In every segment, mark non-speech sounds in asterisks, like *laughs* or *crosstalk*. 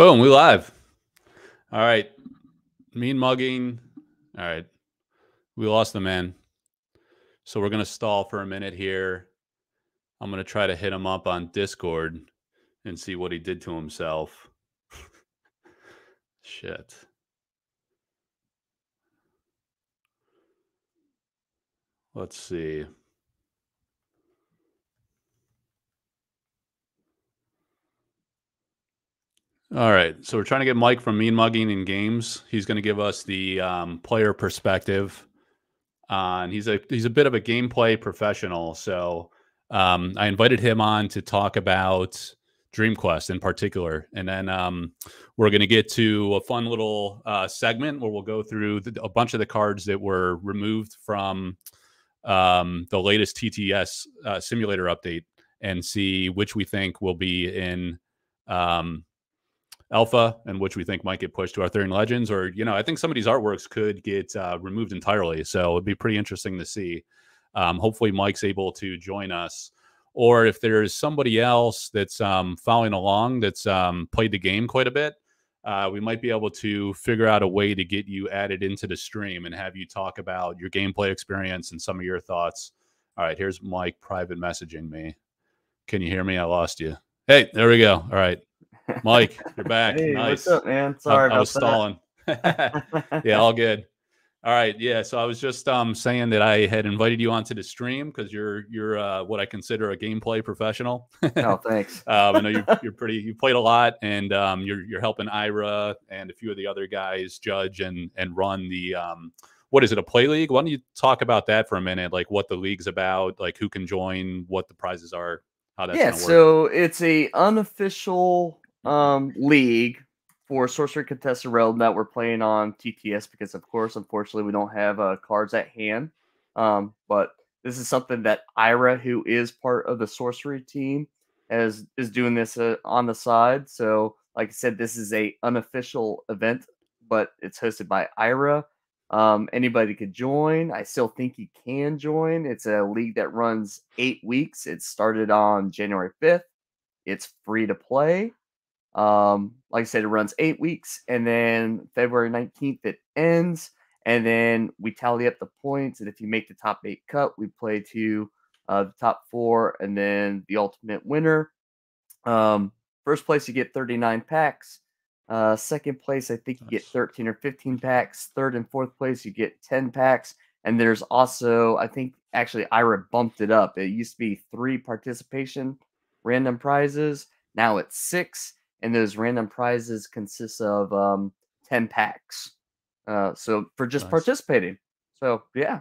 Boom, we live. All right. Mean mugging. All right. We lost the man. So we're going to stall for a minute here. I'm going to try to hit him up on Discord and see what he did to himself. *laughs* Shit. Let's see. All right. So we're trying to get Mike from Mean Mugging in Games. He's going to give us the um, player perspective. Uh, and he's a he's a bit of a gameplay professional. So um, I invited him on to talk about Dream Quest in particular, and then um, we're going to get to a fun little uh, segment where we'll go through the, a bunch of the cards that were removed from um, the latest TTS uh, simulator update and see which we think will be in um, alpha and which we think might get pushed to Arthurian Legends. Or, you know, I think some of these artworks could get uh, removed entirely. So it'd be pretty interesting to see. Um, hopefully, Mike's able to join us. Or if there's somebody else that's um, following along that's um, played the game quite a bit, uh, we might be able to figure out a way to get you added into the stream and have you talk about your gameplay experience and some of your thoughts. All right, here's Mike private messaging me. Can you hear me? I lost you. Hey, there we go. All right. Mike, you're back. Hey, nice. what's up, man? Sorry I, I was stalling. *laughs* yeah, all good. All right, yeah. So I was just um, saying that I had invited you onto the stream because you're you're uh, what I consider a gameplay professional. *laughs* Oh, thanks. um, I know you, *laughs* you're pretty. You played a lot, and um, you're you're helping Ira and a few of the other guys judge and and run the um, what is it a play league? Why don't you talk about that for a minute? Like what the league's about, like who can join, what the prizes are, how that's yeah, gonna work. so it's a unofficial um league for Sorcery Contested Realm that we're playing on TTS because, of course, unfortunately, we don't have uh, cards at hand. Um, but this is something that Ira, who is part of the sorcery team, has is doing this uh, on the side. So, like I said, this is a unofficial event, but it's hosted by Ira. Um, anybody could join. I still think you can join. It's a league that runs eight weeks. It started on January 5th. It's free to play. Um, like I said, it runs eight weeks, and then February 19th it ends, and then we tally up the points. And if you make the top eight cut, we play to uh, the top four, and then the ultimate winner. Um, first place, you get 39 packs. Uh, second place, I think you get 13 or 15 packs. Third and fourth place, you get 10 packs. And there's also, I think actually Ira bumped it up. It used to be three participation random prizes. Now it's six, and those random prizes consist of um, 10 packs. Uh, so for just Nice. participating. So yeah,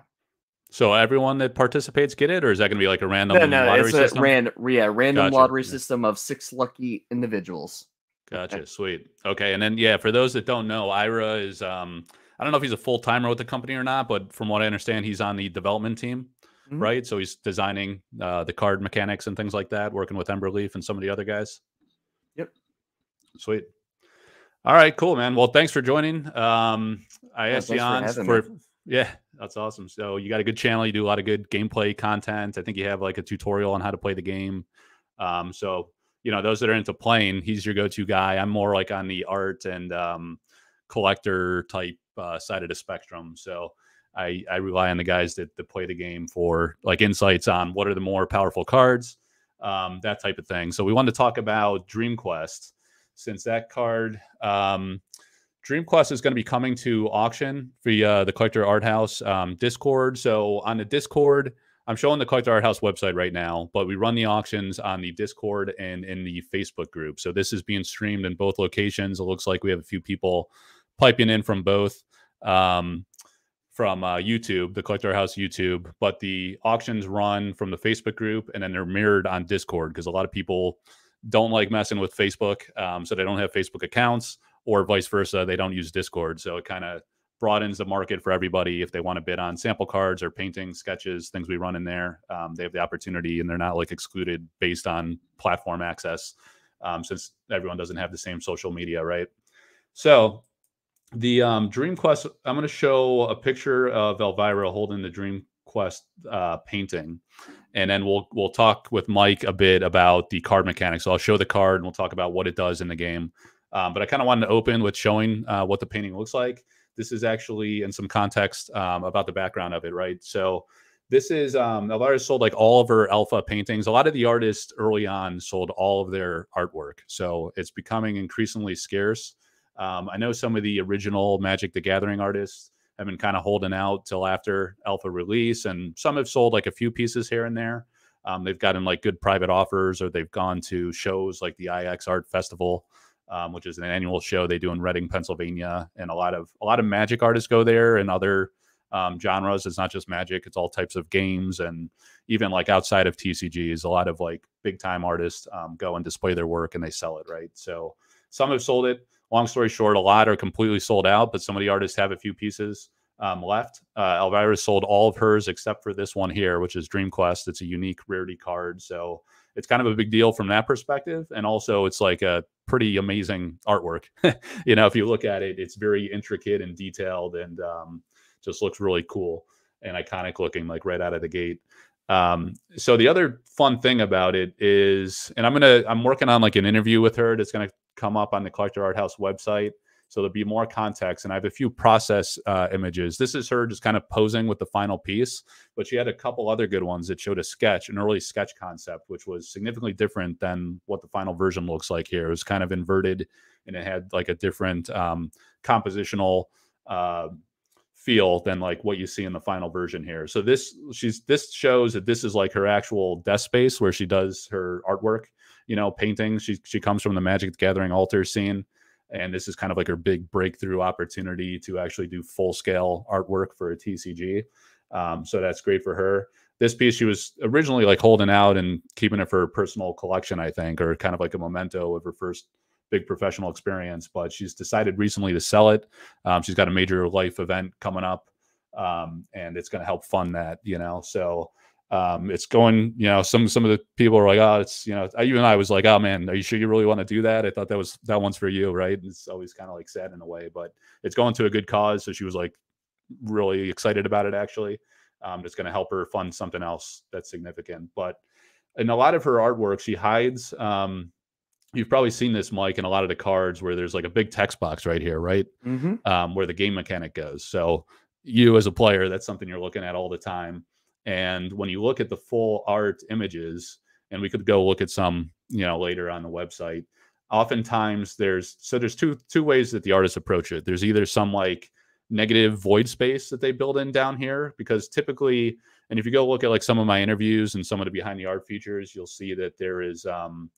So everyone that participates get it, or is that going to be like a random no, no, lottery it's system? a random, yeah, random Gotcha, lottery yeah. system of six lucky individuals. Gotcha. Sweet. Okay. And then yeah, for those that don't know, Ira is um I don't know if he's a full timer with the company or not, but from what I understand, he's on the development team, Mhm. right? So he's designing uh, the card mechanics and things like that, working with Emberleaf and some of the other guys. Sweet. All right, cool, man. Well, thanks for joining. Um, I Yeah, asked you for for, yeah, that's awesome. So you got a good channel. You do a lot of good gameplay content. I think you have like a tutorial on how to play the game. Um, so you know, those that are into playing, he's your go-to guy. I'm more like on the art and um, collector type uh, side of the spectrum. So I, I rely on the guys that, that play the game for like insights on what are the more powerful cards, um, that type of thing. So we wanted to talk about Dream Quest since that card, um, Dream Quest is going to be coming to auction via the Collector Arthouse um, Discord. So on the Discord, I'm showing the Collector Arthouse website right now, but we run the auctions on the Discord and in the Facebook group. So this is being streamed in both locations. It looks like we have a few people piping in from both. Um, from uh, YouTube, the Collector House YouTube, but the auctions run from the Facebook group and then they're mirrored on Discord because a lot of people don't like messing with Facebook, um, so they don't have Facebook accounts, or vice versa, they don't use Discord. So it kind of broadens the market for everybody if they want to bid on sample cards or paintings, sketches, things we run in there. Um, they have the opportunity, and they're not like excluded based on platform access, um, since everyone doesn't have the same social media, right? So the um, Dream Quest, I'm going to show a picture of Elvira holding the Dream Quest uh, painting, and then we'll we'll talk with Mike a bit about the card mechanics. So I'll show the card and we'll talk about what it does in the game. Um, but I kind of wanted to open with showing uh, what the painting looks like. This is actually in some context um, about the background of it, right? So this is um, Elvira sold like all of her alpha paintings. A lot of the artists early on sold all of their artwork, so it's becoming increasingly scarce. Um, I know some of the original Magic the Gathering artists have been kind of holding out till after alpha release, and some have sold like a few pieces here and there. Um, they've gotten like good private offers, or they've gone to shows like the IX Art Festival, um, which is an annual show they do in Reading, Pennsylvania, and a lot of a lot of Magic artists go there, and other um, genres. It's not just Magic; it's all types of games, and even like outside of TCGs, a lot of like big time artists um, go and display their work and they sell it, right? So some have sold it. Long story short, a lot are completely sold out, but some of the artists have a few pieces um, left. Uh, Elvira sold all of hers except for this one here, which is Dream Quest. It's a unique rarity card, so it's kind of a big deal from that perspective. And also, it's like a pretty amazing artwork. *laughs* you know, if you look at it, it's very intricate and detailed, and um, just looks really cool and iconic looking, like right out of the gate. Um, so the other fun thing about it is, and I'm gonna, I'm working on like an interview with her that's gonna come up on the Collector Arthouse website. So there'll be more context. And I have a few process uh, images. This is her just kind of posing with the final piece, but she had a couple other good ones that showed a sketch, an early sketch concept, which was significantly different than what the final version looks like here. It was kind of inverted and it had like a different um, compositional uh, feel than like what you see in the final version here. So this she's this shows that this is like her actual desk space where she does her artwork, you know, paintings. She she comes from the Magic the Gathering altar scene and this is kind of like her big breakthrough opportunity to actually do full scale artwork for a TCG. Um, so that's great for her. This piece she was originally like holding out and keeping it for her personal collection, I think, or kind of like a memento of her first big professional experience. But she's decided recently to sell it. Um, she's got a major life event coming up, um, and it's going to help fund that. You know, so um, it's going, you know, some some of the people are like, oh, it's you know, even I was like, oh man, are you sure you really want to do that? I thought that was that one's for you, right? It's always kind of like sad in a way, but it's going to a good cause. So she was like really excited about it actually. Um, it's going to help her fund something else that's significant. But in a lot of her artwork, she hides. Um, you've probably seen this, Mike, in a lot of the cards where there's like a big text box right here, right? Mm-hmm. Um, where the game mechanic goes. So you as a player, that's something you're looking at all the time. And when you look at the full art images, and we could go look at some, you know, later on the website. Oftentimes there's so there's two two ways that the artists approach it. There's either some like negative void space that they build in down here because typically and if you go look at like some of my interviews and some of the behind the art features you'll see that there is um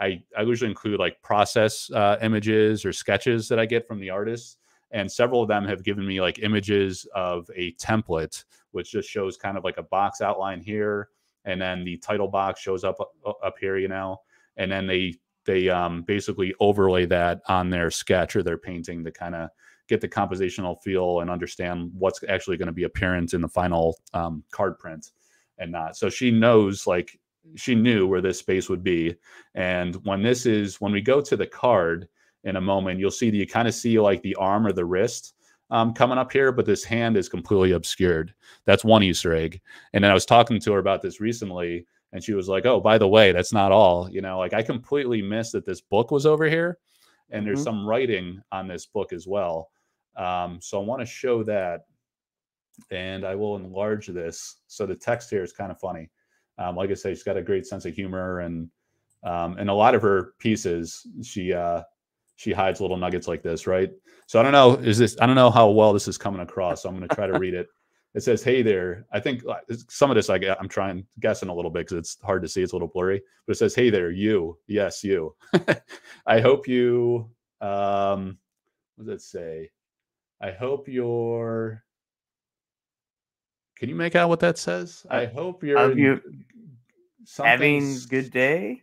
i i usually include like process uh, images or sketches that i get from the artists and several of them have given me like images of a template which just shows kind of like a box outline here and then the title box shows up uh, up here you know and then they they um, basically overlay that on their sketch or their painting to kind of get the compositional feel and understand what's actually going to be apparent in the final um, card print and not. So she knows like she knew where this space would be. And when this is when we go to the card in a moment, you'll see that you kind of see like the arm or the wrist um, coming up here, but this hand is completely obscured. That's one Easter egg. And then I was talking to her about this recently, and she was like, "Oh, by the way, that's not all. You know, like I completely missed that this book was over here, and there's mm-hmm. some writing on this book as well. Um, so I want to show that, and I will enlarge this. So the text here is kind of funny. Um, like I say, she's got a great sense of humor, and um, and a lot of her pieces, she uh, she hides little nuggets like this, right? So I don't know, is this, I don't know how well this is coming across. So I'm going to try to read it. It says, Hey there. I think uh, some of this I I'm trying guessing a little bit because it's hard to see. It's a little blurry, but it says, Hey there, you. Yes, you. *laughs* I hope you, um, what does it say? I hope you're, can you make out what that says? I hope you're you having good day.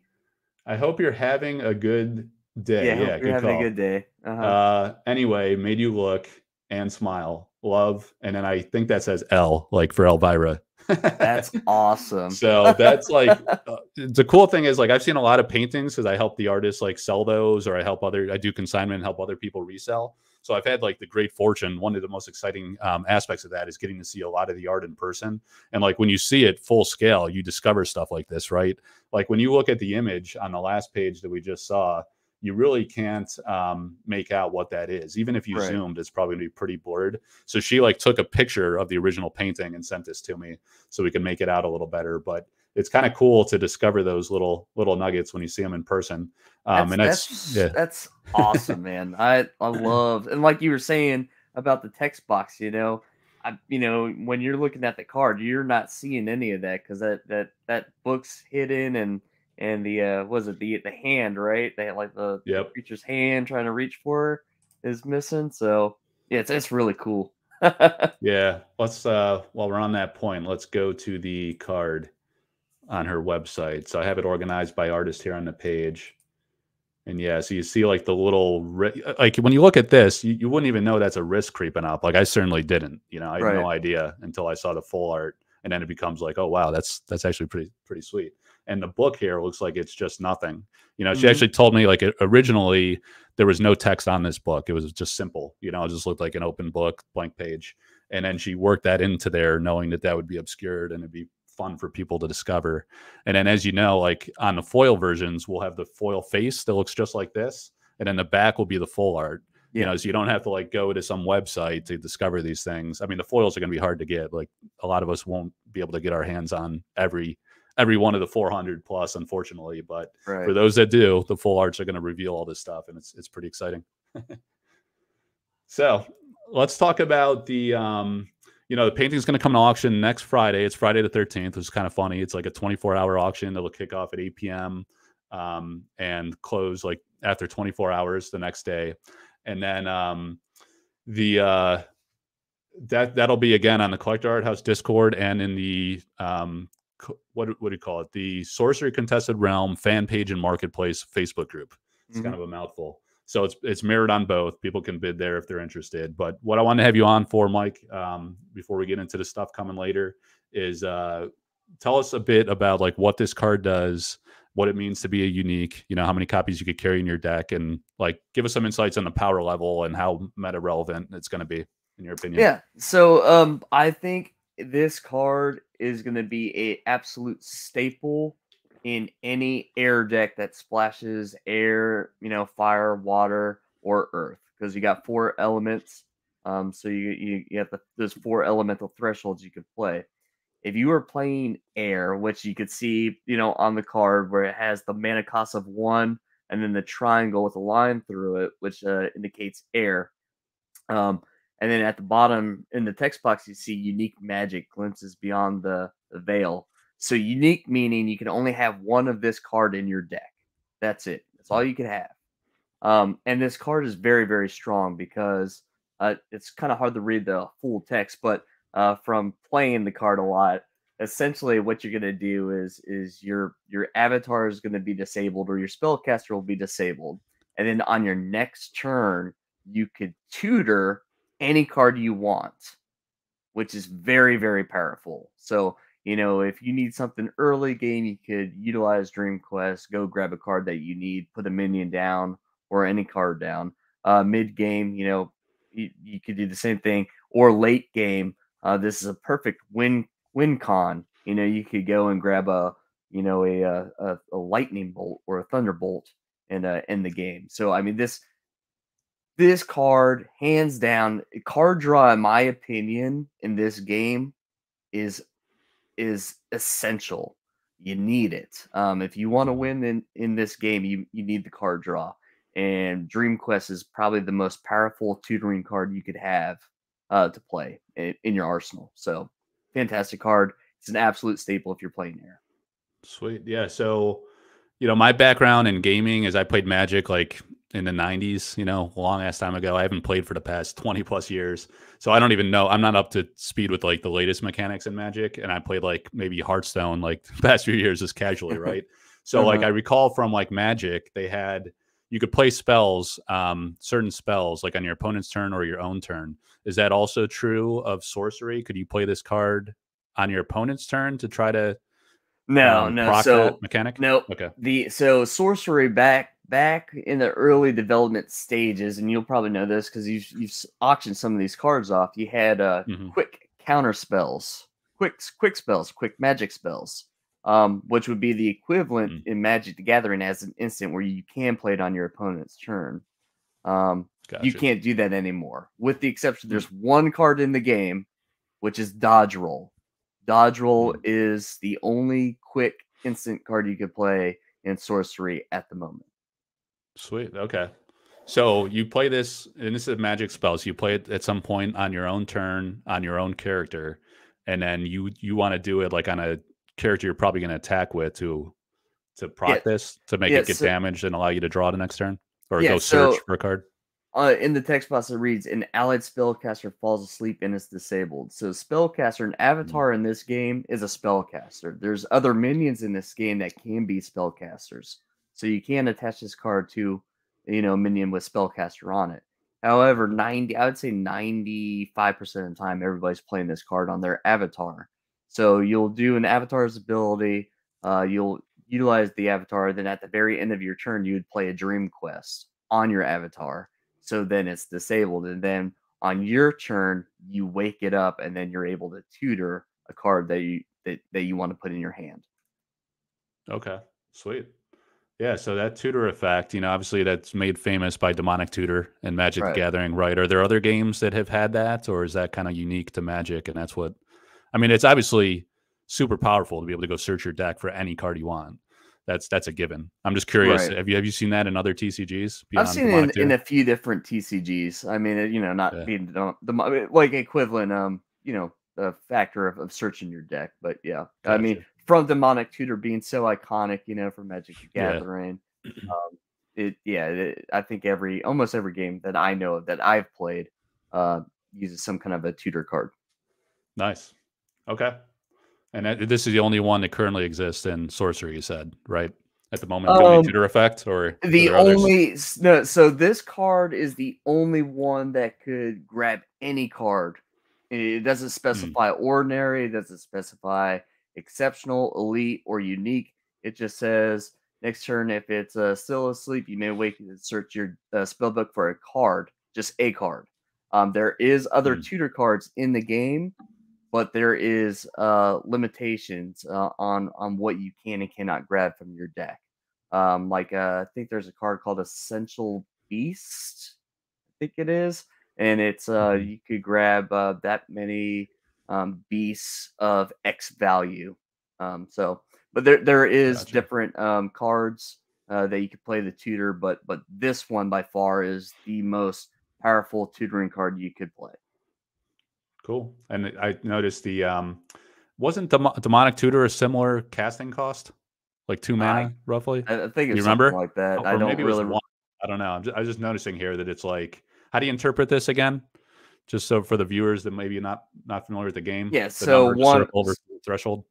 I hope you're having a good day. Yeah, yeah you're having call. a good day. Uh-huh. Uh, anyway, made you look and smile, love, and then I think that says L, like for Elvira. that's *laughs* awesome. So that's like uh, the cool thing is like I've seen a lot of paintings because I help the artists like sell those, or I help other I do consignment and help other people resell. So I've had like the great fortune. One of the most exciting um, aspects of that is getting to see a lot of the art in person. And like when you see it full scale, you discover stuff like this, right? Like when you look at the image on the last page that we just saw, you really can't um, make out what that is. Even if you Right. zoomed, it's probably gonna be pretty blurred. So she like took a picture of the original painting and sent this to me so we can make it out a little better. But it's kind of cool to discover those little little nuggets when you see them in person. Um, and that's, yeah, that's awesome, man. I I love and like you were saying about the text box, you know, I you know when you're looking at the card, you're not seeing any of that because that that that book's hidden and and the uh was it the the hand right? They had like the yep. creature's hand trying to reach for her is missing. So yeah, it's it's really cool. *laughs* Yeah, let's uh while we're on that point, let's go to the card on her website. So I have it organized by artist here on the page. And yeah, so you see like the little uh, like when you look at this, you, you wouldn't even know that's a wrist creeping up. Like I certainly didn't, you know, I had no idea until I saw the full art and then it becomes like, oh wow, that's that's actually pretty pretty sweet. And the book here looks like it's just nothing. You know, she Mhm. actually told me like it, originally there was no text on this book. It was just simple, you know, it just looked like an open book, blank page and then she worked that into there knowing that that would be obscured and it'd be fun for people to discover and then as you know like on the foil versions we'll have the foil face that looks just like this and then the back will be the full art you know so you don't have to like go to some website to discover these things i mean the foils are going to be hard to get like a lot of us won't be able to get our hands on every every one of the 400 plus unfortunately but right. for those that do, the full arts are going to reveal all this stuff, and it's it's pretty exciting. *laughs* so let's talk about the um, you know, the painting's going to come to auction next Friday. It's Friday the thirteenth, which is kind of funny. It's like a twenty four hour auction that'll kick off at eight p.m. Um, and close like after twenty four hours the next day, and then um, the uh, that that'll be again on the collector arthouse discord and in the um what do- what do you call it? The sorcery contested realm fan page and marketplace facebook group. It's Mhm. kind of a mouthful. So it's it's mirrored on both. People can bid there if they're interested. But what i want to have you on for mike um, before we get into the stuff coming later is uh tell us a bit about like what this card does what it means to be a unique you know how many copies you could carry in your deck and like give us some insights on the power level and how meta relevant it's going to be in your opinion. Yeah. So um I think this card is going to be a absolute staple in any air deck that splashes air, you know, fire, water, or earth because you got four elements. Um so you you, you have the there's four elemental thresholds you could play. If you were playing air, which you could see, you know, on the card where it has the mana cost of one and then the triangle with a line through it, which uh, indicates air. Um, and then at the bottom in the text box, you see unique magic glimpses beyond the, the veil. So unique meaning you can only have one of this card in your deck. That's it. That's all you can have. Um, and this card is very, very strong because uh, it's kind of hard to read the full text, but uh, from playing the card a lot, essentially what you're gonna do is is your your avatar is gonna be disabled or your spellcaster will be disabled, and then on your next turn you could tutor any card you want, which is very very powerful. So you know if you need something early game, you could utilize Dream Quest, go grab a card that you need, put a minion down or any card down. Uh, Mid game, you know, you, you could do the same thing, or late game. Uh, this is a perfect win win con. You know, you could go and grab a you know a a, a, a lightning bolt or a thunderbolt and uh, end the game. So I mean this this card hands down card draw in my opinion in this game is is essential. You need it. Um, if you want to win in in this game, you you need the card draw. And Dream Quest is probably the most powerful tutoring card you could have uh, to play in, in your arsenal. So fantastic card. It's an absolute staple if you're playing air. Sweet. Yeah. So, you know, my background in gaming is I played Magic like in the 90s, you know, long ass time ago. I haven't played for the past 20 plus years. So I don't even know. I'm not up to speed with like the latest mechanics in Magic. And I played like maybe Hearthstone like *laughs* the past few years just casually, *laughs* right? So, like, Uh-huh. I recall from like Magic, they had you could play spells, um, certain spells like on your opponent's turn or your own turn. Is that also true of sorcery? Could you play this card on your opponent's turn to try to No, um, no. So mechanic? no, Okay. the so sorcery back back in the early development stages, and you'll probably know this because you've you've auctioned some of these cards off. You had uh Mhm. quick counter spells, quick quick spells, quick magic spells. um, which would be the equivalent Mm. in Magic the Gathering as an instant where you can play it on your opponent's turn. Um, you can't do that anymore, with the exception Mm. there's one card in the game, which is Dodge Roll. Dodge Roll Mm. is the only quick instant card you could play in Sorcery at the moment. Sweet. Okay. So you play this, and this is a magic spell. So you play it at some point on your own turn, on your own character, and then you you want to do it like on a character you're probably going to attack with to to proc Yeah. this to make Yeah, it get so- damaged and allow you to draw the next turn or Yeah, go search so- for a card. Uh, in the text box, it reads: "An allied spellcaster falls asleep and is disabled." So, spellcaster, an avatar in this game is a spellcaster. There's other minions in this game that can be spellcasters, so you can attach this card to, you know, minion with spellcaster on it. However, ninety, I would say ninety-five percent of the time, everybody's playing this card on their avatar. So you'll do an avatar's ability. Uh, you'll utilize the avatar. Then at the very end of your turn, you would play a dream quest on your avatar so then it's disabled and then on your turn you wake it up and then you're able to tutor a card that you that, that you want to put in your hand Okay. Sweet. Yeah, so that tutor effect, you know, obviously that's made famous by Demonic Tutor and Magic Right. the Gathering, right? Are there other games that have had that, or is that kind of unique to Magic? And that's what I mean, it's obviously super powerful to be able to go search your deck for any card you want. That's that's a given. I'm just curious. Right. Have you have you seen that in other TCGs? i've seen it in, in a few different tcgs i mean you know not Yeah. being the, the like equivalent um you know the factor of, of searching your deck but yeah i mean Gotcha. From demonic tutor being so iconic you know for magic the Yeah. gathering *clears throat* um it yeah it, i think every almost every game that i know of that i've played uh uses some kind of a tutor card nice. Okay. And that, this is the only one that currently exists in sorcery. You said right at the moment. the only Um, tutor effect, or The only no, so this card is the only one that could grab any card. It doesn't Hmm. specify ordinary, it doesn't specify exceptional, elite, or unique. It just says next turn, if it's uh, still asleep, you may wake and search your uh, spell book for a card, just a card. Um, there is other Hmm. tutor cards in the game, but there is uh, limitations uh, on on what you can and cannot grab from your deck. Um, like uh, I think there's a card called Essential Beast. I think it is, and it's uh, Mhm. you could grab uh, that many um, beasts of X value. Um, so, but there there is Gotcha. different um, cards uh, that you could play the tutor, but but this one by far is the most powerful tutoring card you could play. Cool. And I noticed the um wasn't Demo- demonic tutor a similar casting cost, like two mana I- roughly, I, I think You remember? like that. I don't maybe really. one. I don't know. I'm just, I was just noticing here that it's like, how do you interpret this again? Just so for the viewers that maybe not not familiar with the game. Yeah, the so one- versus threshold.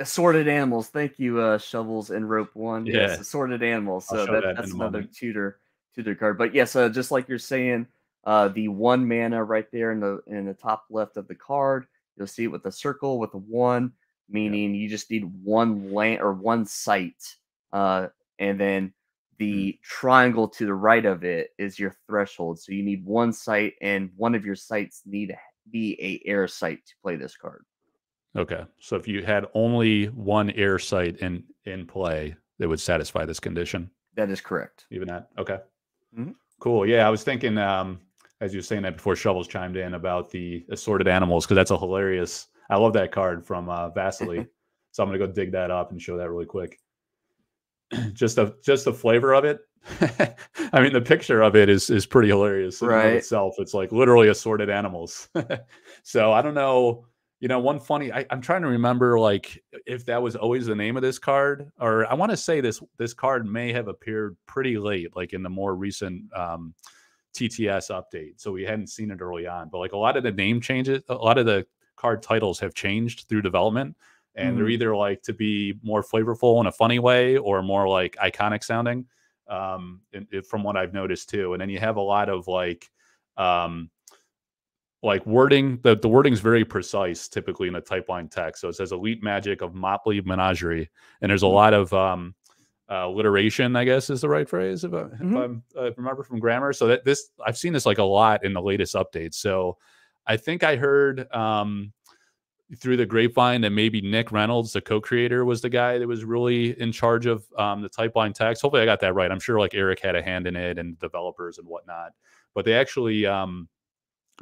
assorted animals. Thank you, uh, shovels and rope one. Yes, Yeah. assorted animals. So that, that that's another moment. tutor tutor card. But yes, uh, just like you're saying, uh, the one mana right there in the in the top left of the card, you'll see it with a circle with a one, meaning you just need one land or one site, uh, and then the Hmm. triangle to the right of it is your threshold. So you need one site, and one of your sites need to be a air site to play this card. Okay. So if you had only one air site in in play, it would satisfy this condition. That is correct. Even that. Okay. Mhm. Cool. Yeah, I was thinking um as you were saying that before Shovels chimed in about the assorted animals because that's a hilarious. I love that card from uh, Vasily, *laughs* so I'm gonna go dig that up and show that really quick. *clears throat* just a just the flavor of it. *laughs* I mean, the picture of it is is pretty hilarious in Right. itself. It's like literally assorted animals. *laughs* so I don't know. You know, one funny. I, I'm trying to remember like if that was always the name of this card, or I want to say this this card may have appeared pretty late, like in the more recent um, TTS update. So we hadn't seen it early on. But like a lot of the name changes, a lot of the card titles have changed through development, and they're Mhm. either like to be more flavorful in a funny way or more like iconic sounding. Um, and, and from what I've noticed too, and then you have a lot of like. Um, like wording the, the is very precise typically in a type line text so it says elite magic of motley menagerie and there's a Mhm. lot of um uh, alliteration i guess is the right phrase if, I, if Mhm. i'm uh, if I remember from grammar so that this i've seen this like a lot in the latest updates so i think i heard um through the grapevine that maybe Nick Reynolds, the co-creator, was the guy that was really in charge of um, the Typeline text. Hopefully, I got that right. I'm sure like Eric had a hand in it and developers and whatnot. But they actually, um,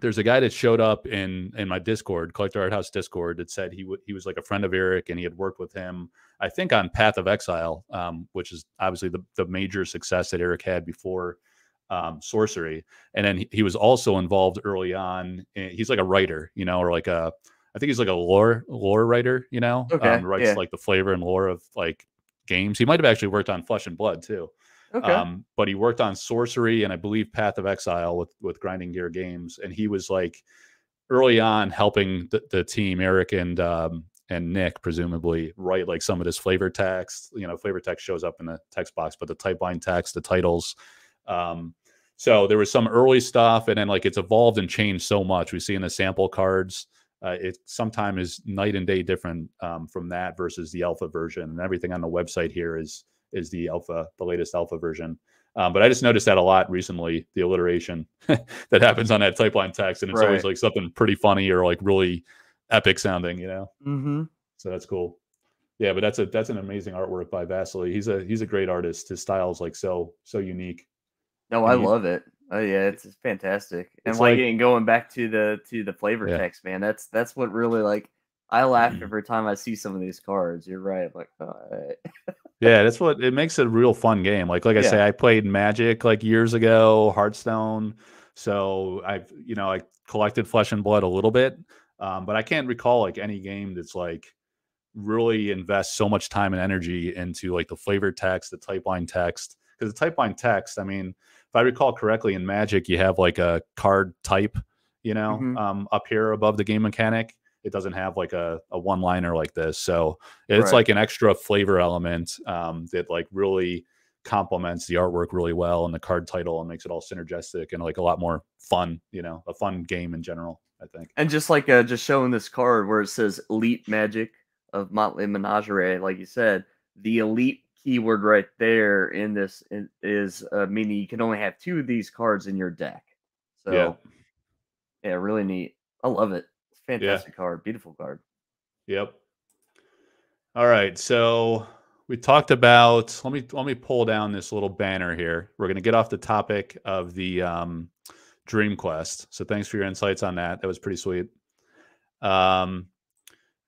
there's a guy that showed up in in my Discord, Collector Arthouse Discord, that said he he was like a friend of Eric and he had worked with him. I think on Path of Exile, um, which is obviously the the major success that Eric had before um, sorcery. And then he, he, was also involved early on. In, he's like a writer, you know, or like a, I think he's like a lore lore writer, you know, okay, um, writes yeah. like the flavor and lore of like games. He might have actually worked on Flesh and Blood too. Okay. Um, but he worked on sorcery and I believe Path of Exile with with Grinding Gear Games, and he was like early on helping the, the team, Eric and um, and Nick presumably write like some of this flavor text. You know, flavor text shows up in the text box, but the type line text, the titles, um, so there was some early stuff, and then like it's evolved and changed so much. We see in the sample cards, uh, it sometimes is night and day different um, from that versus the alpha version. And everything on the website here is is the alpha, the latest alpha version. Um, but I just noticed that a lot recently, the alliteration *laughs* that happens on that typeline text, and it's Right. always like something pretty funny or like really epic sounding, you know. Mm-hmm. So that's cool. Yeah, but that's a that's an amazing artwork by Vasily. He's a he's a great artist. His style's like so so unique. No, I And love it. Oh yeah, it's, it's fantastic. And It's like like- and going back to the to the flavor Yeah. text, man. That's that's what really like. I laugh Mhm. every time I see some of these cards. You're right. I'm like, all right. Yeah, that's what it makes it a real fun game. Like like I Yeah. say, I played Magic like years ago, Hearthstone. So I've you know I collected Flesh and Blood a little bit, um, but I can't recall like any game that's like really invests so much time and energy into like the flavor text, the typeline text. Because the typeline text, I mean, if I recall correctly, in Magic you have like a card type, you know, Mhm. um, up here above the game mechanic. It doesn't have like a, a one liner like this. So it's Right. like an extra flavor element um, that like really complements the artwork really well and the card title and makes it all synergistic and like a lot more fun, you know, a fun game in general, I think. And just like uh, just showing this card where it says Elite Magic of Motley Menagerie, like you said, the elite keyword right there in this is uh, meaning you can only have two of these cards in your deck. So Yeah. yeah, really neat. I love it. It's a fantastic card, beautiful card. Yep. All right. So we talked about let me let me pull down this little banner here. We're gonna get off the topic of the um Dream Quest. So thanks for your insights on that. That was pretty sweet. Um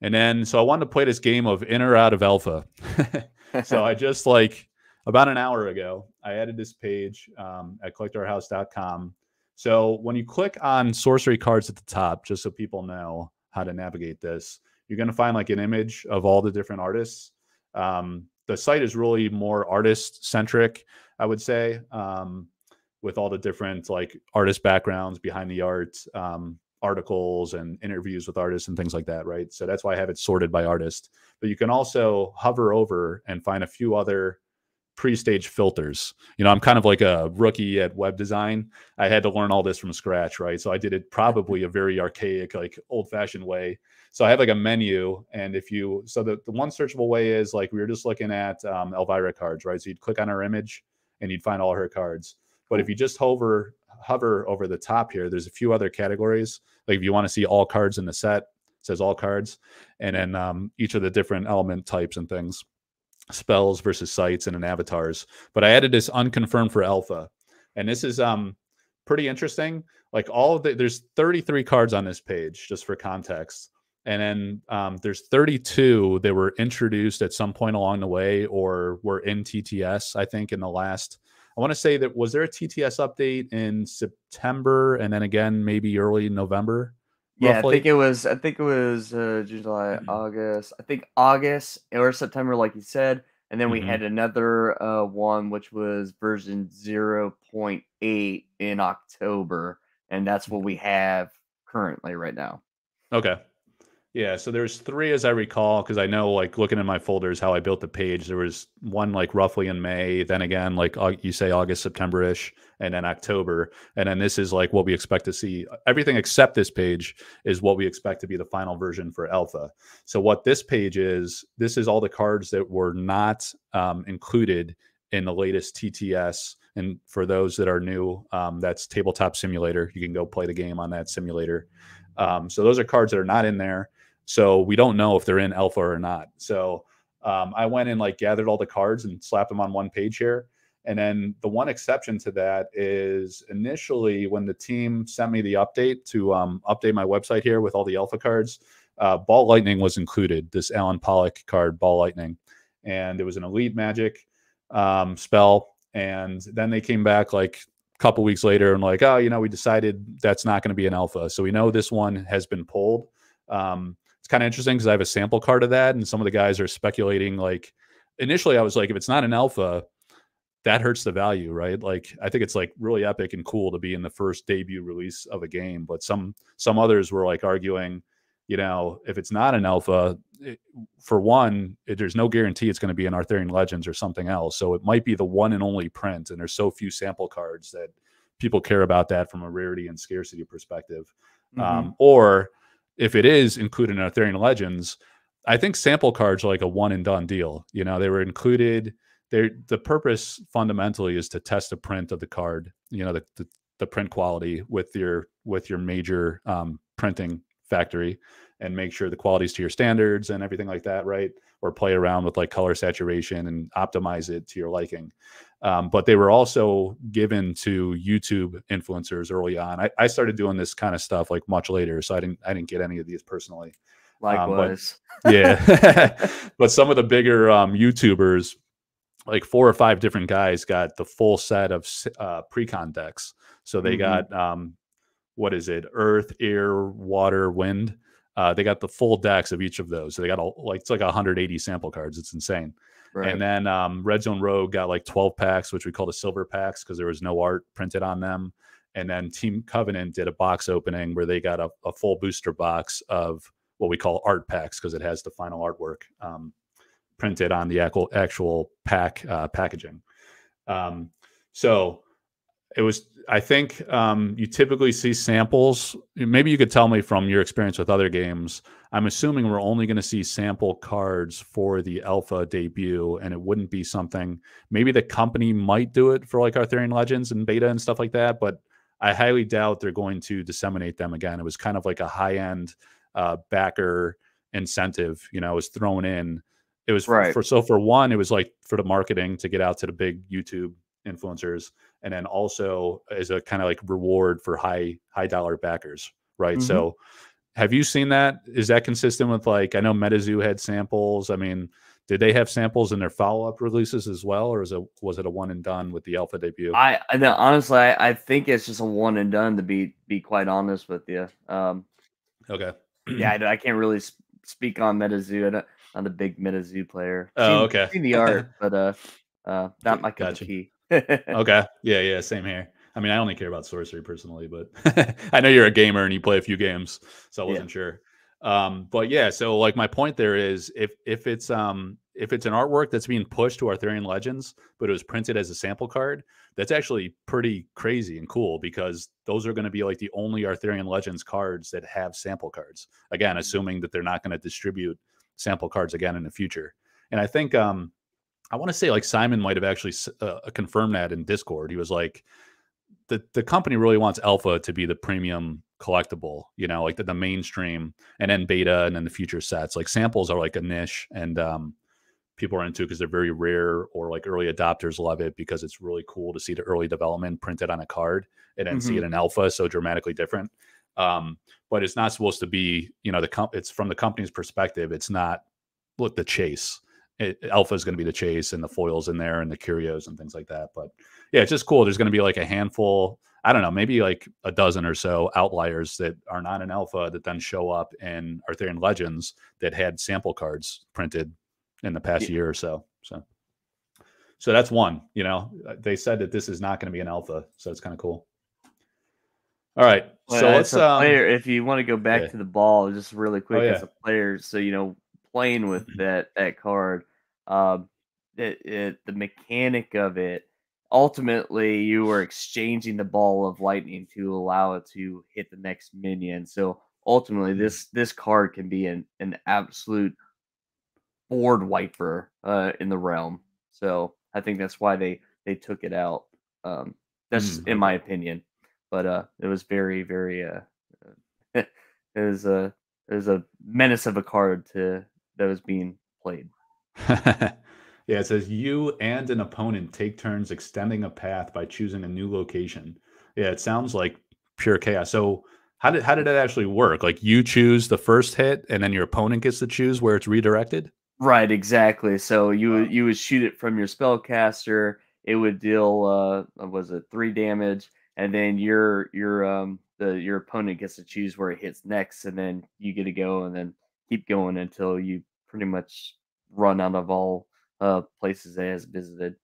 and then so I wanted to play this game of in or out of alpha. *laughs* so I just like about an hour ago, I added this page um, at collectorhouse.com. So when you click on sorcery cards at the top, just so people know how to navigate this, you're going to find like an image of all the different artists. Um, the site is really more artist centric, I would say, um, with all the different like artist backgrounds behind the art, um, articles and interviews with artists and things like that, right? So that's why I have it sorted by artist. But you can also hover over and find a few other pre-stage filters. You know, I'm kind of like a rookie at web design. I had to learn all this from scratch, right? So I did it probably a very archaic, like old-fashioned way. So I have like a menu, and if you so the, the one searchable way is like we were just looking at um, Elvira cards, right? So you'd click on her image and you'd find all her cards. But if you just hover hover over the top here, there's a few other categories. Like if you want to see all cards in the set, says all cards, and then um, each of the different element types and things, spells versus sites and then avatars. But I added this unconfirmed for alpha, and this is um pretty interesting. Like all the there's 33 cards on this page, just for context. And then um, there's 32 that were introduced at some point along the way or were in TTS, I think, in the last I want to say that was there a TTS update in September and then again maybe early November? Yeah, roughly? I think it was. I think it was uh, July, Mhm. August. I think August or September, like you said, and then we Mhm. had another uh, one which was version zero point eight in October, and that's what we have currently right now. Okay. Yeah, so there's three as I recall, because I know like looking in my folders how I built the page. There was one like roughly in May, then again like you say August, September ish, and then October, and then this is like what we expect to see. Everything except this page is what we expect to be the final version for Alpha. So what this page is, this is all the cards that were not um, included in the latest TTS. And for those that are new, um, that's Tabletop Simulator. You can go play the game on that simulator. Um, so those are cards that are not in there. So we don't know if they're in alpha or not. So um, I went and like gathered all the cards and slapped them on one page here. And then the one exception to that is initially when the team sent me the update to um, update my website here with all the alpha cards, uh, Ball Lightning was included. This Alan Pollack card, Ball Lightning, and it was an Elite Magic um, spell. And then they came back like a couple weeks later and like, oh, you know, we decided that's not going to be an alpha. So we know this one has been pulled. Um, it's kind of interesting because I have a sample card of that, and some of the guys are speculating like. Initially, I was like, if it's not an alpha, that hurts the value, right? Like I think it's like really epic and cool to be in the first debut release of a game, but some some others were like arguing, you know, if it's not an alpha, it, for one, it, there's no guarantee it's going to be an Arthurian Legends or something else. So it might be the one and only print, and there's so few sample cards that people care about that from a rarity and scarcity perspective. Mm-hmm. Um, or if it is included in Arthurian Legends, I think sample cards are like a one and done deal. You know, they were included the purpose fundamentally is to test the print of the card you know the, the, the print quality with your with your major um, printing factory and make sure the quality's to your standards and everything like that right or play around with like color saturation and optimize it to your liking um, but they were also given to youtube influencers early on I, I, started doing this kind of stuff like much later so i didn't i didn't get any of these personally likewise um, but, *laughs* yeah *laughs* *laughs* but some of the bigger um, youtubers like four or five different guys got the full set of uh, precon decks. So they mm-hmm. got um, what is it? Earth, air, water, wind. Uh, they got the full decks of each of those. So they got a, like it's like 180 sample cards. It's insane. Right. And then um, Red Zone Rogue got like 12 packs, which we call the silver packs because there was no art printed on them. And then Team Covenant did a box opening where they got a, a full booster box of what we call art packs because it has the final artwork. Um, printed on the actual actual pack uh, packaging. Um, so it was. I think um, you typically see samples. Maybe you could tell me from your experience with other games. I'm assuming we're only going to see sample cards for the alpha debut, and it wouldn't be something. Maybe the company might do it for like Arthurian Legends and beta and stuff like that, but I highly doubt they're going to disseminate them again. It was kind of like a high end uh, backer incentive. You know, was thrown in it was right. for so for one, it was like for the marketing to get out to the big YouTube influencers, and then also as a kind of like reward for high high dollar backers, right? Mm-hmm. So, have you seen that? Is that consistent with like I know MetaZoo had samples. I mean, did they have samples in their follow up releases as well, or is it was it a one and done with the alpha debut? I, I know, honestly, I, I, think it's just a one and done. To be be quite honest with you. Um, okay. yeah, I, *clears throat* I, can't really speak on MetaZoo. I don't, I'm a big MetaZoo player. Oh, seen, okay. Seen the art, *laughs* but uh, uh, not my cup gotcha. of tea. *laughs* okay. Yeah, yeah, same here. I mean, I only care about sorcery personally, but *laughs* I know you're a gamer and you play a few games, so I wasn't yeah. sure. Um, but yeah, so like my point there is if if it's um if it's an artwork that's being pushed to Arthurian Legends, but it was printed as a sample card, that's actually pretty crazy and cool because those are going to be like the only Arthurian Legends cards that have sample cards. Again, mm-hmm. assuming that they're not going to distribute sample cards again in the future. And I think um, I want to say like Simon might have actually uh, confirmed that in Discord. He was like, the the company really wants alpha to be the premium collectible, you know, like the, the mainstream, and then beta, and then the future sets. Like samples are like a niche, and um, people are into because they're very rare, or like early adopters love it because it's really cool to see the early development printed on a card and then mm-hmm. see it in alpha, so dramatically different. Um, but it's not supposed to be, you know, the comp. It's from the company's perspective. It's not look the chase. It, alpha is going to be the chase and the foils in there and the curios and things like that. But yeah, it's just cool. There's going to be like a handful. I don't know, maybe like a dozen or so outliers that are not an alpha that then show up in Arthurian Legends that had sample cards printed in the past yeah. year or so. So, so that's one. You know, they said that this is not going to be an alpha, so it's kind of cool. All right. Well, so let's um, player. If you want to go back yeah. to the ball, just really quick oh, yeah. as a player, so you know, playing with mm-hmm. that that card, um, it, it the mechanic of it. Ultimately, you were exchanging the ball of lightning to allow it to hit the next minion. So ultimately, mm-hmm. this this card can be an an absolute board wiper uh, in the realm. So I think that's why they they took it out. Um, that's mm. in my opinion but uh, it was very, very uh, *laughs* it was a it was a menace of a card to that was being played. *laughs* yeah, it says you and an opponent take turns extending a path by choosing a new location. Yeah, it sounds like pure chaos. So how did how did that actually work? Like you choose the first hit, and then your opponent gets to choose where it's redirected. Right, exactly. So you would you would shoot it from your spellcaster. It would deal uh was it three damage, and then your your um the your opponent gets to choose where it hits next, and then you get to go and then keep going until you pretty much run out of all uh places it has visited.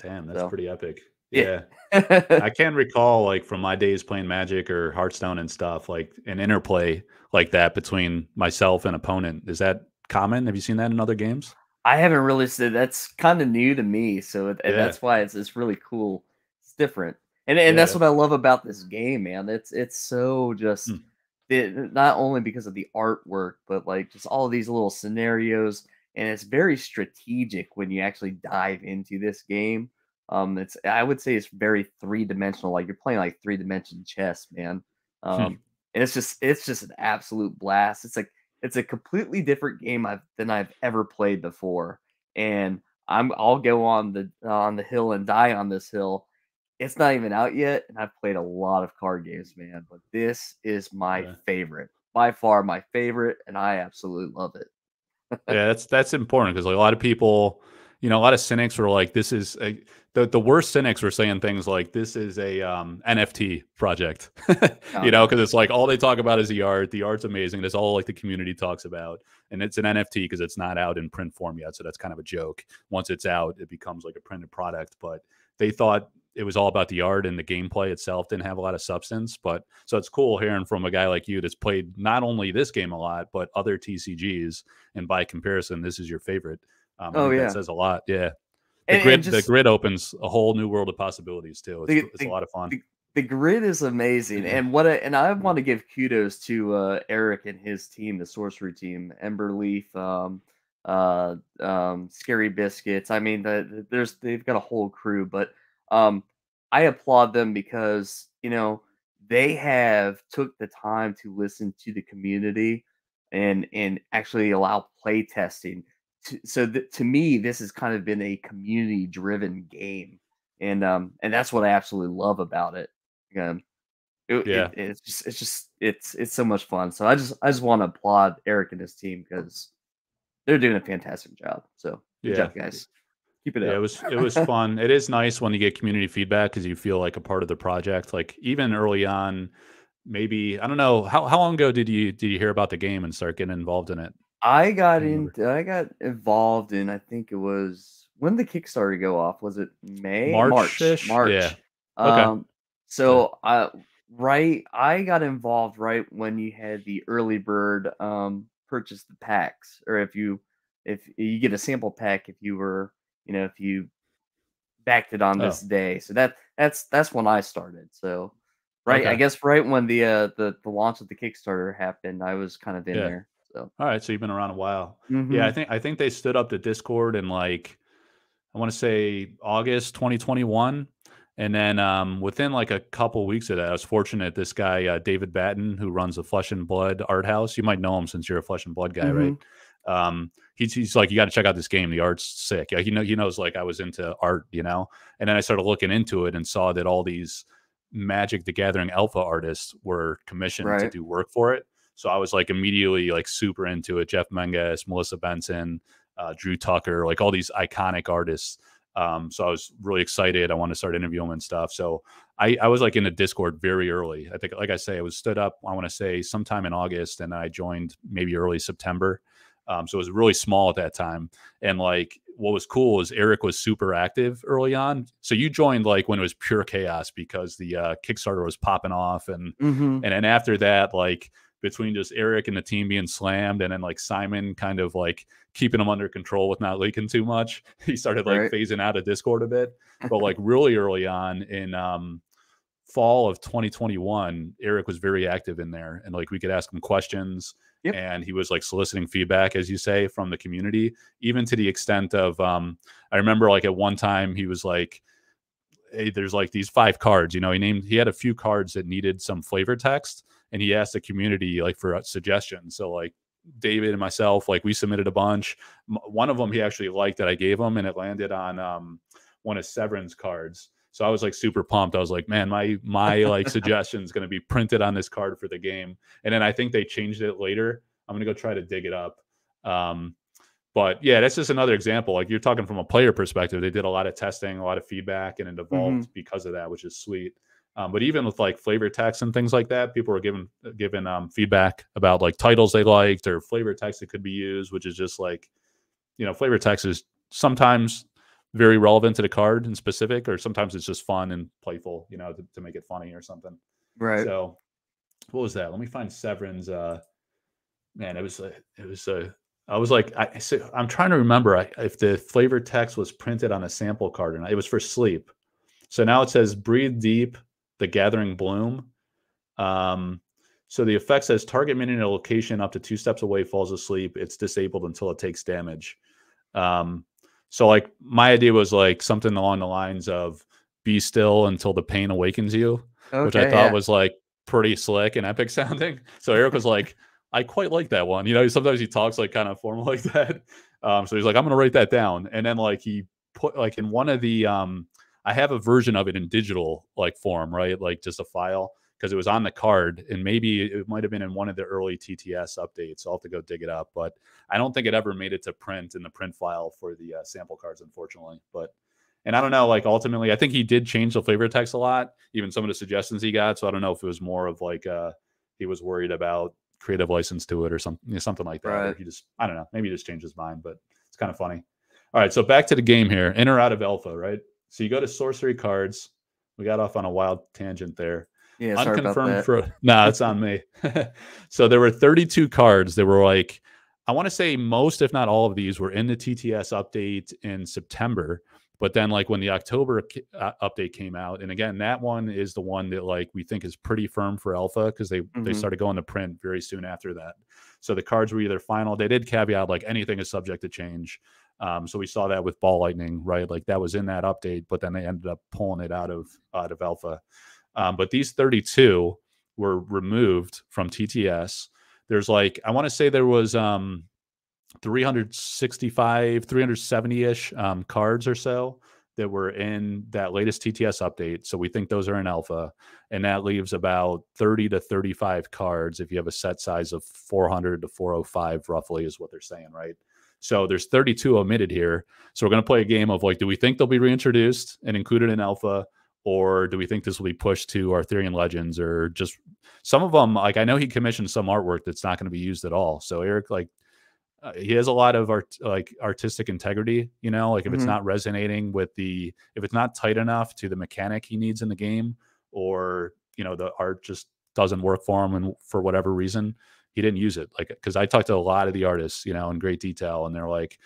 Damn, that's so, pretty epic. Yeah. *laughs* I can recall like from my days playing Magic or Hearthstone and stuff, like an interplay like that between myself and opponent. Is that common? Have you seen that in other games? I haven't really said that's kind of new to me, so yeah. that's why it's it's really cool. It's different, and and yeah. that's what I love about this game, man. It's it's so just hmm. It, not only because of the artwork, but like just all these little scenarios, and it's very strategic when you actually dive into this game. Um, it's I would say it's very three dimensional. Like you're playing like three dimension chess, man. Hmm. Um, and it's just it's just an absolute blast. It's like it's a completely different game I've, than I've ever played before, and I'm I'll go on the on the hill and die on this hill. It's not even out yet, and I've played a lot of card games, man. But this is my yeah. favorite, by far my favorite, and I absolutely love it. *laughs* yeah, that's that's important because like a lot of people you know, a lot of cynics were like, this is a, the, the worst cynics were saying things like, this is a um, NFT project, *laughs* you know, because it's like all they talk about is the art. The art's amazing. That's all like the community talks about. And it's an NFT because it's not out in print form yet. So that's kind of a joke. Once it's out, it becomes like a printed product. But they thought it was all about the art and the gameplay itself didn't have a lot of substance. But so it's cool hearing from a guy like you that's played not only this game a lot, but other TCGs. And by comparison, this is your favorite. Um, oh yeah, that says a lot. Yeah, the and, grid and just, the grid opens a whole new world of possibilities too. It's, the, it's the, a lot of fun. The, the grid is amazing, and what I, and I want to give kudos to uh, Erik and his team, the sorcery team, Emberleaf, um, uh, um, Scary Biscuits. I mean, the, there's they've got a whole crew, but um, I applaud them because you know they have took the time to listen to the community and and actually allow play testing to, so th- to me, this has kind of been a community driven game, and um, and that's what I absolutely love about it. Um, it, yeah, it, it's just it's just it's it's so much fun. So I just I just want to applaud Erik and his team because they're doing a fantastic job. So good yeah. job, guys. Keep it yeah, up. It was it was *laughs* fun. it is nice when you get community feedback because you feel like a part of the project. Like even early on, maybe I don't know how how long ago did you did you hear about the game and start getting involved in it? I got in. I got involved in. I think it was when the Kickstarter go off. Was it May? March. March. Yeah. Okay. Um, so I right. I got involved right when you had the early bird um purchase the packs, or if you if you get a sample pack if you were you know if you backed it on oh. this day. So that that's that's when I started. So right, okay. I guess right when the uh the the launch of the Kickstarter happened, I was kind of in yeah. there. So all right, so you've been around a while. Mm-hmm. Yeah, I think I think they stood up the Discord in like I want to say August 2021. And then um, within like a couple weeks of that, I was fortunate. This guy, uh, David Batten, who runs the Flesh and Blood art house, you might know him since you're a Flesh and Blood guy, mm-hmm. right? Um, he's, he's like, you got to check out this game. The art's sick. Yeah, he know he knows like I was into art, you know. And then I started looking into it and saw that all these Magic the Gathering alpha artists were commissioned right. to do work for it. So I was like immediately like super into it. Jeff Menges, Melissa Benson, uh, Drew Tucker, like all these iconic artists. Um, so I was really excited. I want to start interviewing and stuff. So I, I was like in the Discord very early. I think, like I say, I was stood up. I want to say sometime in August, and I joined maybe early September. Um, so it was really small at that time. And like what was cool is Erik was super active early on. So you joined like when it was pure chaos because the uh, Kickstarter was popping off, and mm-hmm. and then after that, like between just Erik and the team being slammed and then like Simon kind of like keeping them under control with not leaking too much. *laughs* He started like right. phasing out of Discord a bit. But *laughs* like really early on in um fall of 2021, Erik was very active in there and like we could ask him questions yep. and he was like soliciting feedback as you say from the community even to the extent of um I remember like at one time he was like hey, there's like these five cards, you know, he named he had a few cards that needed some flavor text and he asked the community like for suggestions. So like David and myself, like we submitted a bunch. One of them he actually liked that I gave him, and it landed on um, one of Severin's cards. So I was like super pumped. I was like, man, my my like suggestion is going to be printed on this card for the game. And then I think they changed it later. I'm gonna go try to dig it up. Um, but yeah, that's just another example. Like you're talking from a player perspective, they did a lot of testing, a lot of feedback, and it evolved mm-hmm. because of that, which is sweet. Um, but even with like flavor text and things like that, people were giving given um, feedback about like titles they liked or flavor text that could be used, which is just like, you know, flavor text is sometimes very relevant to the card and specific, or sometimes it's just fun and playful, you know, to, to make it funny or something. Right. So, what was that? Let me find Severin's. Uh, man, it was a, it was a. I was like, I, so I'm trying to remember if the flavor text was printed on a sample card and. It was for sleep. So now it says breathe deep, the gathering bloom. Um, so the effect says target minion at a location up to two steps away falls asleep. It's disabled until it takes damage. Um, so like my idea was like something along the lines of be still until the pain awakens you, okay, which I thought yeah. was like pretty slick and epic *laughs* sounding. So Erik was like, I quite like that one. You know, sometimes he talks like kind of formal *laughs* like that. Um, so he's like, I'm gonna write that down. And then like he put like in one of the um I have a version of it in digital like form, right? Like just a file because it was on the card and maybe it might have been in one of the early TTS updates. I'll have to go dig it up, but I don't think it ever made it to print in the print file for the uh, sample cards, unfortunately. But and I don't know, like ultimately, I think he did change the flavor text a lot, even some of the suggestions he got. So I don't know if it was more of like uh he was worried about creative license to it or something, you know, something like that. Right. Or he just, I don't know, maybe he just changed his mind, but it's kind of funny. All right, so back to the game here, in or out of alpha, right? So you go to sorcery cards. We got off on a wild tangent there. Yeah, unconfirmed for no, nah, it's on me. *laughs* so there were 32 cards. There were like, I want to say most, if not all of these, were in the TTS update in September. But then, like when the October uh, update came out, and again, that one is the one that like we think is pretty firm for alpha because they mm-hmm. they started going to print very soon after that. So the cards were either final. They did caveat like anything is subject to change. Um, so we saw that with ball lightning, right? Like that was in that update, but then they ended up pulling it out of out of alpha. Um, but these 32 were removed from TTS. There's like I want to say there was um 365, 370 ish um, cards or so that were in that latest TTS update. So we think those are in alpha. And that leaves about 30 to 35 cards if you have a set size of 400 to 405, roughly, is what they're saying, right? So there's 32 omitted here. So we're going to play a game of like, do we think they'll be reintroduced and included in alpha? Or do we think this will be pushed to Arthurian Legends or just some of them? Like, I know he commissioned some artwork that's not going to be used at all. So, Erik, like, uh, he has a lot of art like artistic integrity you know like if mm-hmm. it's not resonating with the if it's not tight enough to the mechanic he needs in the game or you know the art just doesn't work for him and for whatever reason he didn't use it like because i talked to a lot of the artists you know in great detail and they're like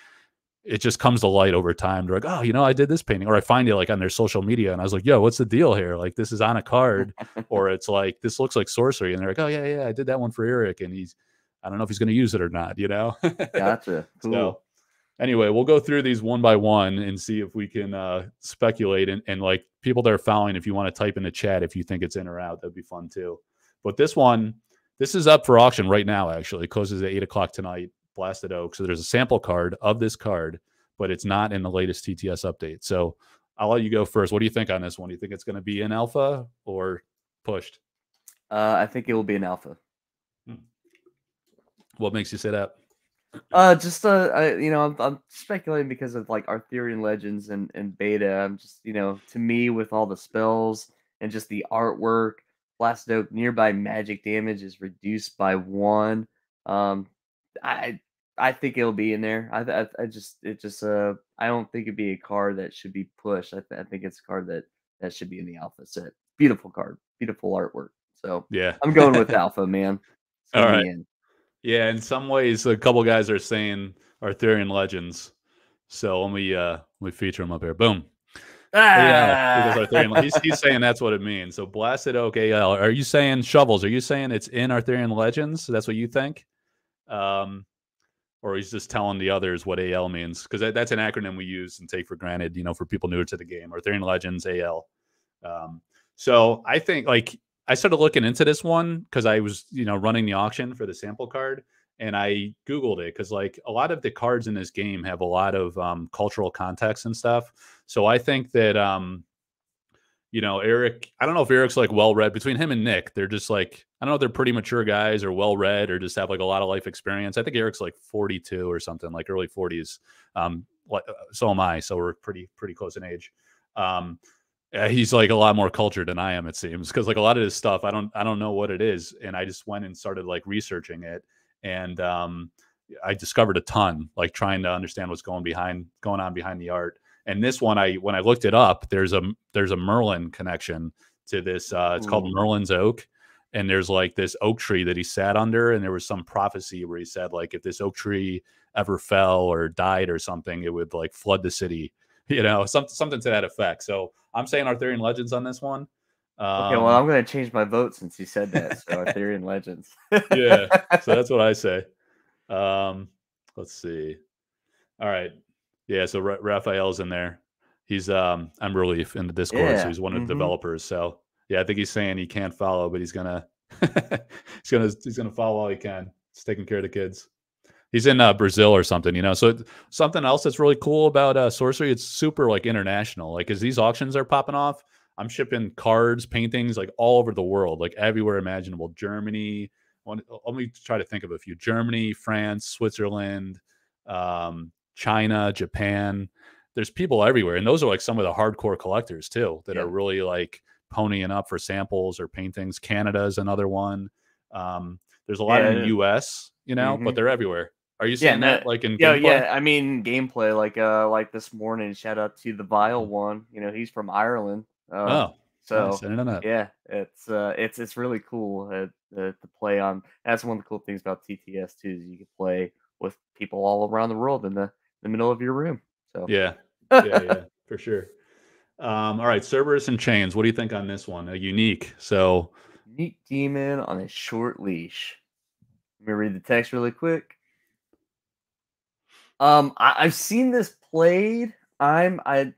it just comes to light over time. They're like oh you know i did this painting or i find it like on their social media and i was like yo what's the deal here? Like this is on a card *laughs* or it's like this looks like sorcery and they're like oh yeah yeah i did that one for erik and he's i don't know if he's going to use it or not you know? *laughs* Gotcha. Cool. so anyway we'll go through these one by one and see if we can uh speculate and, and like people that are following if you want to type in the chat if you think it's in or out that'd be fun too. But this one this is up for auction right now, actually. It closes at eight o'clock tonight, Blasted Oak. So there's a sample card of this card, but it's not in the latest TTS update. So I'll let you go first. What do you think on this one? Do you think it's going to be in alpha or pushed? Uh, I think it will be an alpha. Hmm. What makes you say that? Uh, just uh, I, you know, I'm, I'm speculating because of like Arthurian legends and and beta. I'm just you know, to me, with all the spells and just the artwork Blasted Oak nearby magic damage is reduced by one. Um, I I think it'll be in there. I I, I just it just uh I don't think it'd be a card that should be pushed. I, th- I think it's a card that that should be in the alpha set. Beautiful card, beautiful artwork. So yeah, I'm going with *laughs* alpha, man. All right. In. Yeah, in some ways, a couple guys are saying Arthurian legends. So let me uh let me feature them up here. Boom. Yeah, ah. Arthurian. he's, he's saying that's what it means. So blasted oak AL. Are you saying shovels? Are you saying it's in Arthurian legends? That's what you think? Um, or he's just telling the others what AL means because that, that's an acronym we use and take for granted. You know, for people newer to the game, Or Arthurian legends AL. Um, so I think like I started looking into this one because I was, you know, running the auction for the sample card and I Googled it because like a lot of the cards in this game have a lot of um, cultural context and stuff. So I think that um, you know, Erik, I don't know if Erik's like well read between him and Nick. They're just like, I don't know if they're pretty mature guys or well read or just have like a lot of life experience. I think Erik's like 42 or something, like early 40s. Um, uh, so am I. So we're pretty, pretty close in age. Um, he's like a lot more cultured than I am, it seems, because like a lot of his stuff, I don't, I don't know what it is. And I just went and started like researching it. And um, I discovered a ton, like trying to understand what's going behind, going on behind the art. And this one, I when I looked it up, there's a there's a Merlin connection to this. Uh, it's Ooh. called Merlin's Oak, and there's like this oak tree that he sat under, and there was some prophecy where he said like if this oak tree ever fell or died or something, it would like flood the city. *laughs* You know, something something to that effect. So I'm saying Arthurian legends on this one. Um, okay, well, I'm going to change my vote since you said that. So *laughs* Arthurian legends. yeah, so that's what I *laughs* say. Um, let's see. All right, yeah, so Ra- Raphael's in there. He's um Emberleaf in the Discord, yeah. so he's one of the mm-hmm. developers. So yeah, I think he's saying he can't follow, but he's gonna *laughs* he's gonna he's gonna follow all he can. He's taking care of the kids. He's in uh, Brazil or something, you know. So something else that's really cool about uh, sorcery, it's super like international. Like as these auctions are popping off, I'm shipping cards, paintings like all over the world, like everywhere imaginable. Germany. Let me try to think of a few. Germany, France, Switzerland, um, China, Japan. There's people everywhere, and those are like some of the hardcore collectors too that yeah. are really like ponying up for samples or paintings. Canada is another one. Um, there's a lot yeah. in the U.S., you know, mm-hmm. but they're everywhere. Are you seeing yeah, that, like in yeah, gameplay? yeah? I mean, gameplay like uh like this morning. Shout out to the Vile mm. one. You know, he's from Ireland. Uh, oh, so nice. yeah, it's uh it's it's really cool uh, uh, to play on. That's one of the cool things about TTS too. Is you can play with people all around the world in the the middle of your room. So yeah, yeah, yeah, *laughs* for sure. Um, all right, Cerberus and chains. What do you think on this one? A unique. So unique demon on a short leash. Let me read the text really quick. Um, I, have seen this played. I'm I.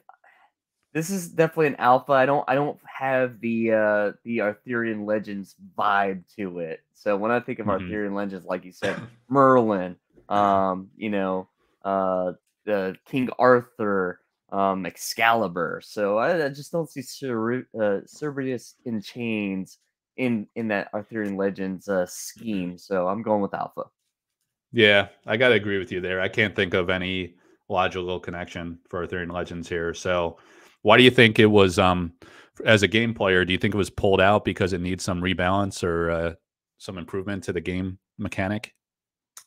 This is definitely an alpha. I don't I don't have the uh the Arthurian Legends vibe to it. So when I think of mm-hmm. Arthurian Legends, like you said, Merlin, *laughs* um, you know, uh, the King Arthur, um, Excalibur. So I, I just don't see Cer- uh, Cerberus in chains in in that Arthurian Legends uh, scheme. So I'm going with Alpha. Yeah, I got to agree with you there. I can't think of any logical connection for Arthurian Legends here. So why do you think it was um as a game player, do you think it was pulled out because it needs some rebalance or uh, some improvement to the game mechanic?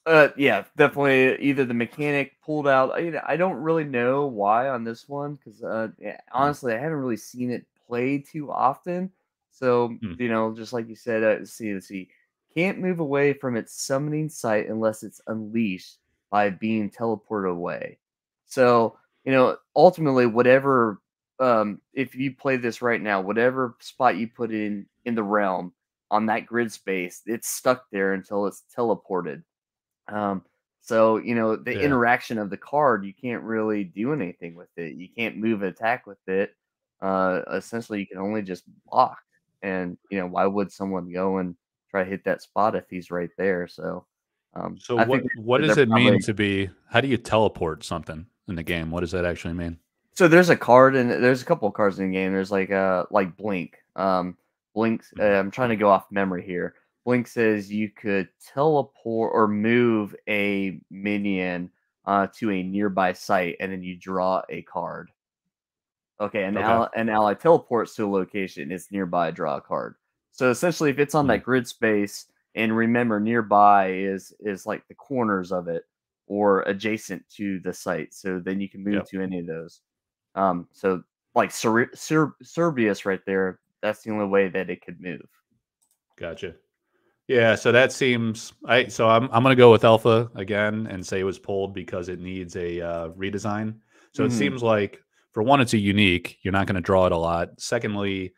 Uh, yeah, definitely. Either the mechanic pulled out. I, I don't really know why on this one because uh, mm. honestly, I haven't really seen it played too often. So hmm. you know, just like you said, uh, see, see, can't move away from its summoning site unless it's unleashed by being teleported away. So you know, ultimately, whatever. Um, if you play this right now, whatever spot you put in in the realm on that grid space, it's stuck there until it's teleported. Um, so you know the yeah. interaction of the card, you can't really do anything with it. You can't move attack with it. Uh, essentially, you can only just block. And you know why would someone go and try to hit that spot if he's right there? So, um, so I what what does it probably, mean to be? How do you teleport something in the game? What does that actually mean? So there's a card and there's a couple of cards in the game. There's like uh like blink. Um, blinks. Uh, I'm trying to go off memory here. Blink says you could teleport or move a minion uh, to a nearby site, and then you draw a card. Okay, and okay. an ally teleports to a location, it's nearby, draw a card. So essentially, if it's on mm-hmm. that grid space, and remember, nearby is is like the corners of it or adjacent to the site, so then you can move yep. to any of those. Um, so like Ser- Ser- Cerberus right there, that's the only way that it could move. Gotcha. Yeah, so that seems I so I'm I'm gonna go with Alpha again and say it was pulled because it needs a uh, redesign. So mm-hmm. it seems like for one, it's a unique. You're not going to draw it a lot. Secondly,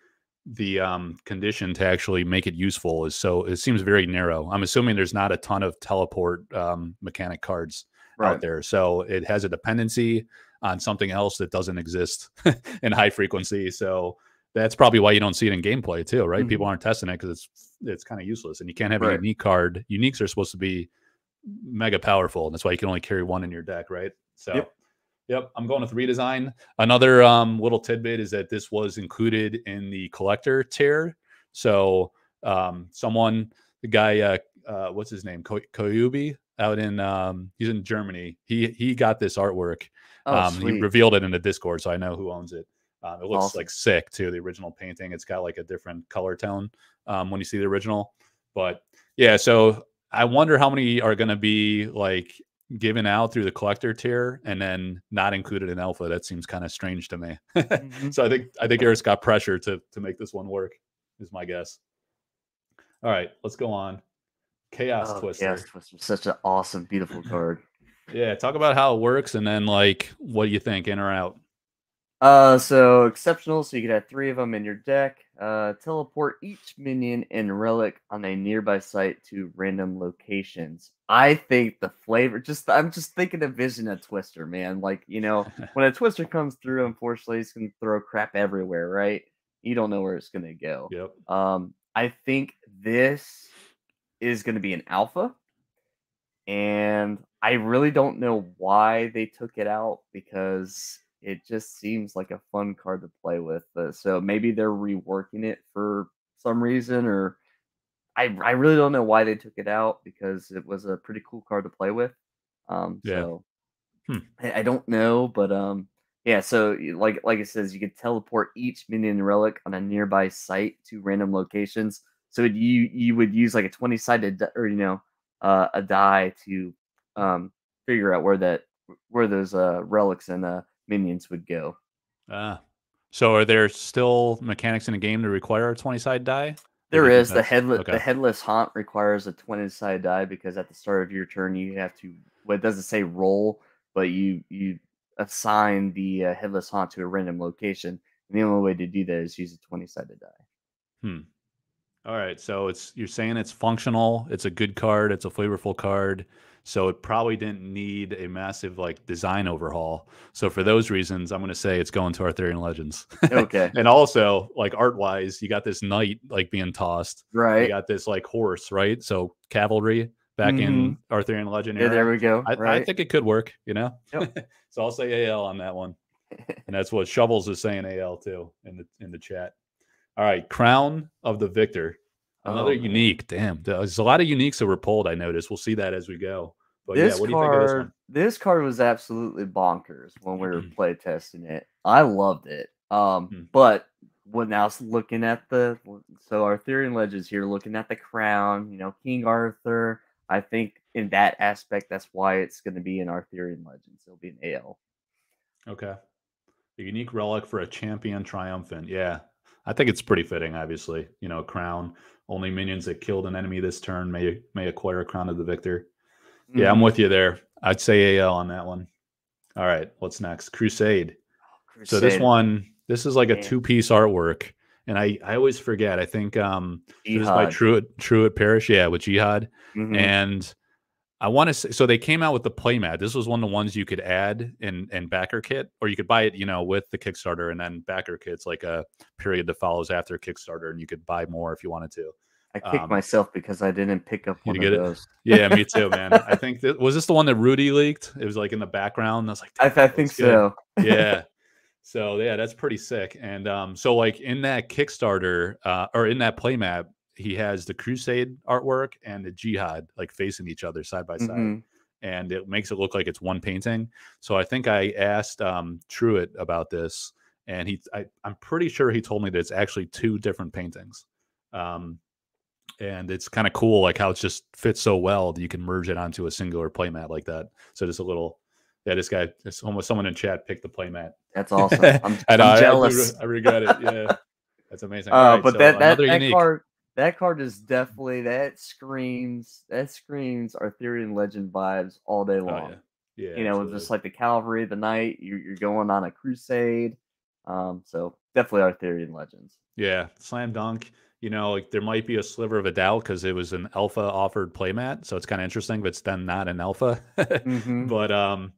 the um, condition to actually make it useful is so it seems very narrow. I'm assuming there's not a ton of teleport um, mechanic cards right. out there, so it has a dependency on something else that doesn't exist *laughs* in high frequency. So that's probably why you don't see it in gameplay too, right? Mhm. People aren't testing it because it's it's kind of useless, and you can't have a unique card. Uniques are supposed to be mega powerful, and that's why you can only carry one in your deck, right? So, Yep. yep, I'm going with redesign. Another um, little tidbit is that this was included in the collector tier. So, um, someone, the guy, uh, uh, what's his name, Ko- Koyubi, out in um, he's in Germany. He he got this artwork. Oh, um, he revealed it in the Discord, so I know who owns it. Um, it looks Awesome. like sick too. The original painting, it's got like a different color tone um, when you see the original. But yeah, so I wonder how many are going to be like given out through the collector tier and then not included in alpha. That seems kind of strange to me. *laughs* Mhm. so I think I think Eric's got pressure to to make this one work. Is my guess. All right, let's go on. Chaos Oh, Twister. Chaos Twister, such an awesome, beautiful *clears throat* card. Yeah, talk about how it works and then like what do you think in or out. Uh, so exceptional. So you could have three of them in your deck. Uh, teleport each minion and relic on a nearby site to random locations. I think the flavor. Just I'm just thinking of Vision of Twister, man. Like you know, *laughs* when a Twister comes through, unfortunately, it's gonna throw crap everywhere, right? You don't know where it's gonna go. Yep. Um, I think this is going to be an alpha, and I really don't know why they took it out because it just seems like a fun card to play with. Uh, so maybe they're reworking it for some reason, or I I really don't know why they took it out because it was a pretty cool card to play with. Um, Yeah. so Hmm. I, I don't know, but um, yeah. So like like it says, you could teleport each minion relic on a nearby site to random locations. So it- you you would use like a twenty sided or you know uh, a die to um figure out where that where those uh relics and uh minions would go. Ah. So are there still mechanics in the game to require a 20 side die? There do you think is the headless okay. the headless haunt requires a twenty sided die because at the start of your turn you have to well it doesn't say roll, but you you assign the uh, headless haunt to a random location. And the only way to do that is use a twenty sided die. Hmm. All right. So it's you're saying it's functional, it's a good card, it's a flavorful card. So it probably didn't need a massive like design overhaul. So for those reasons, I'm gonna say it's going to Arthurian Legends. Okay, *laughs* and also like art wise, you got this knight like being tossed. Right. You got this like horse, right? So cavalry back in Arthurian Legend. Mm-hmm. Yeah, there we go. I, I think it could work, you know. Yep. *laughs* so I'll say AL on that one, *laughs* and that's what Shovels is saying AL too in the in the chat. All right, Crown of the Victor, another Oh, unique. Damn, there's a lot of uniques that were pulled. I noticed. We'll see that as we go. But this yeah, what do you card, think of this one? this card was absolutely bonkers when we were play testing it. I loved it. Um, Mhm. but when I was looking at the so Arthurian Legends here, looking at the crown, you know, King Arthur. I think in that aspect, that's why it's going to be an Arthurian Legends. It'll be an AL. Okay, a unique relic for a champion triumphant. Yeah, I think it's pretty fitting. Obviously, you know, crown. Only minions that killed an enemy this turn may may acquire a crown of the victor. Yeah, I'm Mhm. with you there. I'd say AL on that one. All right, what's next? Crusade. So this one, this is like a two-piece artwork, and I I always forget. I think um this is by Jihad. Truett Truett Parish, yeah, with Jihad, Mhm. and I want to say so they came out with the playmat. This was one of the ones you could add in in backer kit, or you could buy it, you know, with the Kickstarter, and then backer kit's like a period that follows after Kickstarter, and you could buy more if you wanted to. I kicked um, myself because I didn't pick up one of get it? those. *laughs* Yeah, me too, man. I *laughs* think that was this the one that Rudy leaked. It was like in the background. I was like, I, I think good." so. yeah. *laughs* So yeah, that's pretty sick. And um, so like in that Kickstarter uh, or in that playmat, he has the Crusade artwork and the Jihad like facing each other side by side, Mhm. and it makes it look like it's one painting. So I think I asked um, Truett about this, and he I, I'm pretty sure he told me that it's actually two different paintings. Um, and it's kind of cool, like how it just fits so well that you can merge it onto a singular playmat like that. So just a little, yeah, this guy, it's almost someone in chat picked the playmat. That's *laughs* awesome. I'm, I I'm I- I, jealous. re- I regret it. Yeah, that's *laughs* amazing. Uh, right, but so that that, that card that card is definitely that screams that screams Arthurian legend vibes all day Oh, long. yeah, yeah, you know, with just like the cavalry, the knight, you're, you're going on a crusade. Um, so definitely Arthurian legends. yeah, slam dunk. You know, like there might be a sliver of a doubt because it was an alpha offered playmat, so it's kind of interesting, but it's then not an alpha. *laughs* Mhm. But um,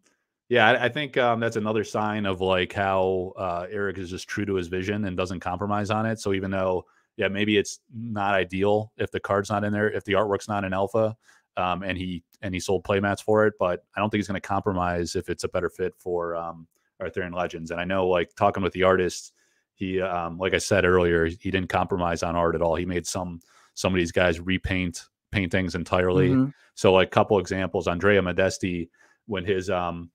Yeah, I, I think um, that's another sign of like how uh, Erik is just true to his vision and doesn't compromise on it. So even though, yeah, maybe it's not ideal if the card's not in there, if the artwork's not in alpha, um, and he and he sold playmats for it, but I don't think he's going to compromise if it's a better fit for um, Arthurian Legends. And I know, like talking with the artist, he, um, like I said earlier, he didn't compromise on art at all. He made some some of these guys repaint paintings entirely. Mhm. So, like, a couple examples: Andrea Modesti, when his um,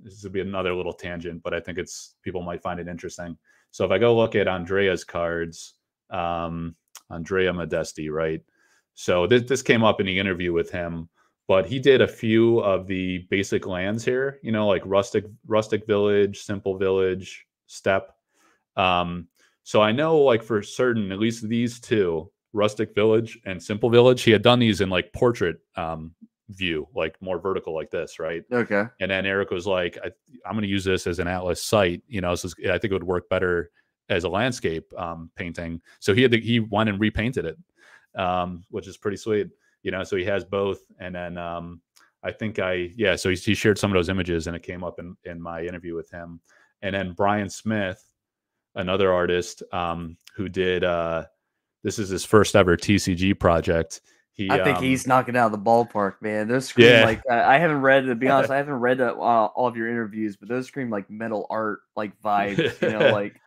this would be another little tangent, but I think it's people might find it interesting. So, if I go look at Andrea's cards, um, Andrea Modesti, right? So this this came up in the interview with him, but he did a few of the basic lands here, you know, like rustic rustic village, simple village, step. Um, so I know like for certain, at least these two, rustic village and simple village, he had done these in like portrait um view, like more vertical like this, right? Okay. And then Erik was like, I, I'm going to use this as an Atlas site. You know, so I think it would work better as a landscape um, painting. So he had to, he went and repainted it, um, which is pretty sweet. You know, so he has both. And then um, I think I, yeah, so he, he shared some of those images and it came up in, in my interview with him. And then Brian Smith, another artist um, who did, uh, this is his first ever TCG project. He, I think um, he's knocking out of the ballpark, man. Those scream Yeah. like I I haven't read to be honest. *laughs* I haven't read uh, all of your interviews, but those scream like metal art, like vibes. You know, *laughs* like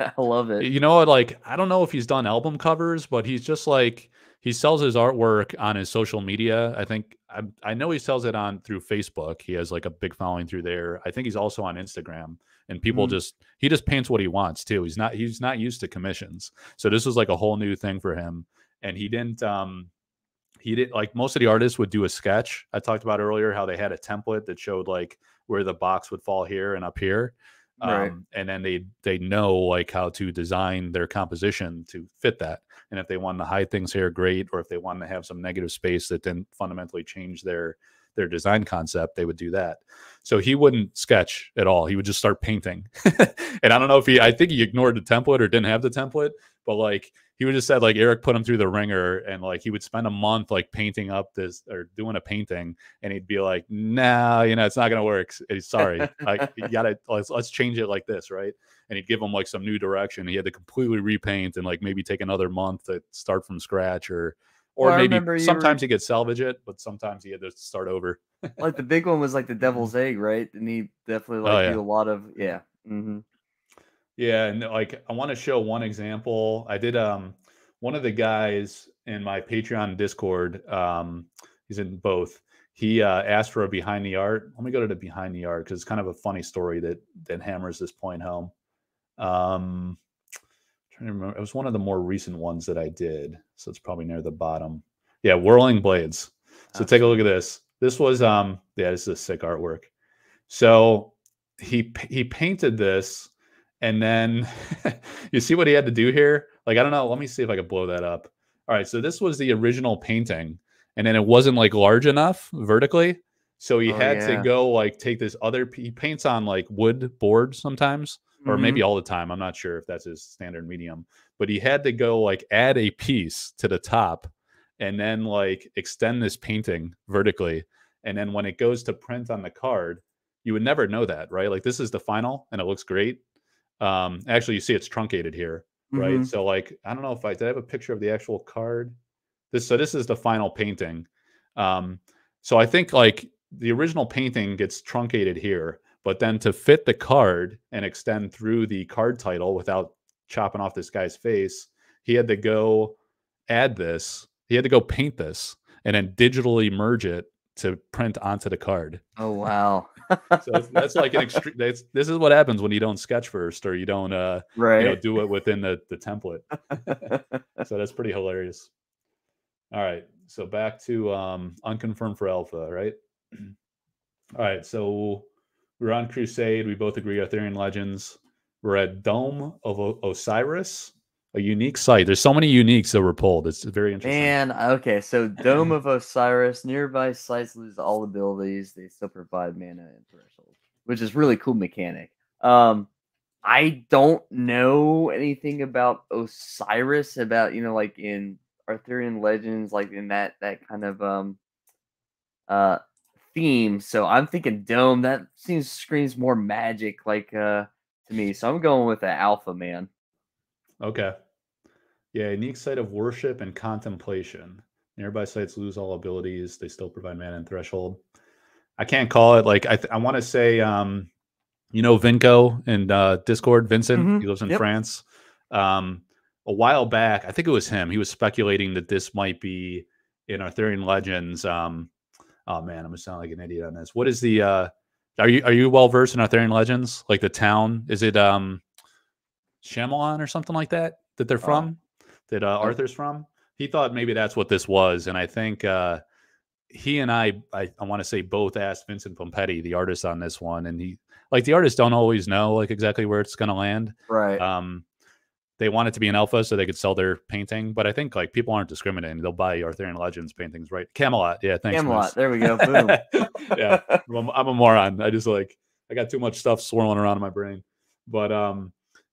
*laughs* I love it. you know what like i don't know if he's done album covers but he's just like he sells his artwork on his social media. I think I, I know he sells it on through facebook. He has like a big following through there. I think he's also on instagram and people Mhm. just he just paints what he wants too. He's not he's not used to commissions. So this was like a whole new thing for him. And he didn't um he did like most of the artists would do a sketch. I talked about earlier how they had a template that showed like where the box would fall here and up here Right. um, and then they they know like how to design their composition to fit that. And if they wanted to hide things here great. Or if they wanted to have some negative space that didn't fundamentally change their their design concept they would do that. So he wouldn't sketch at all. He would just start painting. *laughs* And i don't know if he i think he ignored the template or didn't have the template but like he would just said like erik put him through the ringer and like he would spend a month like painting up this or doing a painting and he'd be like nah you know it's not gonna work. Sorry. *laughs* I, you gotta let's, let's change it like this right? And he'd give him like some new direction. He had to completely repaint and like maybe take another month to start from scratch or or Well, maybe you were- sometimes he could salvage it but sometimes he had to start over. Like the big one was like the *laughs* devil's egg, right? And he definitely like Oh, yeah. do a lot of yeah. hmm Yeah, and like I want to show one example. I did um one of the guys in my Patreon Discord, um, he's in both. He uh, asked for a behind the art. Let me go to the behind the art because it's kind of a funny story that that hammers this point home. Um trying to remember, it was one of the more recent ones that I did, so it's probably near the bottom. Yeah, whirling blades. So take a look at this. This was um yeah, this is a sick artwork. So he he painted this and then *laughs* you see what he had to do here? Like I don't know, let me see if I could blow that up. All right, so this was the original painting and then it wasn't like large enough vertically. So he Oh, had yeah. to go like take this other he paints on like wood board sometimes or Mm-hmm. maybe all the time. I'm not sure if that's his standard medium, but he had to go like add a piece to the top and then like extend this painting vertically. And then when it goes to print on the card, you would never know that, right? Like this is the final and it looks great. Um, actually, you see it's truncated here, right? Mhm. So like, I don't know if I did I have a picture of the actual card. This so this is the final painting. Um, so I think like the original painting gets truncated here, but then to fit the card and extend through the card title without chopping off this guy's face, he had to go add this. He had to go paint this and then digitally merge it to print onto the card. Oh wow. *laughs* So that's, that's like an extreme. That's, this is what happens when you don't sketch first or you don't uh, right. you know do it within the the template. *laughs* so that's pretty hilarious. All right, so back to um, unconfirmed for alpha, right? *clears throat* All right, so we're on Crusade. We both agree Arthurian legends. We're at Dome of o- Osiris, a unique site. There's so many uniques that were pulled. It's very interesting. Man, okay, so Dome of Osiris, nearby sites lose all abilities. They still provide mana and threshold, which is really cool mechanic. Um, I don't know anything about Osiris, about you know, like in Arthurian legends, like in that that kind of um uh theme. So I'm thinking dome. That seems screams more magic, like uh to me. So I'm going with the alpha man. Okay. Yeah, unique site of worship and contemplation. Nearby sites lose all abilities. They still provide mana and threshold. I can't call it like I. Th- I want to say, um, you know, Vinco in uh, Discord, Vincent. Mhm. He lives in Yep. France. Um, a while back, I think it was him. He was speculating that this might be in Arthurian Legends. Um, oh man, I'm gonna sound like an idiot on this. What is the? Uh, are you are you well versed in Arthurian Legends? Like the town? Is it um, Shyamalan or something like that? That they're Uh, from? that uh, Arthur's from? He thought maybe that's what this was, and I think uh, he and I, I, I want to say both asked Vincent Pompetti, the artist on this one, and he like the artists don't always know like exactly where it's going to land. Right. Um, they want it to be an alpha so they could sell their painting, but I think like people aren't discriminating; they'll buy Arthurian Legends paintings, right? Camelot, yeah, thanks. Camelot. Moose. There we go. Boom. *laughs* yeah, I'm a moron. I just like I got too much stuff swirling around in my brain. But um,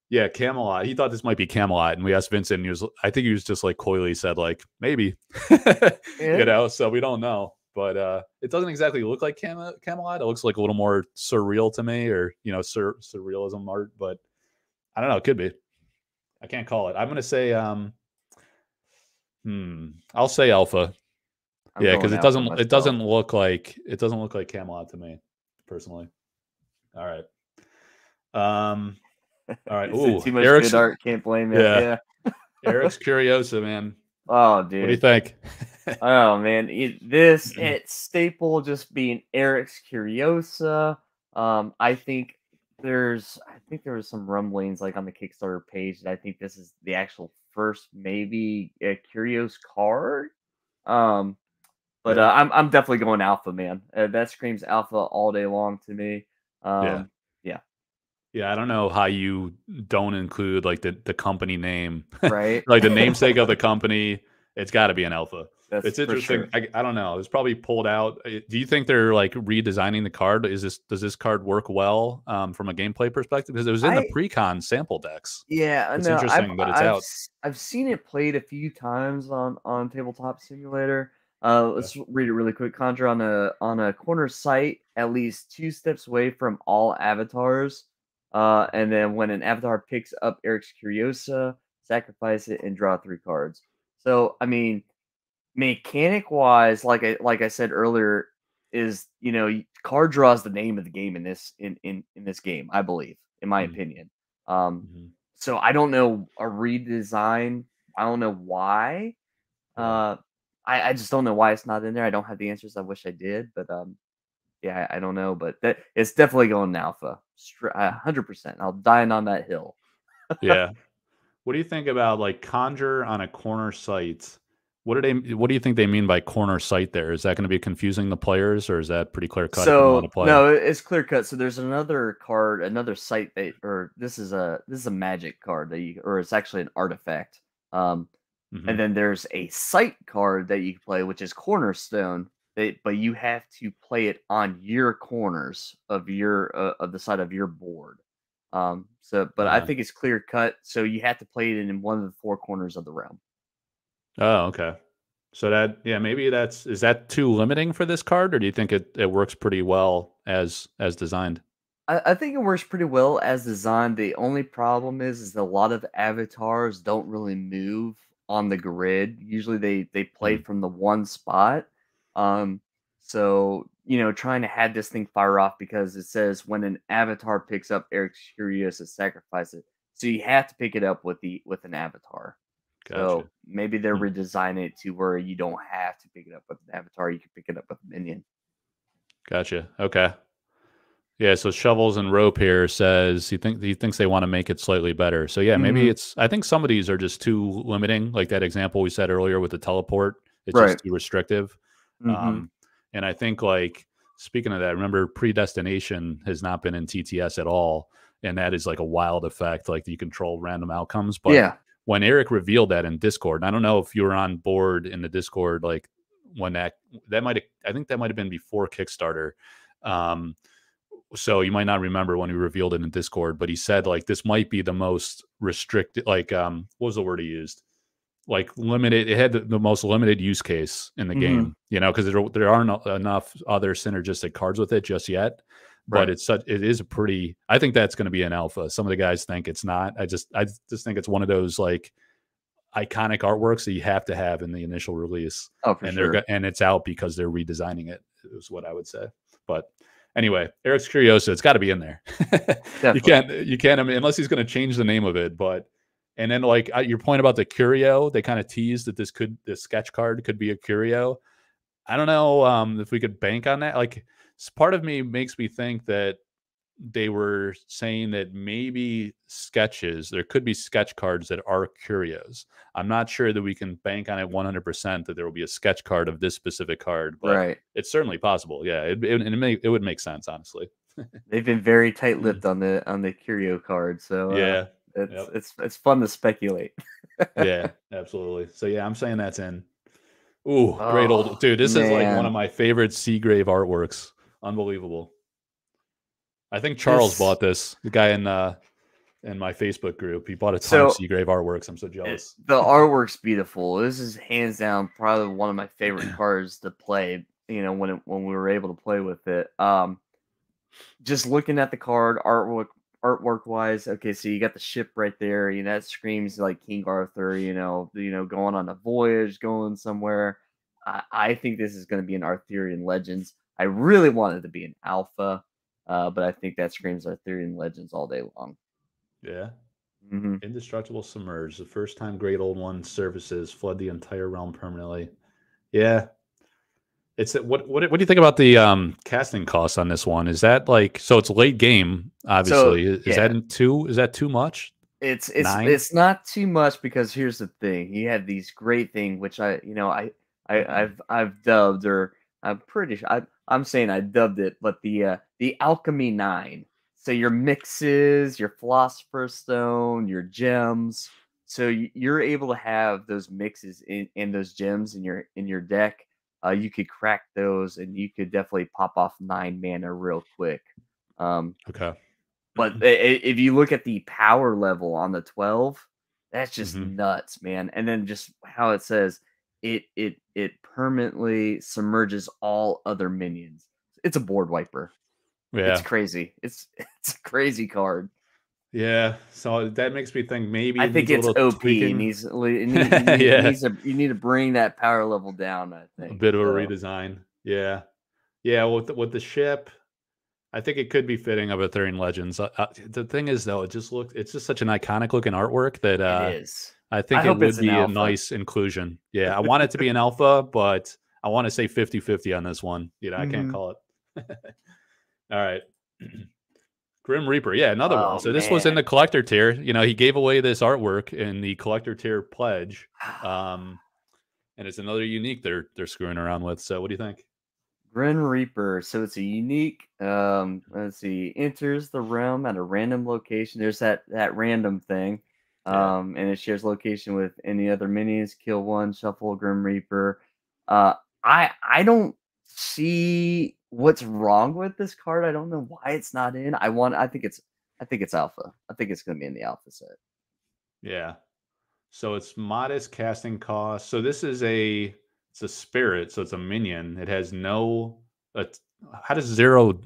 yeah, Camelot. He thought this might be Camelot, and we asked Vincent. And he was, I think he was just like coyly said, like maybe, *laughs* Yeah. you know. So we don't know, but uh, it doesn't exactly look like Cam- Camelot. It looks like a little more surreal to me, or you know, sur- surrealism art. But I don't know. It could be. I can't call it. I'm gonna say um. Hmm. I'll say Alpha. I'm yeah, because it doesn't myself. it doesn't look like it doesn't look like Camelot to me, personally. All right. Um all right. *laughs* Ooh, too much Erik's- good art. Can't blame you. Yeah. Yeah. *laughs* Erik's Curiosa, man. Oh, dude. What do you think? *laughs* Oh man, it, this *clears throat* it's staple just being Erik's Curiosa. Um, I think there's I think there was some rumblings like on the Kickstarter page that I think this is the actual first maybe a Curios card. Um, but uh, I'm I'm definitely going Alpha man. Uh, that screams Alpha all day long to me. Um, Yeah, I don't know how you don't include like the, the company name. right. *laughs* like the namesake of the *laughs* company. It's gotta be an alpha. That's it's interesting. sure. I, I don't know. It's probably pulled out. Uh, Do you think they're like redesigning the card? Is this does this card work well um, from a gameplay perspective? Because it was in the I- pre-con sample decks. Yeah, It's no, interesting I've, that it's I've, out. I've seen it played a few times on on Tabletop Simulator. Uh, let's read it really quick. Conjure on a on a corner site, at least two steps away from all avatars. Uh, and then when an avatar picks up Erik's Curiosa, sacrifice it and draw three cards. So I mean, mechanic wise, like I like I said earlier, is you know card draw is the name of the game in this in in in this game. I believe, in my Mhm. opinion. Um, Mhm. so I don't know a redesign. I don't know why. Uh, I, I just don't know why it's not in there. I don't have the answers. I wish I did, but um, yeah, I, don't know. But that it's definitely going alpha, hundred percent. I'll die on that hill. *laughs* yeah. What do you think about like conjure on a corner site? What do they? What do you think they mean by corner site? There is that going to be confusing the players, or is that pretty clear cut? So want to play? no, it's clear cut. So there's another card, another site that, or this is a this is a magic card that you, or it's actually an artifact. Um, Mhm. and then there's a site card that you can play, which is Cornerstone. That, but you have to play it on your corners of your uh, of the side of your board. Um, so, but I Uh-huh. think it's clear cut. So you have to play it in one of the four corners of the realm. Oh, okay. So that yeah, maybe that's is that too limiting for this card, or do you think it, it works pretty well as as designed? I, I think it works pretty well as designed. The only problem is, is a lot of avatars don't really move on the grid. Usually, they they play from the one spot. Um, so you know, trying to have this thing fire off because it says when an avatar picks up Erik's Curious to sacrifice it. So you have to pick it up with the with an avatar. Gotcha. So maybe they're Hmm. redesigning it to where you don't have to pick it up with an avatar. You can pick it up with a minion. Gotcha. Okay. Yeah. So shovels and rope here says he think he thinks they want to make it slightly better. So yeah, maybe Mhm. it's. I think some of these are just too limiting, like that example we said earlier with the teleport. It's Right. just too restrictive. Mhm. Um, and I think like speaking of that, remember predestination has not been in TTS at all, and that is like a wild effect. Like you control random outcomes, but yeah. when Erik revealed that in Discord, and I don't know if you were on board in the Discord, like when that that might have, I think that might have been before Kickstarter. Um, so you might not remember when he revealed it in Discord, but he said like this might be the most restricted, like um, what was the word he used? Like limited. It had the, the most limited use case in the Mhm. game, you know, because there there aren't enough other synergistic cards with it just yet. But it's such it is a pretty. I think that's going to be an alpha. Some of the guys think it's not. I just I just think it's one of those like iconic artworks that you have to have in the initial release Oh, for and sure. they're and it's out because they're redesigning it is what i would say but anyway erik's curiosa it's got to be in there *laughs* you can't you can't I mean, unless he's going to change the name of it but and then like your point about the curio they kind of teased that this could this sketch card could be a curio. I don't know um if we could bank on that. Like part of me makes me think that they were saying that maybe sketches there could be sketch cards that are curios. I'm not sure that we can bank on it 100% that there will be a sketch card of this specific card but Right. it's certainly possible. Yeah it, it, it, may, it would make sense honestly. *laughs* They've been very tight-lipped on the on the curio card, so uh, yeah it's Yep. it's it's fun to speculate. yeah *laughs* absolutely so yeah i'm saying that's in ooh great Oh, old dude this is like one of my favorite seagrave artworks unbelievable i think charles This- bought this the guy in uh in my facebook group he bought a ton of seagrave artworks i'm so It- jealous the artwork's beautiful. This is hands down probably one of my favorite *clears throat* cards to play. You know, when it, when we were able to play with it. Um, just looking at the card, artwork artwork wise, okay, so you got the ship right there. You know, that screams like King Arthur. You know, you know, going on a voyage, going somewhere. I, I think this is going to be an Arthurian Legends. I really wanted to be an alpha, uh, but I think that screams Arthurian Legends all day long. yeah hmm Indestructible Submerge, the first time Great Old One surfaces flood the entire realm permanently. Yeah. It's what what what do you think about the um casting costs on this one? Is that like so it's late game, obviously. is is that yeah. in too is that too much? It's it's Nine? it's not too much because here's the thing. He had these great thing which I you know I I I've I've dubbed or I'm pretty sure I I'm saying I dubbed it, but the uh the alchemy nine. So your mixes, your philosopher's stone, your gems. So you're able to have those mixes in, in those gems in your in your deck. Uh, you could crack those, and you could definitely pop off nine mana real quick. Um, Okay. but i- if you look at the power level on the 12, that's just Mhm. nuts, man. And then just how it says it it it permanently submerges all other minions. It's a board wiper. Yeah. It's crazy. It's *laughs* it's a crazy card. Yeah. So that makes me think maybe I think it's OP. Tweaking, needs, it *laughs* need- it need- it Yeah. needs to, you need to bring that power level down, I think. A bit of a So, redesign. Yeah. Yeah, with the, with the ship, I think it could be fitting of Arthurian Legends. Uh, uh, the thing is though, it just looks it's just such an iconic looking artwork that uh it is. I think it would be a nice inclusion. Yeah, I want it to be *laughs* an alpha, but I want to say 50-50 on this one. You know, I can't Mhm. call it. *laughs* All right. *clears throat* Grim Reaper. Yeah, another Oh, one. So this was in the collector tier. You know, he gave away this artwork in the collector tier pledge. Um and it's another unique they're they're screwing around with. So what do you think? Grim Reaper. So it's a unique. Um, let's see. Enters the realm at a random location. There's that that random thing. Yeah. Um, and it shares location with any other minions. Kill one, shuffle Grim Reaper. Uh, I I don't see what's wrong with this card. I don't know why it's not in. I want. I think it's. I think it's alpha. I think it's going to be in the alpha set. Yeah. So it's modest casting cost. So this is a it's a spirit, so it's a minion. It has no uh, how does zero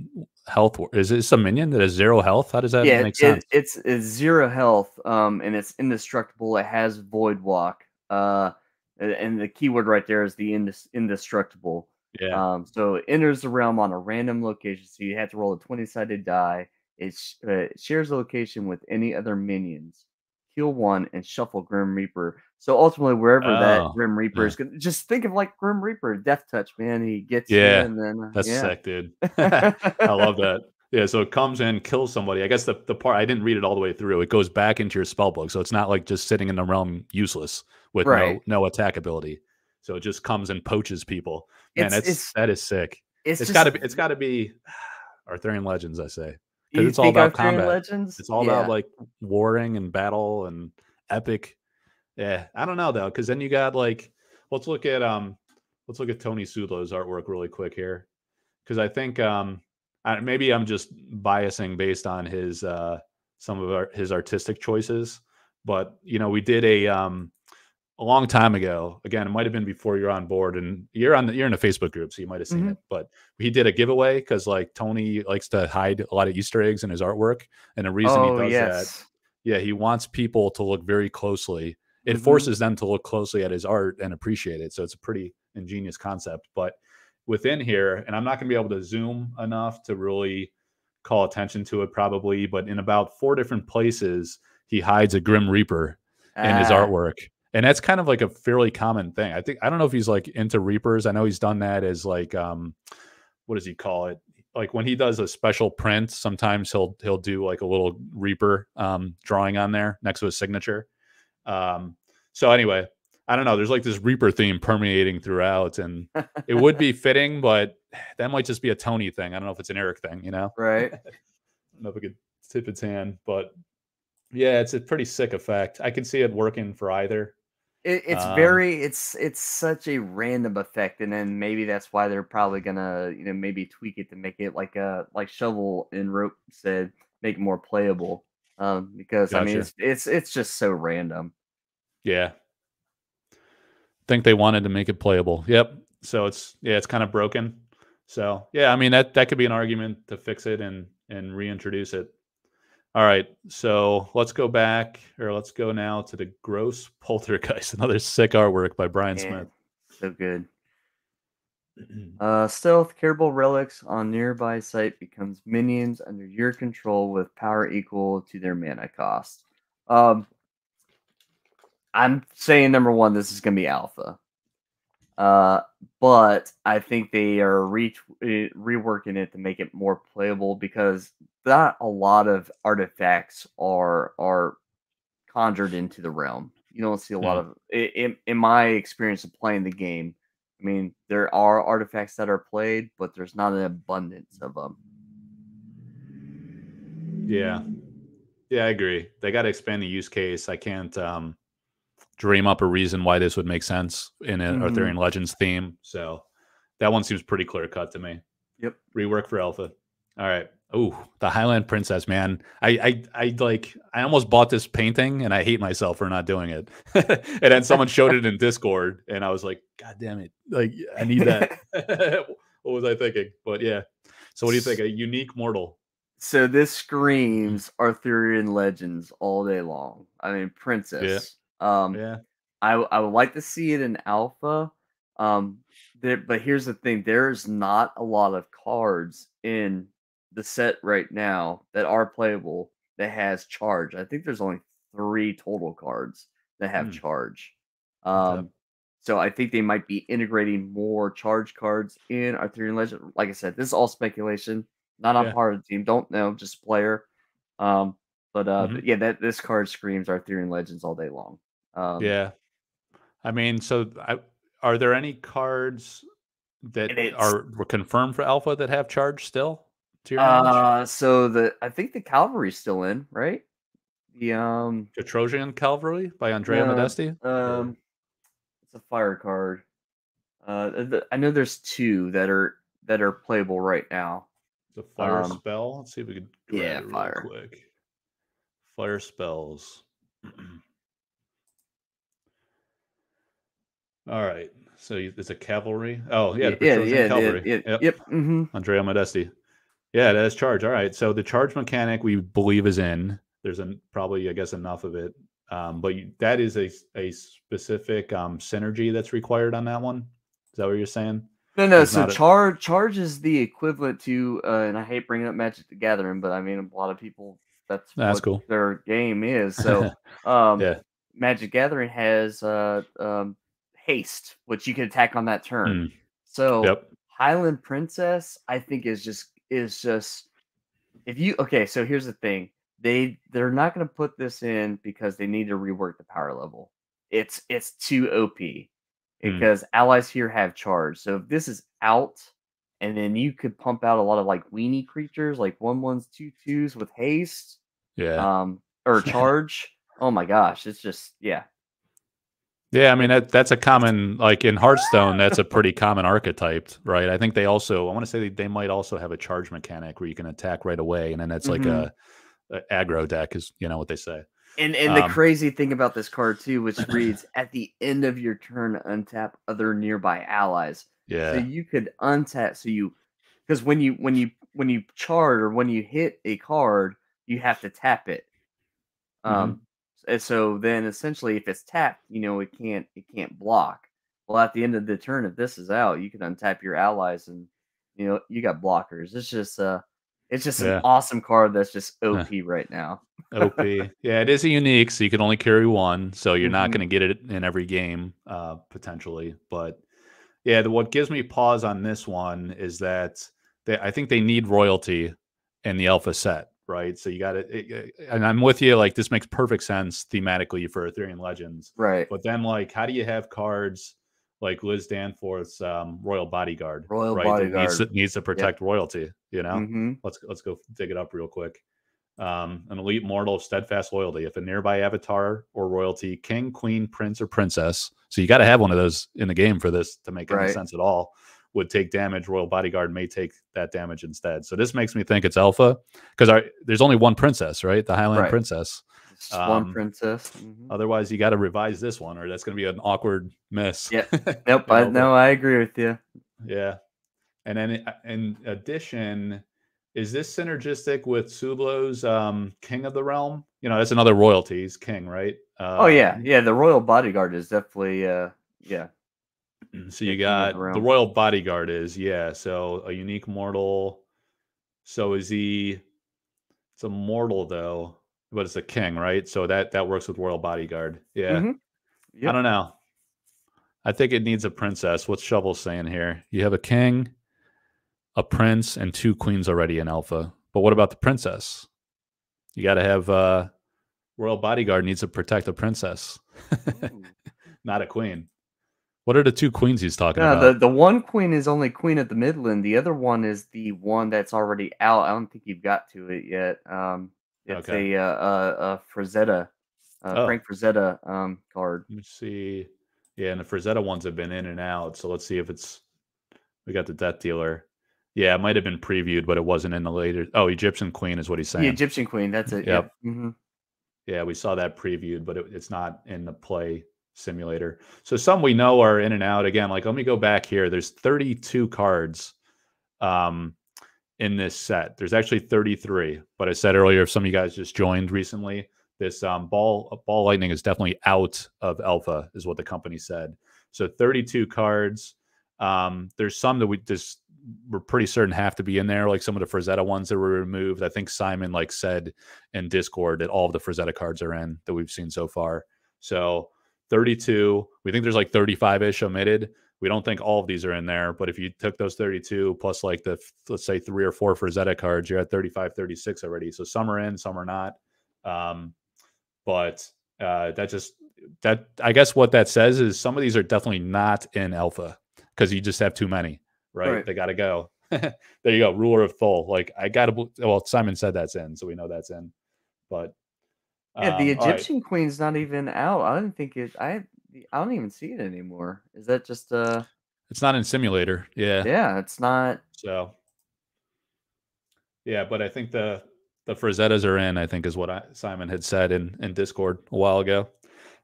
health work? Is this a minion that has zero health? How does that yeah, make it- sense? it's it's zero health, um, and it's indestructible. It has void walk, uh, and the keyword right there is the indes- indestructible. Yeah. Um, so it enters the realm on a random location. So you have to roll a twenty-sided die. It, sh- uh, shares a location with any other minions. Kill one and shuffle Grim Reaper. So ultimately, wherever Oh, that Grim Reaper is, gonna, just think of like Grim Reaper, Death Touch, man. He gets Yeah, you, and then uh, That's yeah. sick, dude. *laughs* *laughs* I love that. Yeah, so it comes in, kills somebody. I guess the, the part I didn't read it all the way through. It goes back into your spell book, so it's not like just sitting in the realm useless with Right. no no attack ability. So it just comes and poaches people. Man, It's- that's it's- that is sick. It's, it's got to be. It's got to be *sighs* Arthurian Legends. I say because it's all about Arthurian combat. Legends? it's all Yeah. about like warring and battle and epic. Yeah, I don't know though, because then you got like let's look at um let's look at Tony Szczudlo's artwork really quick here, because I think um I, maybe I'm just biasing based on his uh some of our, his artistic choices, but you know we did a um a long time ago. Again, it might have been before you're on board, and you're on the you're in a Facebook group, so you might have seen Mhm. it. But he did a giveaway because like Tony likes to hide a lot of Easter eggs in his artwork, and the reason oh he does that, yeah, he wants people to look very closely. It Mhm. forces them to look closely at his art and appreciate it. So it's a pretty ingenious concept. But within here, and I'm not going to be able to zoom enough to really call attention to it, probably, but in about four different places, he hides a Grim Reaper in his Ah, artwork. And that's kind of like a fairly common thing. I think I don't know if he's like into Reapers. I know he's done that as like um what does he call it? Like when he does a special print, sometimes he'll he'll do like a little Reaper um drawing on there next to his signature. Um so anyway, I don't know. There's like this Reaper theme permeating throughout, and it would be *laughs* fitting, but that might just be a Tony thing. I don't know if it's an Erik thing, you know? right. *laughs* I don't know if we could tip its hand, but yeah, it's a pretty sick effect. I can see it working for either. It, it's Um, very it's it's such a random effect, and then maybe that's why they're probably gonna you know maybe tweak it to make it like a like shovel and rope said make it more playable. Um, because I mean it's it's it's just so random. Yeah. Think they wanted to make it playable. Yep. So it's yeah, it's kind of broken. So yeah, I mean that that could be an argument to fix it and and reintroduce it. All right. So let's go back or let's go now to the gross poltergeist, *laughs* another sick artwork by Brian Smith. so good. *clears throat* Uh, stealth carable relics on nearby site becomes minions under your control with power equal to their mana cost. Um, I'm saying number one, this is gonna be alpha. Uh, but I think they are re- eh, reworking it to make it more playable because not a lot of artifacts are are conjured into the realm. You don't see a lot of in in my experience of playing the game. I mean, there are artifacts that are played, but there's not an abundance of them. Yeah. Yeah, I agree. They got to expand the use case. I can't um, dream up a reason why this would make sense in an Mhm. Arthurian Legends theme. So that one seems pretty clear cut to me. Yep. Rework for Alpha. All right. Oh, the Highland Princess, man. I, I, I like. I almost bought this painting, and I hate myself for not doing it. *laughs* and then someone showed it in Discord, and I was like, "God damn it! Like, I need that." *laughs* *laughs* what was I thinking? But yeah. So, what do you think? A unique mortal. So this screams Arthurian legends all day long. I mean, princess. Um, Yeah. I I would like to see it in alpha. Um, there, but here's the thing: there's not a lot of cards in the set right now that are playable that has charge. I think there's only three total cards that have Hmm. charge. Okay. Um, so I think they might be integrating more charge cards in Arthurian Legend. Like I said, this is all speculation. Not on Yeah. part of the team. Don't know, just player. Um, but uh, Mhm. but yeah, that this card screams Arthurian Legends all day long. Um, Yeah. I mean, so I, are there any cards that are were confirmed for alpha that have charge still? To your knowledge? Uh, so the I think the cavalry's still in, right? The um the Trojan Cavalry by Andrea Modesti? Um, it's a fire card. Uh, th- I know there's two that are that are playable right now. the fire um, spell? Let's see if we can grab yeah, it real fire. quick. Fire spells. *clears throat* All right. So it's a cavalry. Oh yeah, the yeah, yeah, Cavalry. yeah, Yep. yep. hmm Andrea Modesti. Yeah, that is charge. All right. So the charge mechanic we believe is in. There's an, probably, I guess, enough of it. Um, but you, that is a, a specific um, synergy that's required on that one. Is that what you're saying? No, no. So not a- charge charge is the equivalent to, uh, and I hate bringing up Magic the Gathering, but I mean a lot of people that's That's what cool. their game is. *laughs* So um, Yeah. Magic Gathering has uh, um, haste, which you can attack on that turn. Mm. So Yep. Highland Princess, I think is just is just if you okay. So here's the thing: they they're not going to put this in because they need to rework the power level. It's it's too OP Hmm. because allies here have charge. So if this is out, and then you could pump out a lot of like weenie creatures, like one ones, two twos with haste, Yeah. um, or *laughs* charge. oh my gosh, it's just yeah. Yeah, I mean that that's a common like in Hearthstone. That's a pretty common archetype, right? I think they also I want to say they, they might also have a charge mechanic where you can attack right away, and then that's like Mhm. a, a aggro deck, is you know what they say. And and the Um, crazy thing about this card too, which *clears throat* reads at the end of your turn, untap other nearby allies. Yeah. So you could untap. So you because when you when you when you chart or when you hit a card, you have to tap it. Mhm. Um, and so then essentially, if it's tapped, you know it can't it can't block. Well, at the end of the turn, if this is out, you can untap your allies, and you know you got blockers. It's just uh, it's just Yeah. an awesome card that's just OP right now. OP. *laughs* yeah, it is a unique, so you can only carry one, so you're not Mhm. going to get it in every game, uh, potentially. But yeah, the, what gives me pause on this one is that they, I think they need royalty in the alpha set, right? So you got it, and I'm with you. Like this makes perfect sense thematically for Arthurian Legends, Right. but then like, how do you have cards? Like Liz Danforth's um, Royal Bodyguard, Royal right? That needs to, Bodyguard. needs to protect royalty. You know, hmm let's let's go dig it up real quick. Um, an elite mortal of steadfast loyalty. If a nearby avatar or royalty, king, queen, prince, or princess, so you got to have one of those in the game for this to make any sense at all, would take damage. Royal bodyguard may take that damage instead. So this makes me think it's alpha because there's only one princess, right? The Highland Right. princess. Just one Um, princess. Mhm. Otherwise, you got to revise this one, or that's going to be an awkward miss. Yeah. *laughs* Nope. I, no, I agree with you. Yeah. And then in addition, is this synergistic with Szczudlo's um, King of the Realm? You know, that's another royalty. He's king, right? Uh, Oh yeah, yeah. The royal bodyguard is definitely uh yeah. *clears throat* So you got the royal bodyguard is, yeah. So a unique mortal. So is he it's a mortal though, but it's a king, right? So that that works with royal bodyguard. Yeah. Mhm. I don't know. I think it needs a princess. What's Shovel saying here? You have a king, a prince, and two queens already in alpha. But what about the princess? You got to have uh, royal bodyguard needs to protect a princess, *laughs* not a queen. What are the two queens he's talking No, about? the the one queen is only queen of the Midland. The other one is the one that's already out. I don't think you've got to it yet. Um, it's Okay. a uh, uh, uh Frazetta, uh, Oh. Frank Frazetta um card. Let me see. Yeah, and the Frazetta ones have been in and out. So let's see if it's. We got the Death Dealer. Yeah, it might have been previewed, but it wasn't in the later. Oh, Egyptian Queen is what he's The saying. Egyptian queen. That's it. Yep. Yeah. hmm Yeah, we saw that previewed, but it, it's not in the play simulator. So some we know are in and out. Again, like let me go back here. There's 32 cards um, in this set. There's actually 33, but I said earlier, if some of you guys just joined recently, this um, ball ball lightning is definitely out of alpha, is what the company said. So 32 cards. Um, there's some that we just we're pretty certain have to be in there, like some of the Frazetta ones that were removed. I think Simon like said in Discord that all of the Frazetta cards are in that we've seen so far. So 32. We think there's like 35 ish omitted. We don't think all of these are in there, but if you took those 32 plus like the let's say three or four Frazetta cards, you're at 35, 36 already. So some are in, some are not. Um, but uh, that just that I guess what that says is some of these are definitely not in alpha because you just have too many, right? Right. They got to go. *laughs* there you go, ruler of Thul. Like I got to. Well, Simon said that's in, so we know that's in. But Yeah, the um, all right. Egyptian queen's not even out. I didn't think it. I I don't even see it anymore. Is that just uh? It's not in simulator. Yeah. Yeah, it's not. So yeah, but I think the the Frazettas are in, I think is what I, Simon had said in, in Discord a while ago.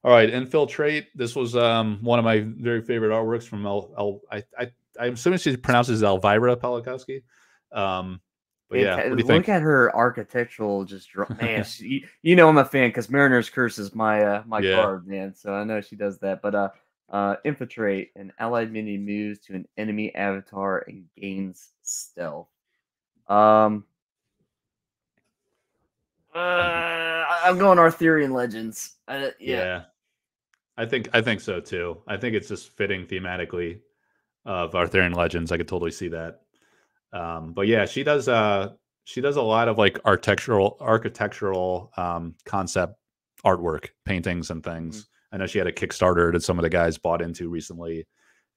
All right, infiltrate. This was um, one of my very favorite artworks from El, El I, I I'm assuming she pronounces Elvira Pelikowski. Um, but yeah, Fanca- what do you look think? at her architectural just draw. Man, *laughs* she, you know I'm a fan because Mariner's Curse is my uh, my Yeah. card, man. So I know she does that. But uh, uh, infiltrate an allied minion moves to an enemy avatar and gains stealth. Um, uh, I'm going Arthurian Legends. Uh, yeah. yeah. I think I think so too. I think it's just fitting thematically of Arthurian legends. I could totally see that. Um, but yeah, she does uh she does a lot of like architectural architectural um concept artwork, paintings and things. I know she had a Kickstarter that some of the guys bought into recently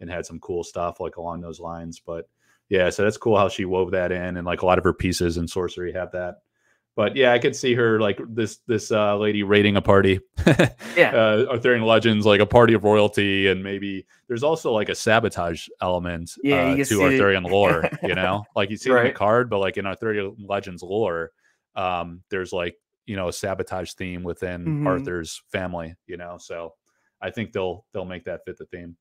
and had some cool stuff like along those lines. But yeah, so that's cool how she wove that in and like a lot of her pieces in sorcery have that. But yeah, I could see her like this this uh lady raiding a party. *laughs* Yeah. uh, Arthurian legends, like a party of royalty, and maybe there's also like a sabotage element Yeah, uh, to Arthurian lore. *laughs* You know, like you see it in the card, but like in Arthurian legends lore, um, there's like you know a sabotage theme within Mhm. Arthur's family. You know, so I think they'll they'll make that fit the theme.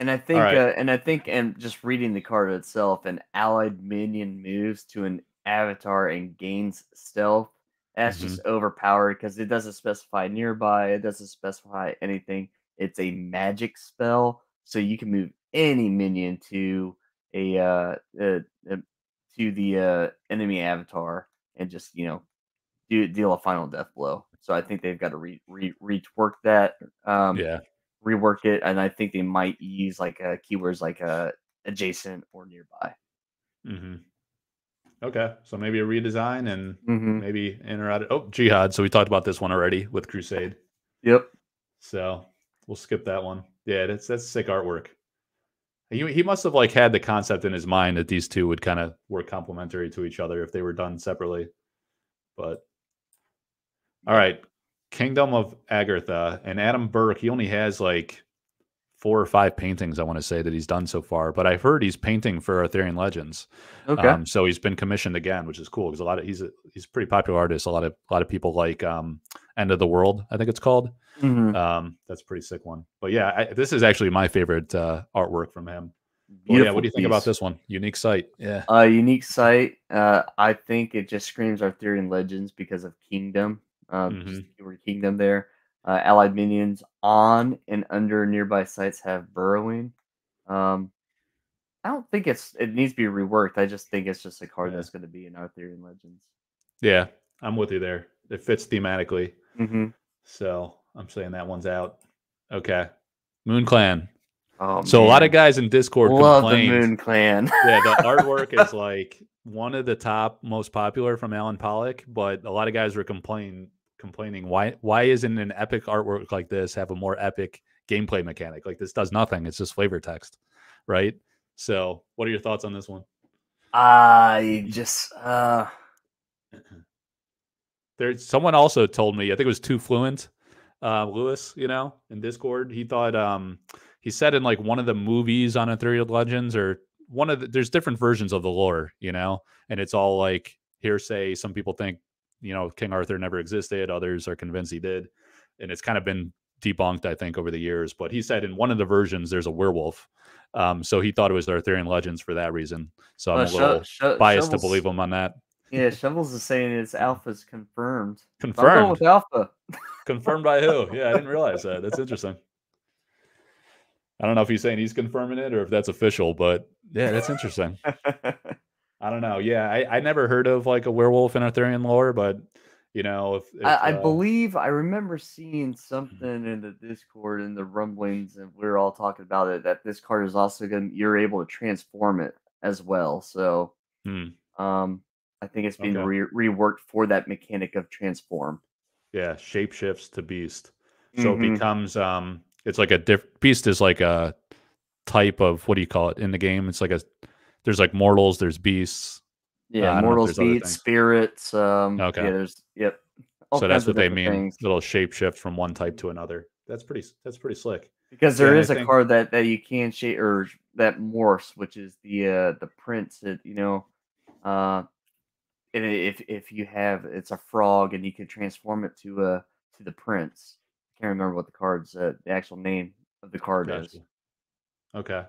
And I think, right. uh, and I think, and just reading the card itself, an allied minion moves to an avatar and gains stealth. That's Mhm. just overpowered because it doesn't specify nearby. It doesn't specify anything. It's a magic spell, so you can move any minion to a uh, uh, uh to the uh, enemy avatar and just you know do deal a final death blow. So I think they've got to re, re rework that. Um, Yeah, rework it, and I think they might use like uh, keywords like uh, adjacent or nearby. hmm Okay, so maybe a redesign and Mm-hmm. maybe in or out. Of, oh, Jihad. So we talked about this one already with Crusade. Yep. So we'll skip that one. Yeah, that's that's sick artwork. He he must have like had the concept in his mind that these two would kind of work complementary to each other if they were done separately. But all right, Kingdom of Agartha and Adam Burke. He only has like four or five paintings. I want to say that he's done so far. But I've heard he's painting for Arthurian Legends. Okay. Um, so he's been commissioned again, which is cool because a lot of he's a he's a pretty popular artist. A lot of a lot of people like um, End of the World, I think it's called. Mhm. Um, that's a pretty sick one. But yeah, I, this is actually my favorite uh, artwork from him. Well, yeah, what do you think about this one? Unique site. Yeah. Uh, unique site. Uh, I think it just screams Arthurian legends because of Kingdom. Um, the keyword Kingdom there. Uh, allied minions on and under nearby sites have burrowing. Um, I don't think it's it needs to be reworked. I just think it's just a card Yeah. that's going to be in Arthurian legends. Yeah, I'm with you there. It fits thematically. Mm-hmm. So I'm saying that one's out. Okay. Moon Clan. Oh, So a lot of guys in Discord love the. Moon Clan. *laughs* yeah, the *laughs* artwork is like one of the top most popular from Alan Pollack, but a lot of guys were complain complaining why why isn't an epic artwork like this have a more epic gameplay mechanic? Like this does nothing. It's just flavor text, right? So, what are your thoughts on this one? I just uh *clears throat* There's someone also told me, I think it was too fluent, uh, Lewis, you know, in Discord. He thought um he said in like one of the movies on Arthurian Legends or one of the there's different versions of the lore, you know, and it's all like hearsay. Some people think, you know, King Arthur never existed, others are convinced he did. And it's kind of been debunked, I think, over the years. But he said in one of the versions there's a werewolf. Um, so he thought it was the Arthurian legends for that reason. So I'm uh, a little biased to believe him on that. Yeah, Shovels is saying it's alpha's confirmed. *laughs* So I'm going Confirmed. with alpha. Confirmed by who? *laughs* Yeah, I didn't realize that. That's interesting. I don't know if he's saying he's confirming it or if that's official, but yeah, that's interesting. *laughs* I don't know. Yeah, I, I never heard of like a werewolf in Arthurian lore, but you know, if, if I, I uh, believe I remember seeing something in the Discord in the rumblings, and we were all talking about it. That this card is also going. to You're able to transform it as well. So, Hmm. um, I think it's being Okay. re- reworked for that mechanic of transform. yeah, shape shifts to beast. So Mhm. it becomes um it's like a diff beast is like a type of what do you call it in the game? It's like a there's like mortals, there's beasts. Yeah, don't mortals, there's other beats, things. spirits. Um, Okay. Yeah, there's yep. so that's what they mean. things. Little shape shift from one type to another. That's pretty that's pretty slick. Because Yeah, there I is a think- card that, that you can shape or that morphs, which is the uh the prince. That you know, uh, and if if you have it's a frog and you can transform it to uh to the prince. I can't remember what the card's uh, the actual name of the card is. Okay.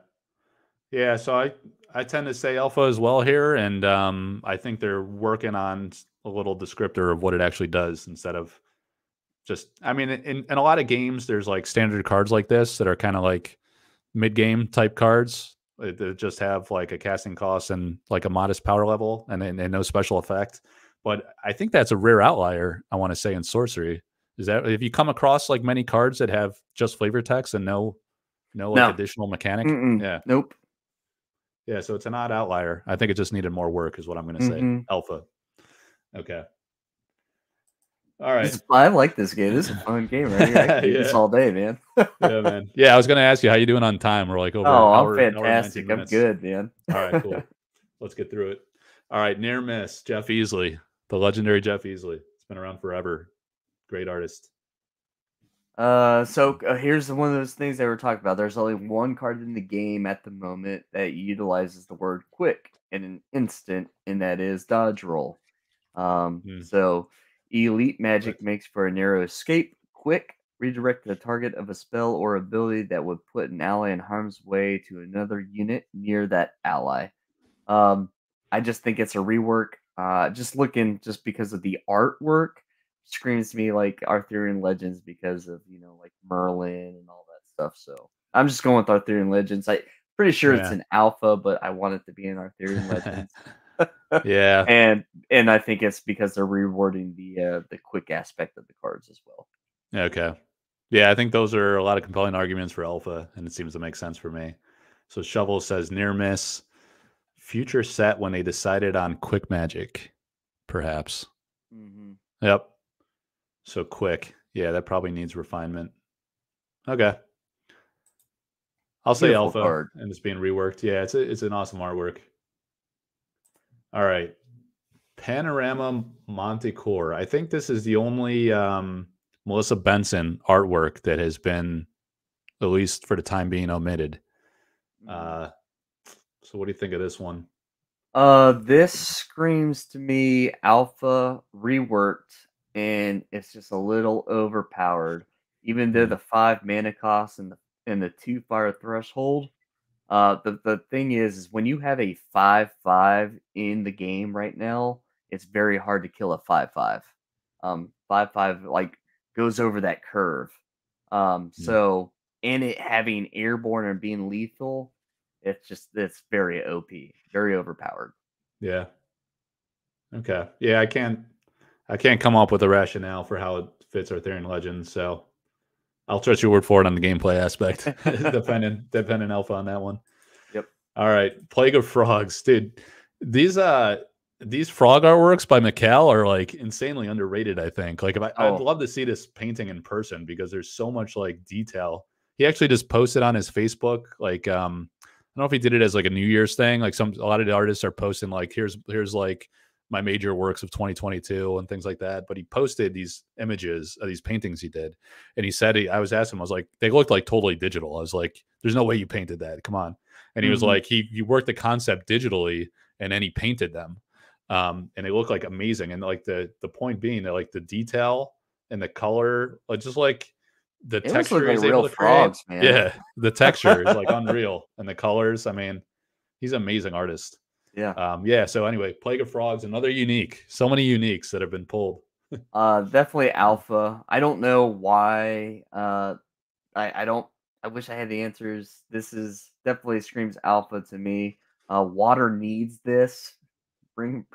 Yeah, so I I tend to say alpha as well here, and um, I think they're working on a little descriptor of what it actually does instead of just. I mean, in in a lot of games, there's like standard cards like this that are kind of like mid game type cards uh, that just have like a casting cost and like a modest power level and, and, and no special effect. But I think that's a rare outlier. I want to say in sorcery is that if you come across like many cards that have just flavor text and no no like No. additional mechanic. Mm-mm, Yeah. Nope. Yeah, so it's an odd outlier. I think it just needed more work, is what I'm going to say. Mhm. Alpha. Okay. All right. Is- I like this game. This is a fun game right here. I *laughs* can do this all day, man. yeah, man. *laughs* Yeah, I was going to ask you how you doing on time. We're like over. an oh, I'm hour- hour and 19 fantastic. I'm good, man. All right, cool. *laughs* Let's get through it. All right, near miss. Jeff Easley, the legendary Jeff Easley. It's been around forever. Great artist. Uh, so uh, here's one of those things that we're talking about. There's only one card in the game at the moment that utilizes the word "quick" in an instant, and that is dodge roll. Um, Hmm. so Elite magic makes for a narrow escape, quick, redirect the target of a spell or ability that would put an ally in harm's way to another unit near that ally. Um, I just think it's a rework. Uh, just looking just because of the artwork screams to me like Arthurian Legends because of you know like Merlin and all that stuff. So I'm just going with Arthurian Legends. I pretty sure it's an alpha, but I want it to be an Arthurian Legends. *laughs* yeah. and and I think it's because they're rewarding the uh, the quick aspect of the cards as well. Okay. Yeah, I think those are a lot of compelling arguments for alpha, and it seems to make sense for me. So Shovel says near miss, future set when they decided on quick magic, perhaps. Mm-hmm. Yep. So quick. Yeah, that probably needs refinement. Okay. I'll say Beautiful alpha and it's being reworked. Yeah, it's a, it's an awesome artwork. All right. Panorama Manticore. I think this is the only um, Melissa Benson artwork that has been, at least for the time being, omitted. Uh, so, what do you think of this one? Uh, this screams to me alpha reworked, and it's just a little overpowered. Even though Hmm. the five mana cost and the and the two fire threshold, uh, the the thing is, is when you have a five five in the game right now, it's very hard to kill a five five. Um, five five like goes over that curve. Um, Hmm. so and it having airborne and being lethal, it's just it's very OP, very overpowered. Yeah. Okay. Yeah, I can't I can't come up with a rationale for how it fits Arthurian Legends, so I'll trust your word for it on the gameplay aspect. *laughs* *laughs* depending depending alpha on that one. Yep. All right. Plague of Frogs. Dude, these uh these frog artworks by Mikal are like insanely underrated, I think. Like if I, Oh. I'd love to see this painting in person because there's so much like detail. He actually just posted on his Facebook, like um I don't know if he did it as like a New Year's thing. Like some a lot of the artists are posting like here's here's like my major works of 2022 and things like that. But he posted these images of these paintings he did, and he said he, I was asking him, I was like, they looked like totally digital. I was like, there's no way you painted that. Come on. And he was Mhm. like, he you worked the concept digitally, and then he painted them, um, and they look like amazing. And like the the point being that like the detail and the color, like just like the It texture like he's real able to create. frogs, man. Yeah, the texture is like *laughs* unreal, and the colors. I mean, he's an amazing artist. Yeah. Um, yeah. So anyway, Plague of Frogs, another unique. So many uniques that have been pulled. *laughs* Uh, definitely alpha. I don't know why. Uh, I I don't. I wish I had the answers. This is definitely screams alpha to me. Uh, water needs this. Bring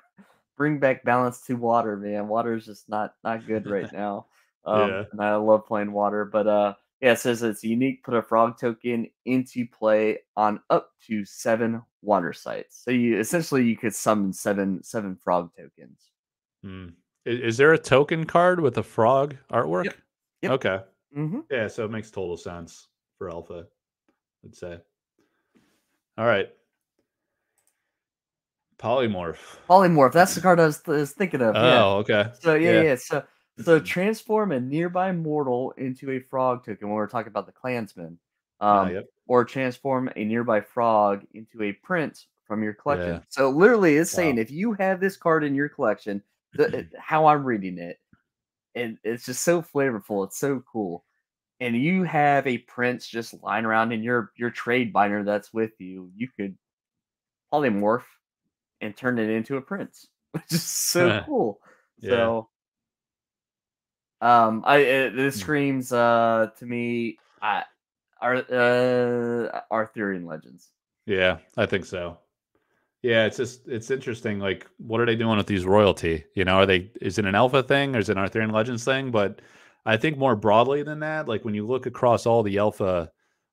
bring back balance to water, man. Water is just not not good right *laughs* now. Um, Yeah. and I love playing water, but uh, yeah, it says it's unique. Put a frog token into play on up to seven water sites. So you essentially you could summon seven seven frog tokens. Hmm. I- Is, there a token card with a frog artwork? Yep. Okay. Mm-hmm. Yeah. So it makes total sense for Alpha, I'd say. All right. Polymorph. Polymorph. That's the card I was, was thinking of. yeah. Oh, okay. So yeah, yeah. yeah. So so transform a nearby mortal into a frog token when we're talking about the clansman. Ah, Um, yep. or transform a nearby frog into a prince from your collection. Yeah. So literally it's saying Wow. if you have this card in your collection, the, how I'm reading it, and it's just so flavorful, it's so cool. And you have a prince just lying around in your your trade binder that's with you, you could polymorph and turn it into a prince, *laughs* which is so *laughs* cool. Yeah. So, um, I it, this Hmm. screams uh to me, I Ar uh Arthurian legends. Yeah, I think so. Yeah, it's just it's interesting. Like, what are they doing with these royalty? You know, are they is it an alpha thing or is it an Arthurian Legends thing? But I think more broadly than that, like when you look across all the alpha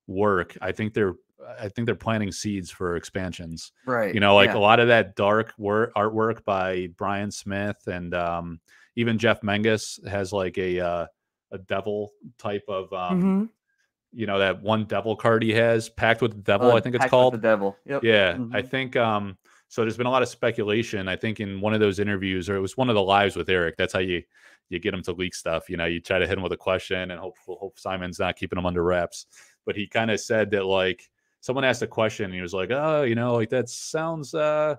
work, I think they're I think they're planting seeds for expansions. Right. You know, like yeah. a lot of that dark work artwork by Brian Smith and um, even Jeff Menges has like a uh, a devil type of um, Mhm. you know that one devil card he has, Pact with the devil. Uh, I think it's called. the devil. Yep. Yeah, I Mhm. think um so there's been a lot of speculation. I think in one of those interviews or it was one of the lives with Erik, that's how you you get him to leak stuff. You know, you try to hit him with a question and hope hope Simon's not keeping him under wraps. But he kind of said that like someone asked a question and he was like, "Oh, you know, like that sounds uh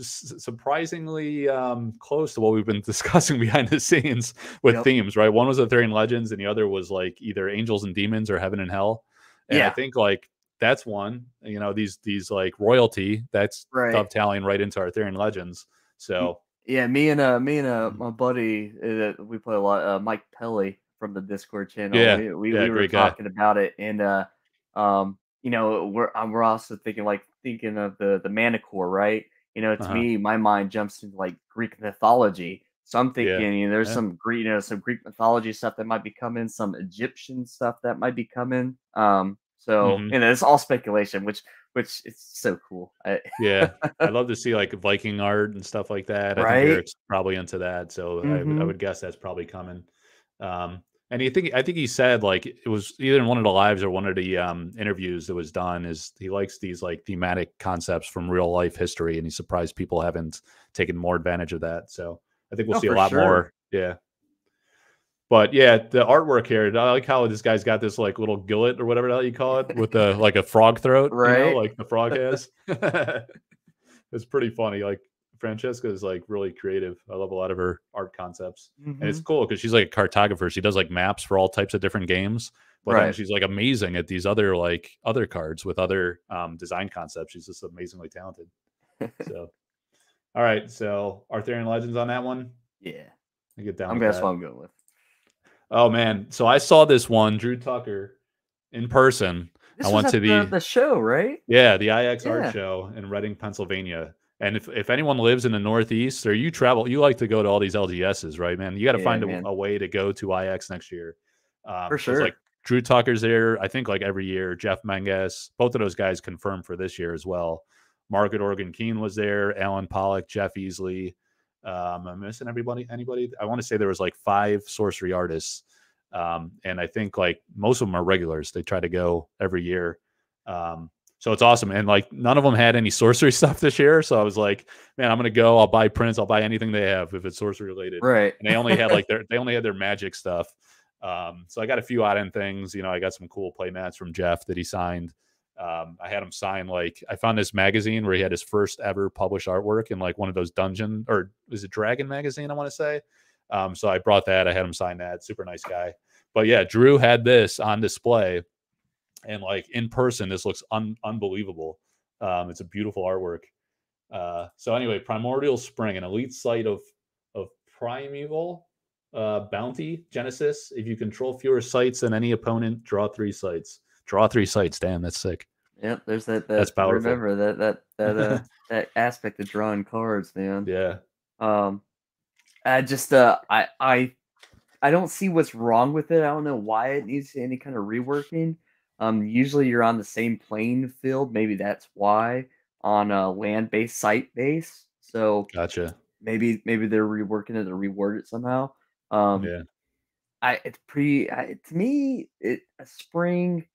surprisingly um, close to what we've been *laughs* discussing behind the scenes with yep. themes, right? One was Arthurian Legends, and the other was like either Angels and Demons or Heaven and Hell. And yeah. I think like that's one. You know, these these like royalty that's right. dovetailing right into our Arthurian Legends. So yeah, me and uh me and uh my buddy uh, we play a lot. Uh, Mike Pelly from the Discord channel. Yeah, we, we, yeah, we were talking guy. about it, and uh um you know we're um, we're also thinking like thinking of the the Manticore, right? You know, to uh-huh. me, my mind jumps into like Greek mythology. So I'm thinking, yeah. you know, there's yeah. some Greek, you know, some Greek mythology stuff that might be coming, some Egyptian stuff that might be coming. Um, so mm-hmm. you know, it's all speculation, which which is so cool. I, yeah, I'd *laughs* love to see like Viking art and stuff like that. I right? think Erik's probably into that, so mm-hmm. I, I, would guess that's probably coming. Um, and you think I think he said like it was either in one of the lives or one of the um, interviews that was done is he likes these like thematic concepts from real life history, and he's surprised people haven't taken more advantage of that. So I think we'll oh, see a lot sure. more. Yeah. But yeah, the artwork here, I like how this guy's got this like little gullet or whatever the hell you call it with the like a frog throat, right? You know, like the frog *laughs* has. *laughs* it's pretty funny. Like Francesca is like really creative. I love a lot of her art concepts, mm-hmm. and it's mm-hmm. cool because she's like a cartographer. She does like maps for all types of different games, but right. then she's like amazing at these other like other cards with other um, design concepts. She's just amazingly talented. so, *laughs* all right, so Arthurian Legends on that one. Yeah, I get down. I'm that's what I'm going with. Oh man, so I saw this one, Drew Tucker, in person. This I went to the, the show, right? Yeah, the IX yeah. Art Show in Reading, Pennsylvania. And if, if anyone lives in the Northeast or you travel, you like to go to all these LGSs, right, man? You got to yeah, find a, a, way to go to IX next year. Um, for sure. Like Drew Tucker's there, I think, like every year. Jeff Menges, both of those guys confirmed for this year as well. Margaret Organ Kean was there. Alan Pollack, Jeff Easley. Um, I'm missing everybody. Anybody? I want to say there was like five sorcery artists, um, and I think like most of them are regulars. They try to go every year, um, so it's awesome. And like none of them had any *laughs* sorcery stuff this year, so I was like, man, I'm gonna go. I'll buy prints. I'll buy anything they have if it's sorcery related. Right. And they only had like *laughs* their they only had their magic stuff. Um, so I got a few odd end things. You know, I got some cool play mats from Jeff that he signed. Um, I had him sign like I found this magazine where he had his first ever published artwork in like one of those dungeon or is it Dragon magazine? I want to say. Um, so I brought that. I had him sign that. Super nice guy. But yeah, Drew had this on display, and like in person, this looks un- unbelievable. Um, it's a beautiful artwork. Uh, so anyway, Primordial Spring, an elite site of of primeval uh, bounty Genesis. If you control fewer sites than any opponent, draw three sites. Draw three sites. Damn, that's sick. Yep, there's that. that That's powerful. Remember that that that uh, *laughs* that aspect of drawing cards, man. Yeah. Um, I just uh, I I I don't see what's wrong with it. I don't know why it needs any kind of reworking. Um, usually you're on the same playing field. Maybe that's why on a land based site base. So gotcha. Maybe maybe they're reworking it or reword it somehow. Um, yeah. I it's pretty I, to me. It a spring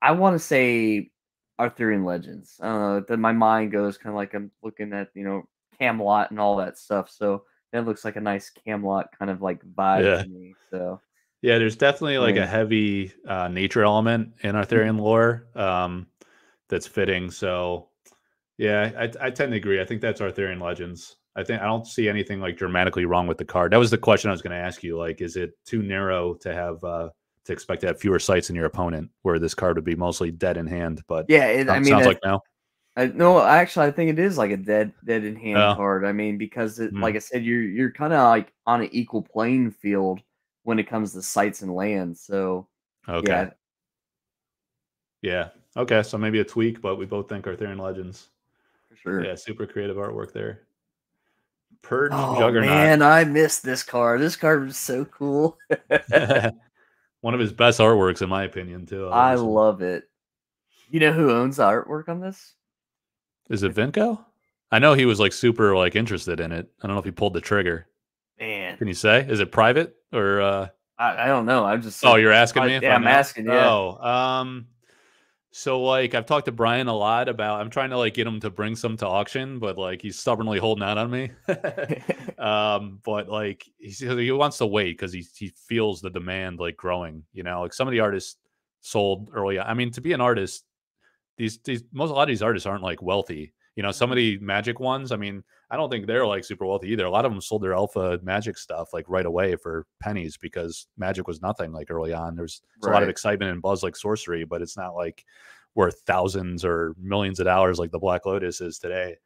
I want to say Arthurian Legends. Uh. Then my mind goes kind of like I'm looking at you know Camelot and all that stuff. So that looks like a nice Camelot kind of like vibe yeah. to me. So yeah, there's definitely like yeah. a heavy uh, nature element in Arthurian mm-hmm. lore um, that's fitting. So yeah, I, I tend to agree. I think that's Arthurian Legends. I think I don't see anything like dramatically wrong with the card. That was the question I was going to ask you. Like, is it too narrow to have uh, to expect to have fewer sites in your opponent, where this card would be mostly dead in hand. But yeah, it, I mean, sounds like now. I, no, actually, I think it is like a dead dead in hand oh. card. I mean, because it, mm. like I said, you're you're kind of like on an equal playing field when it comes to sites and lands. So okay, yeah. yeah, okay. So maybe a tweak, but we both think Arthurian Legends. For sure. Yeah, super creative artwork there. Purge oh, Juggernaut. Man, I missed this card. This card was so cool. *laughs* *laughs* One of his best artworks, in my opinion, too. I love it. You know who owns the artwork on this? Is it Vinco? I know he was like super like interested in it. I don't know if he pulled the trigger. Man, can you say? Is it private or? uh I, I don't know. I'm just. Oh, you're asking me? yeah, I'm, I'm asking. Yeah. Oh, um, so like I've talked to Brian a lot about I'm trying to like get him to bring some to auction, but like he's stubbornly holding out on me. *laughs* *laughs* um, but like he he wants to wait because he he feels the demand like growing. You know, like some of the artists sold early. I mean, to be an artist, these these most a lot of these artists aren't like wealthy, You know, some of the magic ones, I mean, I don't think they're like super wealthy either. A lot of them sold their alpha magic stuff like right away for pennies because magic was nothing like early on. There's, there's a lot of excitement and buzz like sorcery, but it's not like worth thousands or millions of dollars like the Black Lotus is today.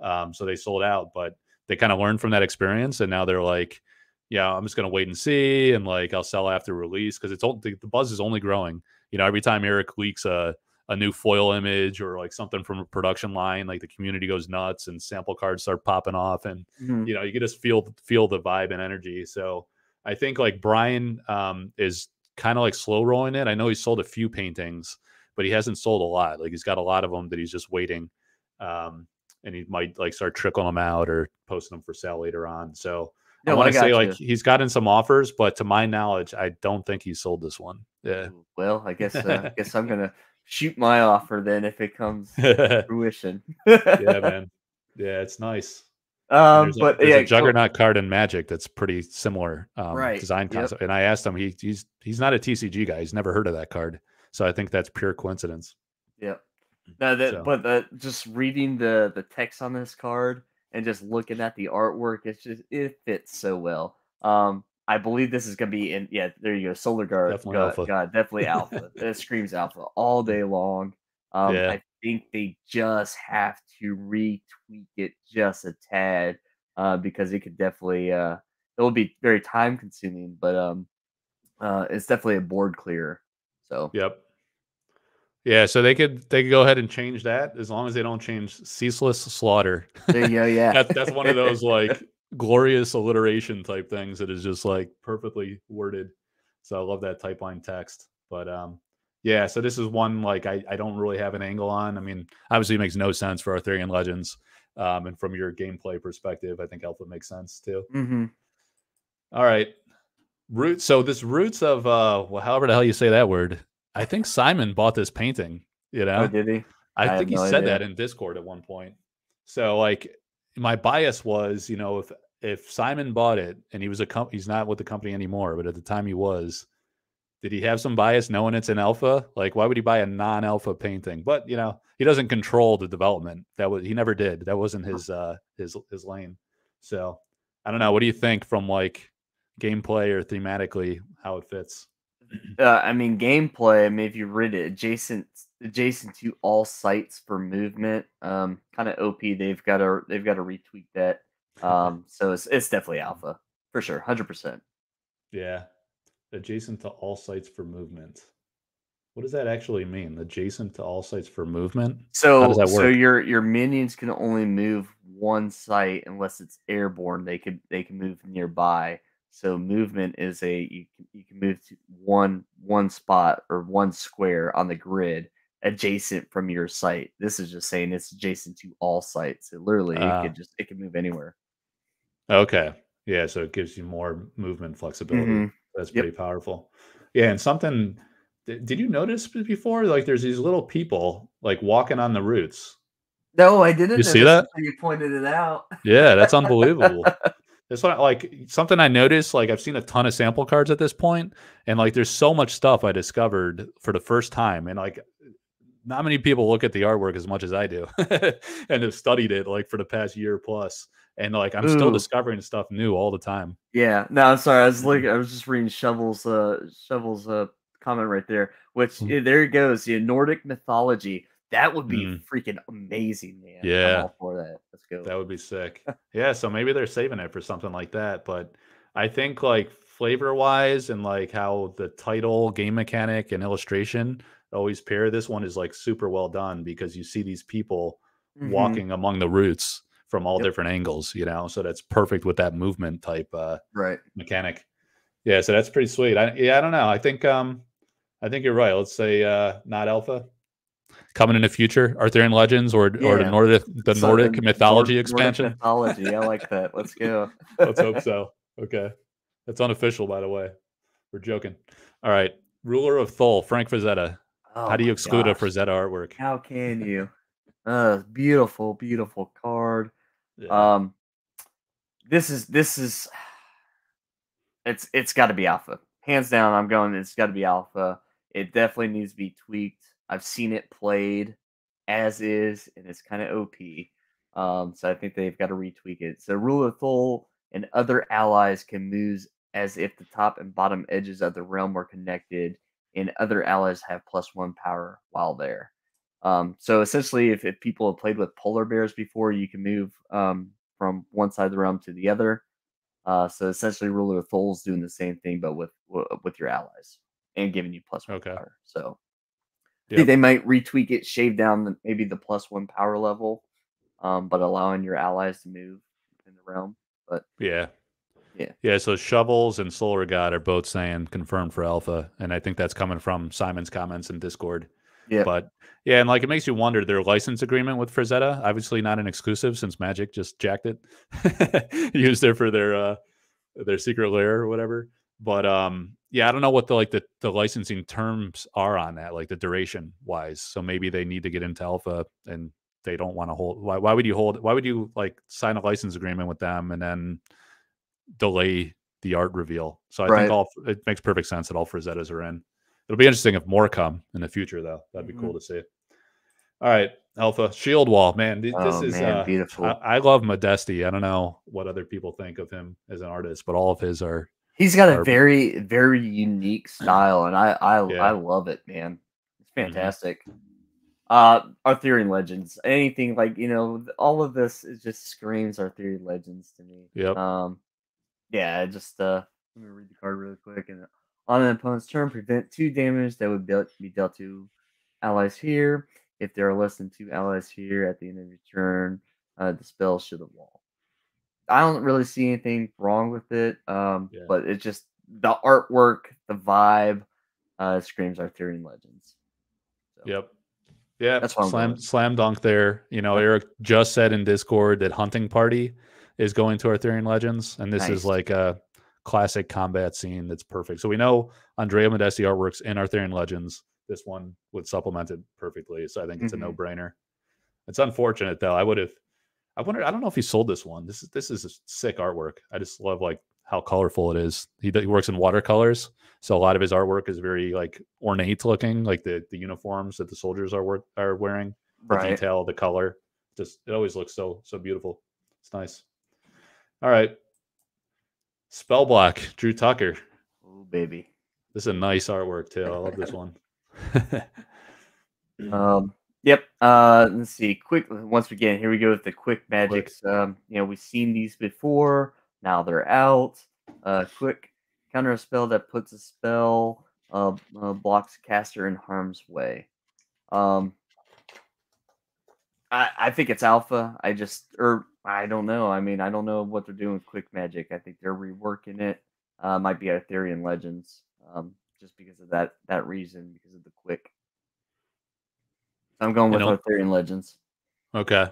Um, so they sold out, but they kind of learned from that experience and now they're like, yeah, I'm just gonna wait and see, and like I'll sell after release because it's all the, the buzz is only growing. You know, every time Erik leaks a a new foil image or like something from a production line, like the community goes nuts and sample cards start popping off, and Mhm. you know you can just feel feel the vibe and energy. So I think like Brian um, is kind of like slow rolling it. I know he sold a few paintings, but he hasn't sold a lot. Like he's got a lot of them that he's just waiting, um, and he might like start trickling them out or posting them for sale later on. So. I want to say got like he's gotten some offers, but to my knowledge, I don't think he sold this one. Yeah. Well, I guess uh, I guess I'm gonna shoot my offer then if it comes to *laughs* yeah, man. *laughs* Yeah, it's nice. Um, there's a, but there's yeah, a go- Juggernaut card in Magic that's pretty similar um, Right, design yep. concept. And I asked him, he, he's he's not a TCG guy. He's never heard of that card. So I think that's pure coincidence. Yeah. No, that So- but uh, just reading the the text on this card and just looking at the artwork, it's just it fits so well. Um, I believe this is gonna be in. Yeah, there you go. Solar Guard. Definitely God, alpha. God, definitely *laughs* alpha. it screams alpha all day long. Um, Yeah. I think they just have to retweak it just a tad, uh, because it could definitely uh, it will be very time consuming, but um, uh, it's definitely a board clear. So Yep. Yeah, so they could they could go ahead and change that as long as they don't change ceaseless slaughter. there you go. Yeah, *laughs* that's that's one of those like *laughs* glorious alliteration type things that is just like perfectly worded. So I love that type line text. But um yeah, so this is one like I, I don't really have an angle on. I mean, obviously it makes no sense for Arthurian Legends. Um, and from your gameplay perspective, I think Alpha makes sense too. hmm All right. Roots. So this roots of uh well, however the hell you say that word. I think Simon bought this painting, you know. Oh, did he? I I think he no said idea. that in Discord at one point. So like my bias was, you know, if if Simon bought it and he was a com- he's not with the company anymore, but at the time he was, did he have some bias knowing it's an alpha? Like why would he buy a non-alpha painting? But you know, he doesn't control the development. That was he never did. That wasn't his uh his his lane. So I don't know. What do you think from like gameplay or thematically how it fits? Uh, I mean, gameplay. I mean, if you read it, adjacent adjacent to all sites for movement. Um, kind of OP. They've got to they've got to retweet that. Um, so it's it's definitely alpha for sure, hundred percent. Yeah. Adjacent to all sites for movement. What does that actually mean? Adjacent to all sites for movement? So does that so your your minions can only move one site unless it's airborne. They could they can move nearby. So movement is a you can, you can move to one one spot or one square on the grid adjacent from your site. This is just saying it's adjacent to all sites. So literally Ah. it could just it can move anywhere. Okay. Yeah. So it gives you more movement flexibility. Mhm. That's Yep. pretty powerful. Yeah. And something, did, did you notice before? Like there's these little people like walking on the roots. No, I didn't. You see that? You pointed it out. Yeah. That's unbelievable. *laughs* That's what I- like something I noticed. Like I've seen a ton of sample cards at this point, and like there's so much stuff I discovered for the first time, and like not many people look at the artwork as much as I do, *laughs* and have studied it like for the past year plus. and like I'm still discovering stuff new all the time. Yeah, no, I'm sorry. I was Mm-hmm. looking. I was just reading Shovel's uh Shovel's uh comment right there. Which Mm. there it goes. Yeah, Nordic mythology. That would be Mm. freaking amazing, man. I'm Yeah. all for that. Let's go. That would be sick. *laughs* yeah, so maybe they're saving it for something like that. But I think like flavor wise and like how the title, game mechanic, and illustration always pair, this one is like super well done because you see these people Mhm. walking among the roots from all Yep. different angles, you know. So that's perfect with that movement type uh right. mechanic. Yeah, so that's pretty sweet. I yeah, I don't know. I think um I think you're right. Let's say uh not alpha. Coming in the future, Arthurian Legends or or the Nordic the So, Nordic uh, mythology Nord- Nordic expansion. mythology. I like that. Let's *laughs* go. Let's hope *laughs* so. Okay. That's unofficial, by the way. We're joking. All right. Ruler of Thul, Frank Frazetta. Oh How do you exclude a gosh. Frazetta artwork? How can you? Uh, beautiful, beautiful card. Yeah. Um, this is this is it's it's got to be alpha, hands down. I'm going. It's got to be alpha. It definitely needs to be tweaked. I've seen it played as is, and it's kind of OP. Um, so I think they've got to retweak it. So Ruler of Thul and other allies can move as if the top and bottom edges of the realm were connected, and other allies have plus one power while there. Um, so essentially, if, if people have played with polar bears before, you can move um, from one side of the realm to the other. Uh, so essentially, Ruler of Thul is doing the same thing, but with with your allies and giving you plus one okay. power. So Yep. they might retweak it, shave down the, maybe the plus one power level, um, but allowing your allies to move in the realm. But Yeah. Yeah. Yeah. So Shovels and Solar God are both saying confirmed for Alpha. And I think that's coming from Simon's comments in Discord. yeah, But yeah, and like it makes you wonder their license agreement with Frazetta, obviously not an exclusive since Magic just jacked it, *laughs* used it for their uh their secret lair or whatever. But um yeah, I don't know what the like the, the licensing terms are on that, like the duration wise. So maybe they need to get into alpha and they don't want to hold why why would you hold why would you like sign a license agreement with them and then delay the art reveal? So I Right. think all it makes perfect sense that all Frazettas are in. It'll be interesting if more come in the future, though. That'd be Mhm. cool to see. All right, Alpha Shield Wall, man. This Oh, is man, uh, beautiful. I, I love Modesti. I don't know what other people think of him as an artist, but all of his are he's got a very very unique style, and I I Yeah. I love it, man. It's Mhm. fantastic. Uh, Arthurian legends, anything like you know, all of this is just screams Arthurian legends to me. Yep. Um, yeah, just uh, let me read the card really quick. And on an opponent's turn, prevent two damage that would be be dealt to allies here. If there are less than two allies here at the end of your turn, uh, dispel Shield of Wall. I don't really see anything wrong with it, um, Yeah. but it's just the artwork, the vibe, uh, screams Arthurian legends. So, Yep. Yeah, That's slam slam dunk there. You know, Eric just said in Discord that Hunting Party is going to Arthurian Legends, and this Nice. is like a classic combat scene that's perfect. So we know Andrea Modesti artworks in Arthurian Legends. This one would supplement it perfectly. So I think it's Mhm. a no brainer. It's unfortunate though. I would have. I wonder. I don't know if he sold this one. This is this is a sick artwork. I just love like how colorful it is. He, he works in watercolors, so a lot of his artwork is very like ornate looking, like the the uniforms that the soldiers are wor- are wearing, the right. detail, the color. Just it always looks so so beautiful. It's nice. All right, spell block. Drew Tucker. Oh baby. This is a nice artwork too. I love this *laughs* one. *laughs* Um, yep. Uh, let's see. Quick. Once again, here we go with the quick magics. Um, you know, we've seen these before. Now they're out. Uh, quick counter a spell that puts a spell uh, uh blocks caster in harm's way. Um, I I think it's alpha. I just or I don't know. I mean, I don't know what they're doing with quick magic. I think they're reworking it. Uh, might be Arthurian legends. Um, just because of that that reason, because of the quick. I'm going with Arthurian legends. Okay.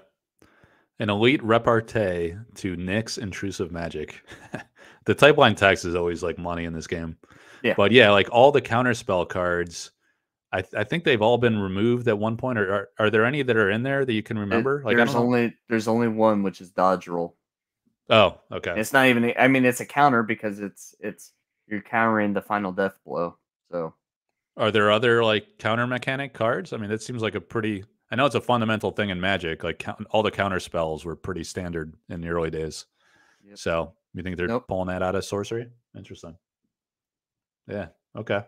An elite repartee to nix intrusive magic. *laughs* the type line text is always like money in this game. Yeah. But yeah, like all the counter spell cards, I, th- I think they've all been removed at one point. Or are, are there any that are in there that you can It- remember? Like there's only there's only one, which is dodge roll. Oh, okay. It's not even. I mean, it's a counter because it's it's you're countering the final death blow. So Are there other like counter mechanic cards? I mean, that seems like a pretty. I know it's a fundamental thing in Magic. Like count, all the counter spells were pretty standard in the early days. Yep. So you think they're Nope. pulling that out of sorcery? Interesting. Yeah. Okay.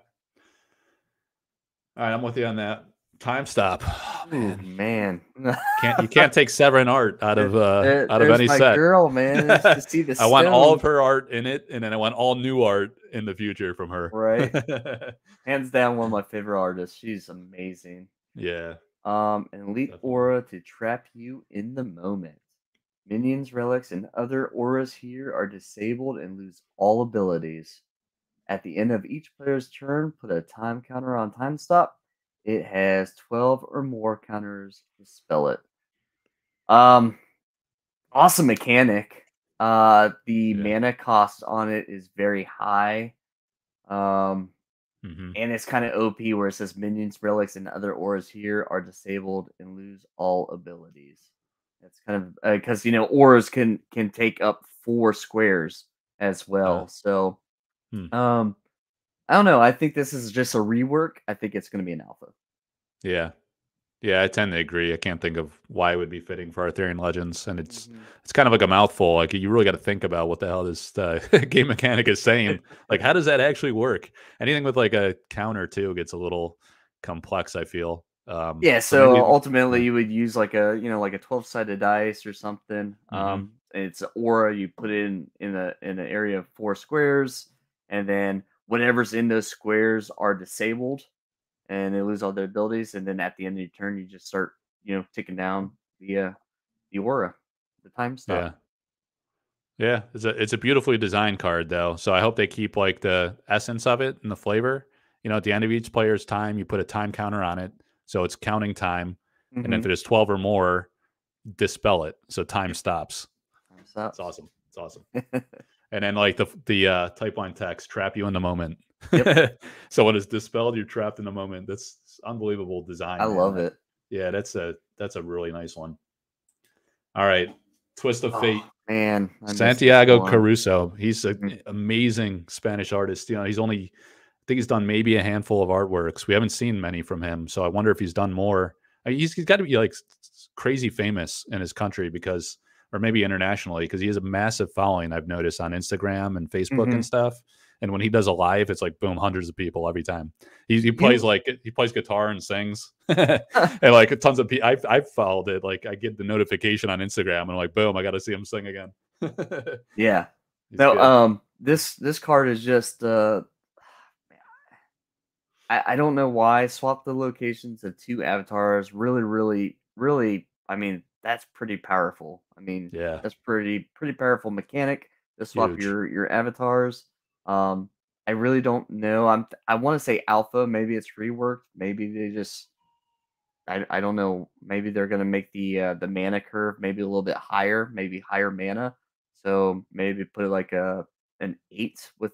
All right, I'm with you on that. Time stop. Oh, *sighs* Ooh, man, man, *laughs* can't you can't take Severin art out of uh, There- out of there's any my set. girl, man. It's to see *laughs* the I want all of her art in it, and then I want all new art in the future from her. Right. *laughs* Hands down, one of my favorite artists. She's amazing. yeah. Um, an elite Definitely. aura to trap you in the moment. Minions, relics, and other auras here are disabled and lose all abilities. At the end of each player's turn, put a time counter on time stop. It has 12 or more counters to spell it. Um, awesome mechanic. Uh, the Yeah. mana cost on it is very high. Um, hmm and it's kind of OP where it says minions, relics, and other auras here are disabled and lose all abilities. It's kind of because you know auras can can take up four squares as well. Uh, so, hmm. um, I don't know. I think this is just a rework. I think it's going to be an alpha. Yeah. Yeah, I tend to agree. I can't think of why it would be fitting for Arthurian Legends, and it's Mhm. it's kind of like a mouthful. Like you really got to think about what the hell this uh, *laughs* game mechanic is saying. Like, how does that actually work? Anything with like a counter too gets a little complex. I feel. Um, Yeah, so maybe- ultimately you would use like a you know like a twelve sided dice or something. Mhm. Um, it's aura. You put it in in a in an area of four squares, and then whatever's in those squares are disabled, and they lose all their abilities. And then at the end of your turn, you just start you know ticking down the uh, the aura, the time stop. Yeah. Yeah, it's a it's a beautifully designed card though. So I hope they keep like the essence of it and the flavor. You know, at the end of each player's time, you put a time counter on it, so it's counting time. And if Mhm. it is twelve or more, dispel it, so time stops. Time It's awesome. It's awesome. *laughs* And then like the the uh, type line text, trap you in the moment. so when it's dispelled, you're trapped in the moment. That's unbelievable design. I man. love it. Yeah, that's a that's a really nice one. All right, twist of fate. Oh, man, Santiago. Caruso. He's an Mm. amazing Spanish artist. You know, he's only I think he's done maybe a handful of artworks. We haven't seen many from him, so I wonder if he's done more. I mean, he's, he's got to be like crazy famous in his country because, or maybe internationally, because he has a massive following. I've noticed on Instagram and Facebook Mhm. and stuff. And when he does a live, it's like boom, hundreds of people every time. He, he plays like he plays guitar and sings, *laughs* *laughs* and like tons of people. I've I've followed it. Like I get the notification on Instagram, and I'm like, boom, I got to see him sing again. *laughs* Yeah. He's No, good. um, this this card is just uh, I I don't know why swap the locations of two avatars. Really, really, really. I mean, that's pretty powerful. I mean, yeah, that's pretty pretty powerful mechanic to swap Huge. your your avatars. Um, I really don't know. I'm I want to say alpha. Maybe it's reworked. Maybe they just. I, I don't know. Maybe they're gonna make the uh, the mana curve maybe a little bit higher, maybe higher mana. So maybe put it like a an eight with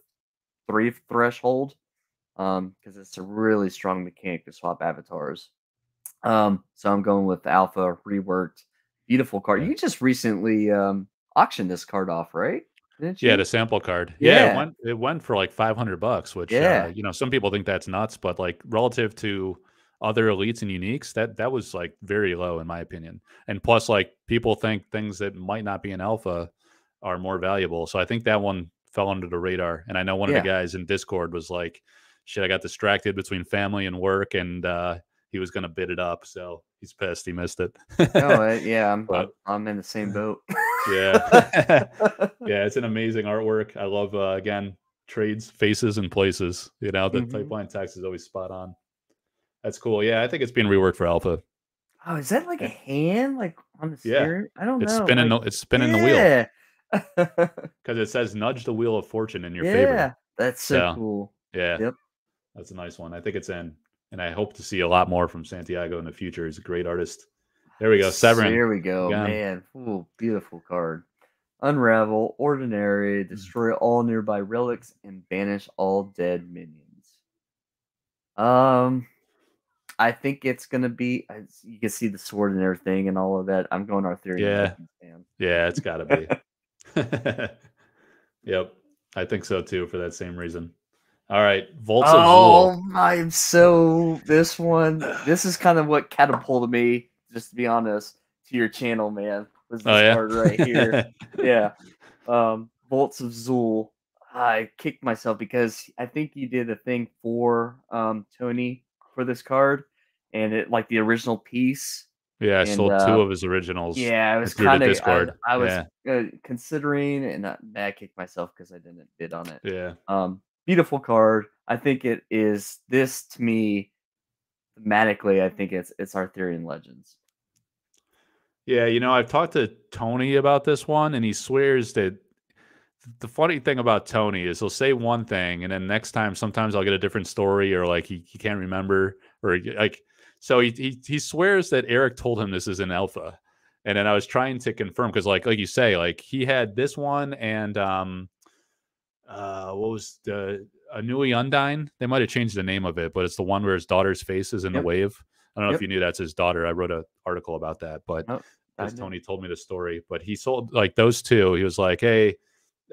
three threshold, um, because it's a really strong mechanic to swap avatars. Um, so I'm going with alpha reworked, beautiful card. Yeah. You just recently um auctioned this card off, right? Didn't you? yeah, the sample card. Yeah, it went it went for like 500 bucks, which Yeah. uh, you know some people think that's nuts, but like relative to other elites and uniques, that that was like very low in my opinion. And plus, like people think things that might not be an alpha are more valuable. So I think that one fell under the radar. And I know one of the guys in Discord was like, "Shit, I got distracted between family and work, and uh, he was gonna bid it up, so he's pissed he missed it." No, *laughs* yeah, I'm, But- I'm in the same *laughs* boat. yeah. *laughs* yeah, it's an amazing artwork. I love uh, again trades, faces, and places. You know, the Mhm. type line text is always spot on. That's cool. Yeah, I think it's being reworked for alpha. Oh, is that like a hand, like on the Yeah. steering? I don't It's know. spinning. like- the, it's spinning the wheel yeah. because it says "nudge the wheel of fortune in your favor. yeah, favor." that's so So, cool. Yeah, Yep. that's a nice one. I think it's in, and I hope to see a lot more from Santiago in the future. He's a great artist. There we go, Severin. There we go, Again. man. Ooh, beautiful card. Unravel, ordinary, destroy all nearby relics, and banish all dead minions. Um, I think it's gonna be. You can see the sword and everything, and all of that. I'm going Arthurian. Yeah. Yeah, it's got to be. *laughs* *laughs* yep, I think so too. For that same reason. All right, Bolts of Oh, Zool. I'm so this one. This is kind of what catapulted me, just to be honest, to your channel, man. Was this Oh yeah, card right here? *laughs* yeah. Um, Bolts of Zool. I kicked myself because I think you did a thing for um Tony for this card, and it like the original piece. yeah. I and, sold uh, two of his originals. Yeah, I was kind of. I, I was yeah. uh, considering, and I, I kicked myself because I didn't bid on it. yeah, Um, beautiful card. I think it is this to me. Thematically, I think it's it's Arthurian Legends. yeah. You know, I've talked to Tony about this one, and he swears that the funny thing about Tony is he'll say one thing, and then next time, sometimes I'll get a different story, or like he, he can't remember, or like so he, he he swears that Eric told him this is an alpha, and then I was trying to confirm because like like you say, like he had this one and um uh what was the Anui Undine? They might have changed the name of it, but it's the one where his daughter's face is in Yep. the wave. I don't know if you knew that's his daughter. I wrote an article about that, but Oh, I. Tony told me the story. But he sold like those two. He was like, "Hey,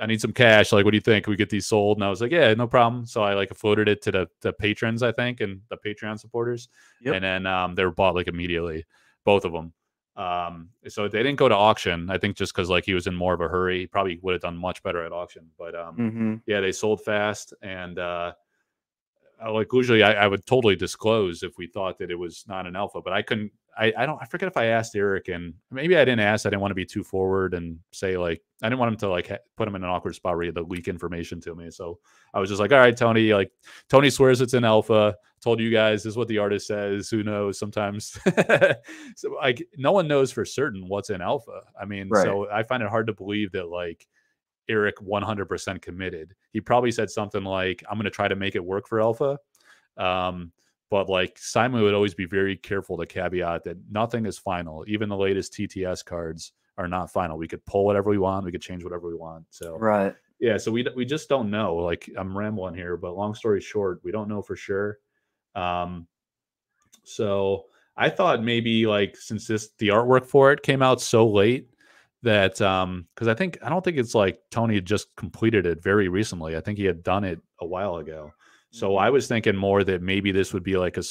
I need some cash. Like, what do you think? we get these sold? And I was like, yeah, no problem. So I like floated it to the, the patrons, I think, and the Patreon supporters. Yep. And then um, they were bought like immediately, both of them. Um, so they didn't go to auction. I think just because like he was in more of a hurry, he probably would have done much better at auction. But um, mm-hmm. yeah, they sold fast, and uh, like usually I, I, would totally disclose if we thought that it was not an alpha, but I couldn't. I, I don't. I forget if I asked Eric, and maybe I didn't ask. I didn't want to be too forward and say like I didn't want him to like ha- put him in an awkward spot where he had to leak information to me. So I was just like, all right, Tony. Like Tony swears it's an alpha. Told you guys this is what the artist says. Who knows? Sometimes, *laughs* so like no one knows for certain what's in alpha. I mean, right. so I find it hard to believe that like Eric 100% committed. He probably said something like, I'm going to try to make it work for Alpha. Um, but like Simon would always be very careful to caveat that nothing is final. Even the latest TTS cards are not final. We could pull whatever we want. We could change whatever we want. So, right. Yeah. So we, we just don't know. Like I'm rambling here, but long story short, we don't know for sure. Um, so I thought maybe like since this, the artwork for it came out so late, that um because I think I don't think it's like Tony had just completed it very recently. I think he had done it a while ago. So mm-hmm. I was thinking more that maybe this would be like a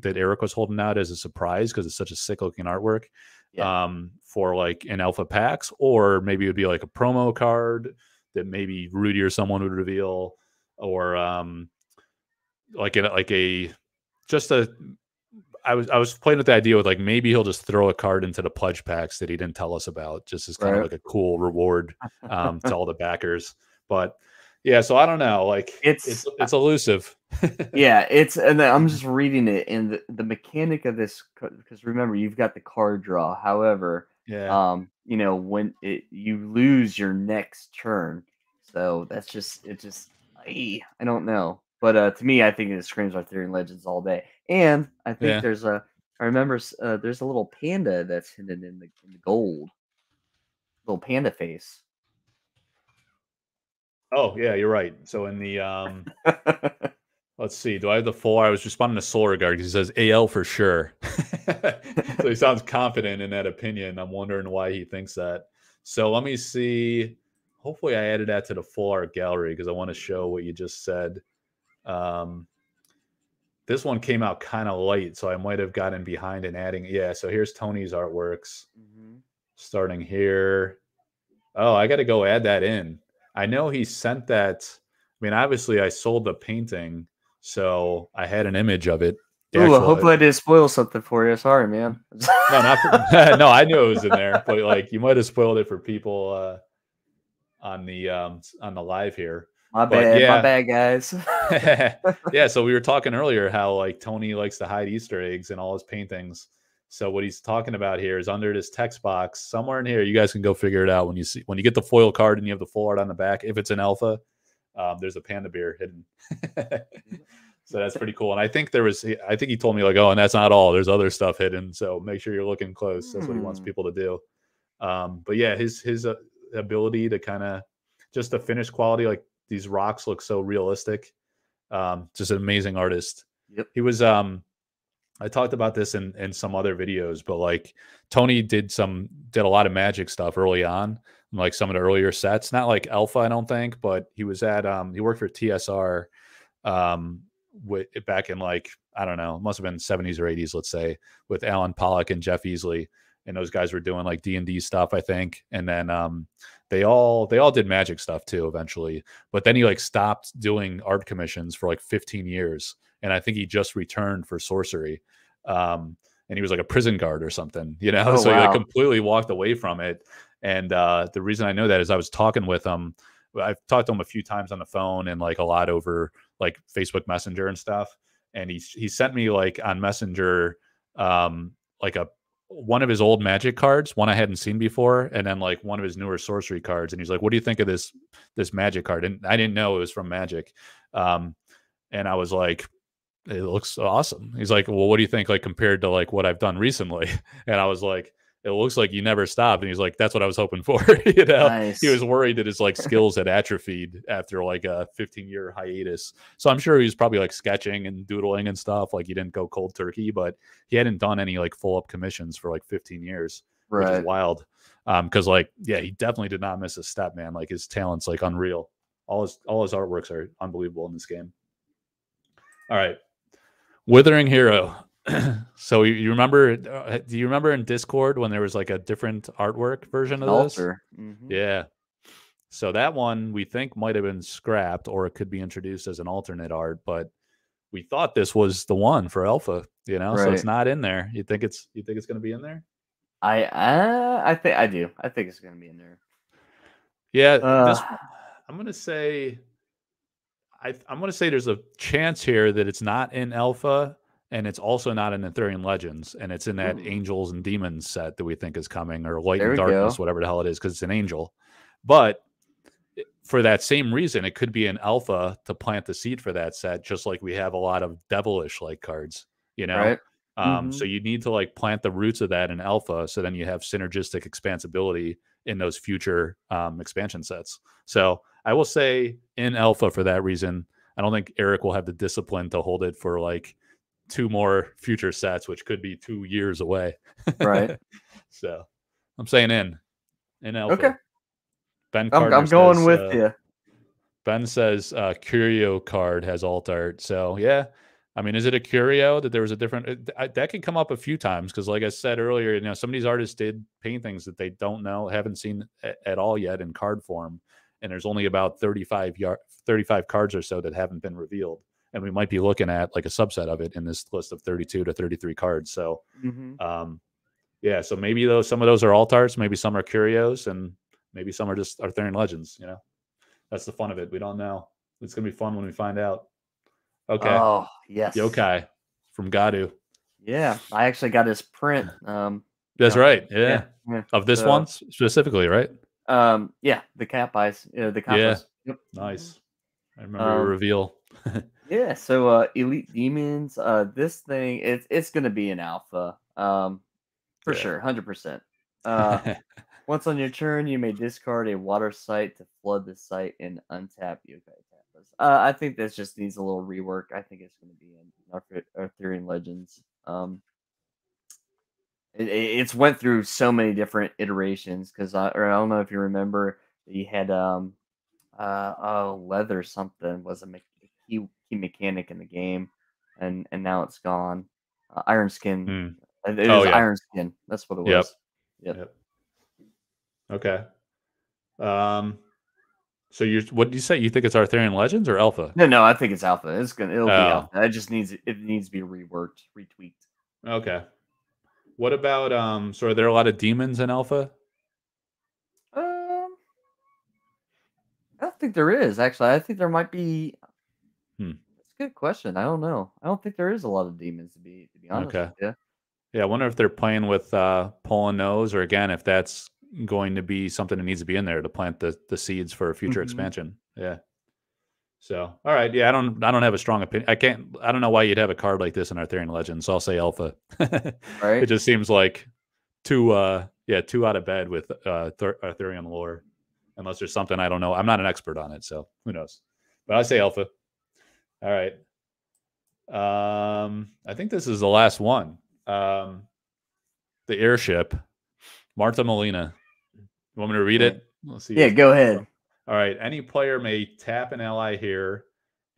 that Eric was holding out as a surprise because it's such a sick looking artwork yeah. um for like an alpha packs, or maybe it would be like a promo card that maybe Rudy or someone would reveal, or um like in like a just a I was I was playing with the idea with like maybe he'll just throw a card into the pledge packs that he didn't tell us about, just as kind right. of like a cool reward um, to all the backers. But yeah, so I don't know. Like it's it's, it's elusive. *laughs* yeah, it's and I'm just reading it, and the, the mechanic of this because remember you've got the card draw. However, yeah, um, you know when it you lose your next turn, so that's just it. Just I, I don't know. But uh, to me, I think it screams Arthurian Legends all day. And I think yeah. there's a, I remember uh, there's a little panda that's hidden in the, in the gold, little panda face. Oh yeah, you're right. So in the um, *laughs* let's see, do I have the full? I was responding to Solar Guard because he says AL for sure. *laughs* so he sounds confident in that opinion. I'm wondering why he thinks that. So let me see. Hopefully, I added that to the full art gallery because I want to show what you just said. Um, this one came out kind of late, so I might have gotten behind in adding. Yeah, so here's Tony's artworks mm-hmm. starting here. Oh, I got to go add that in. I know he sent that. I mean, obviously, I sold the painting, so I had an image of it. Ooh, actual, hopefully I didn't spoil something for you. Sorry, man. *laughs* no, not for, *laughs* no. I knew it was in there, but like you might have spoiled it for people uh, on the um, on the live here. My bad, yeah. my bad, guys. *laughs* yeah, so we were talking earlier how like Tony likes to hide Easter eggs in all his paintings. So what he's talking about here is under this text box somewhere in here. You guys can go figure it out when you see when you get the foil card and you have the full art on the back. If it's an alpha, um, there's a panda bear hidden. *laughs* so that's pretty cool. And I think there was, I think he told me like, oh, and that's not all. There's other stuff hidden. So make sure you're looking close. That's what he wants hmm. people to do. Um, but yeah, his his uh, ability to kind of just the finish quality, like these rocks look so realistic. Um, just an amazing artist. Yep. He was um I talked about this in in some other videos, but like Tony did some did a lot of magic stuff early on, like some of the earlier sets. Not like Alpha, I don't think, but he was at um he worked for TSR um with back in like I don't know, must have been 70s or 80s, let's say, with Alan Pollack and Jeff Easley. And those guys were doing like D and D stuff, I think. And then um they all they all did magic stuff too eventually but then he like stopped doing art commissions for like 15 years and i think he just returned for sorcery um and he was like a prison guard or something you know oh, *laughs* so wow. he like completely walked away from it and uh the reason i know that is i was talking with him i've talked to him a few times on the phone and like a lot over like facebook messenger and stuff and he he sent me like on messenger um like a one of his old magic cards, one I hadn't seen before, and then like one of his newer sorcery cards. And he's like, "What do you think of this this magic card?" And I didn't know it was from Magic. Um, and I was like, "It looks awesome." He's like, "Well, what do you think like compared to like what I've done recently?" *laughs* And I was like, it looks like you never stopped. And he's like, that's what I was hoping for. *laughs* you know, nice. he was worried that his like skills had atrophied after like a 15 year hiatus. So I'm sure he was probably like sketching and doodling and stuff. Like he didn't go cold turkey, but he hadn't done any like full up commissions for like 15 years. which Right. is wild. Um, because like, yeah, he definitely did not miss a step, man. Like his talent's like unreal. All his all his artworks are unbelievable in this game. All right, Withering Hero. *clears throat* so you, you remember? Uh, do you remember in Discord when there was like a different artwork version of this? Mhm. Yeah. So that one we think might have been scrapped or it could be introduced as an alternate art, but we thought this was the one for alpha, you know, so it's not in there. You think it's you think it's gonna be in there? I uh, I think I do. I think it's gonna be in there. Yeah, this Uh, I'm gonna say I I'm gonna say there's a chance here that it's not in alpha and it's also not in Arthurian Legends, and it's in that Ooh. Angels and Demons set that we think is coming, or Light There and Darkness, go. whatever the hell it is, because it's an angel. But for that same reason, it could be an alpha to plant the seed for that set, just like we have a lot of devilish like cards, you know. Right. Um, so Mhm. you need to like plant the roots of that in alpha, so then you have synergistic expansibility in those future um, expansion sets. So I will say in alpha for that reason. I don't think Eric will have the discipline to hold it for like two more future sets, which could be two years away. Right. *laughs* so I'm saying in in alpha. Okay. Ben I'm, I'm going says, with uh, you. Ben says uh, Curio card has alt art. So yeah, I mean, is it a Curio that there was a different? I, that could come up a few times because, like I said earlier, you know, some of these artists did paintings that they don't know, haven't seen a- at all yet in card form, and there's only about 35 yard, 35 cards or so that haven't been revealed, and we might be looking at like a subset of it in this list of 32 to 33 cards. So Mhm. um, yeah, so maybe those some of those are alt arts, maybe some are curios, and maybe some are just Arthurian legends. You know, that's the fun of it. We don't know. It's gonna be fun when we find out. Okay, Oh yes. Yokai from Gadu. Yeah, I actually got his print. Um, That's Yeah. right. Yeah. yeah. of this So- one specifically, right? Um, yeah, the cap eyes. Yeah, the cap Yeah. eyes. Yep. Nice. I remember Um, reveal. Yeah, so uh Elite Demons, uh this thing it's it's gonna be an alpha. Um for Yeah. sure, hundred percent. Uh once on your turn you may discard a water site to flood the site and untap yokai tapas. Uh I think this just needs a little rework. I think it's gonna be in Arthur- Arthurian Legends. Um it, it- it's went through so many different iterations because I or I don't know if you remember you had um uh oh leather something was a me- key, key mechanic in the game and and now it's gone uh, iron skin uh, it Oh, was yeah. iron skin that's what it was Yep. Yep. Okay. Um. So you what do you say? You think it's Arthurian legends or alpha? no no i think it's alpha it's gonna it'll be Oh. alpha it just needs it needs to be reworked retweaked Okay. What about um? So are there a lot of demons in alpha? um i don't think there is actually i think there might be Hmm. that's a good question i don't know i don't think there is a lot of demons to be to be honest Okay. you. Yeah, I wonder if they're playing with uh, pulling nose, or again, if that's going to be something that needs to be in there to plant the the seeds for a future Mhm. expansion. Yeah. So, all right, yeah, I don't, I don't have a strong opinion. I can't, I don't know why you'd have a card like this in Arthurian Legends. So I'll say Alpha. *laughs* Right. It just seems like too, uh, yeah, too out of bed with uh, Thur- Arthurian lore, unless there's something I don't know. I'm not an expert on it, so who knows? But I say Alpha. All right. Um, I think this is the last one. Um, the airship, Marta Molina. You want me to read it? Let's see. yeah go ahead All right. Any player may tap an ally here.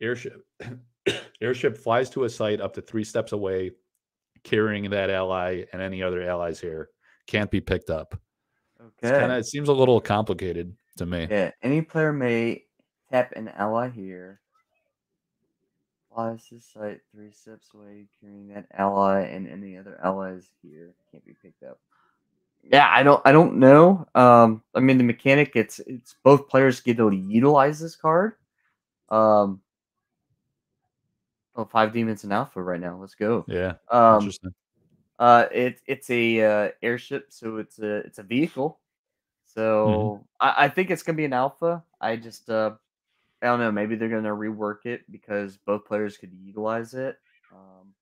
Airship *coughs* airship flies to a site up to three steps away, carrying that ally and any other allies here. Can't be picked up. It's okay kinda, it seems a little complicated to me. Yeah, any player may tap an ally here. Flies to site three steps away, carrying that ally and any other allies here can't be picked up. Yeah, I don't I don't know. Um I mean the mechanic it's it's both players get to utilize this card. Um Oh, five demons in alpha right now. Let's go. Yeah. Um interesting. uh, it it's a uh, airship, so it's a it's a vehicle. So I, I think it's gonna be an alpha. I just uh, I don't know. Maybe they're gonna rework it because both players could utilize it. Um,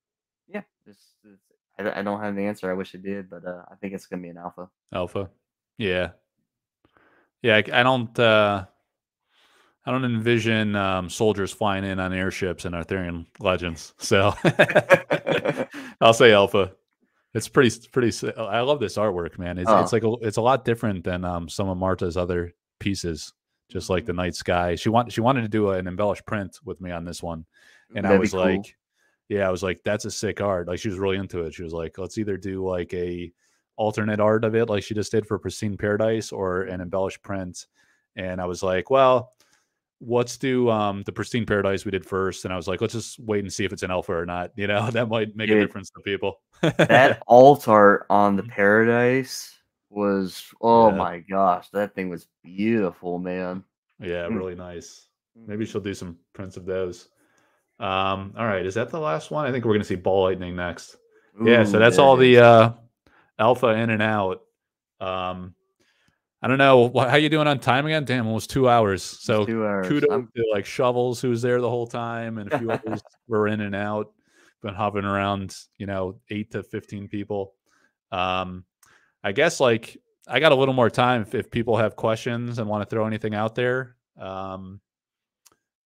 yeah, this, this I, don't- I don't have the answer. I wish I did, but uh, I think it's gonna be an alpha. Alpha. Yeah. Yeah. I, I don't, uh, I don't envision um, soldiers flying in on airships in Arthurian legends. *laughs* So *laughs* I'll say alpha. It's pretty pretty. I love this artwork, man. It's, Oh. it's like a, it's a lot different than um some of Marta's other pieces. Just like the Mm-hmm. night sky, she want she wanted to do an embellished print with me on this one, and I That'd be was cool. like, yeah, I was like, that's a sick art. Like she was really into it. She was like, let's either do like a alternate art of it, like she just did for Pristine Paradise, or an embellished print. And I was like, well, let's do um the Pristine Paradise we did first. And I was like, let's just wait and see if it's an alpha or not. *laughs* You know, that might make a difference to people. that alt art on the *laughs* paradise was oh Yeah. my gosh, that thing was beautiful, man. yeah, Mm. really nice. Maybe she'll do some prints of those. Um, all right, is that the last one? I think we're gonna see ball lightning next. yeah, so that's all the uh alpha in and out. Um I don't know how you doing on time again. Damn, almost two hours. So two hours. kudos I'm- to like Shovels, who was there the whole time, and a few *laughs* others were in and out, been hovering around, you know, eight to fifteen people. Um, I guess like I got a little more time if, if people have questions and want to throw anything out there. Um,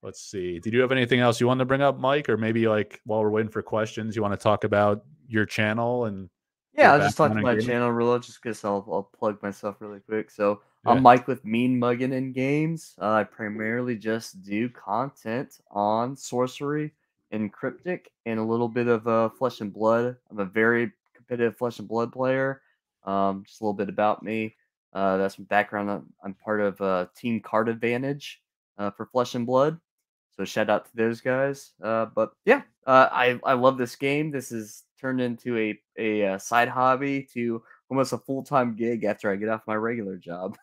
let's see. Did you have anything else you wanted to bring up, Mike, or maybe like while we're waiting for questions, you want to talk about your channel and Yeah, I'll just talk in my channel real just because I'll, I'll plug myself really quick. So Yeah. I'm Mike with Mean Muggin in Games. Uh, I primarily just do content on sorcery and cryptic and a little bit of uh, flesh and blood. I'm a very competitive flesh and blood player. Um, just a little bit about me. Uh, that's my background. I'm, I'm part of uh, Team Card Advantage uh, for Flesh and Blood. So shout out to those guys. Uh, but yeah, uh, I I love this game. This is turned into a a uh, side hobby to almost a full time gig after I get off my regular job.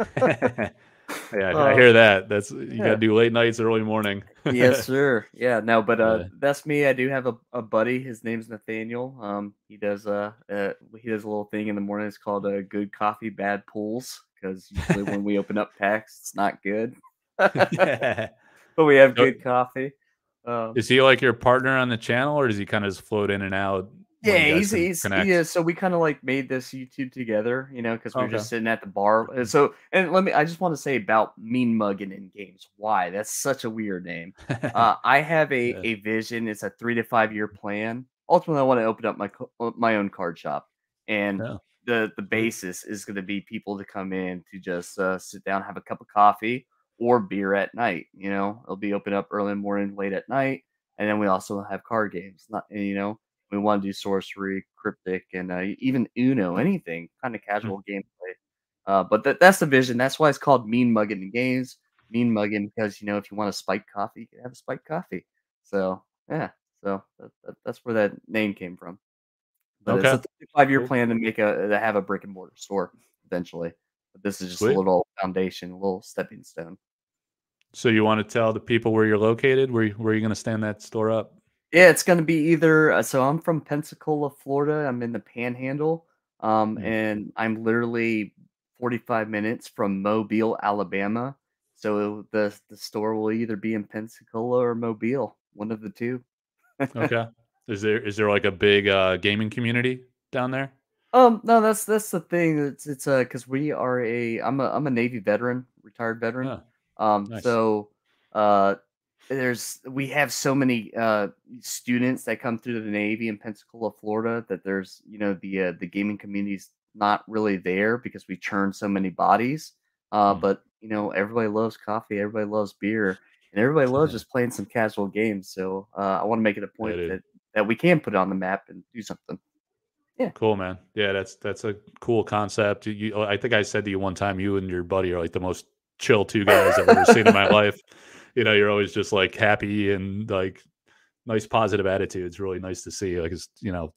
*laughs* yeah, I Uh, hear that. That's you yeah. got to do late nights, early morning. yes, *laughs* sir. Yeah, no, but uh, Yeah. that's me. I do have a, a buddy. His name's Nathaniel. Um, he does uh, uh he does a little thing in the morning. It's called uh, "Good Coffee, Bad Pools" because usually when we open up packs, it's not good. *laughs* yeah. But we have good coffee. Um, Is he like your partner on the channel, or does he kind of just float in and out? Yeah, he's he's yeah. So we kind of like made this YouTube together, you know, because we are Okay. just sitting at the bar. So and let me, I just want to say about mean mugging in games. Why? That's such a weird name. *laughs* Uh, I have a Yeah. a vision. It's a three to five year plan. Ultimately, I want to open up my uh, my own card shop, and Yeah. the the basis is going to be people to come in to just uh, sit down, have a cup of coffee or beer at night. You know, it'll be open up early in the morning, late at night, and then we also have card games. Not you know, we want to do sorcery, cryptic, and uh, even Uno, anything kind of casual gameplay. Uh, but that, that's the vision. That's why it's called Mean Mugging Games. Mean Mugging because you know if you want a spiked coffee, you can have a spiked coffee. So yeah, so that, that, that's where that name came from. But Okay. it's a five-year plan to make a to have a brick and mortar store eventually. But this is just Sweet. a little foundation, a little stepping stone. So you want to tell the people where you're located? Where you- where you going to stand that store up? Yeah, it's gonna be either. Uh, so I'm from Pensacola, Florida. I'm in the Panhandle, um, Mm. and I'm literally 45 minutes from Mobile, Alabama. So the the store will either be in Pensacola or Mobile, one of the two. Okay. *laughs* is there is there like a big uh, gaming community down there? Um, no, that's that's the thing. It's it's uh because we are a I'm a I'm a Navy veteran, retired veteran. Oh, Um, nice. so uh, there's we have so many uh students that come through the Navy in Pensacola, Florida, that there's you know the uh, the gaming community's not really there because we churn so many bodies. Uh, Mm. but you know everybody loves coffee, everybody loves beer, and everybody loves Yeah. just playing some casual games. So uh, I want to make it a point dude. that that we can put it on the map and do something. Yeah. Cool, man. Yeah, that's that's a cool concept. You, I think I said to you one time, you and your buddy are like the most chill two guys I've ever seen in my life. You know, you're always just like happy and like nice positive attitude. It's really nice to see. Like, it's you know,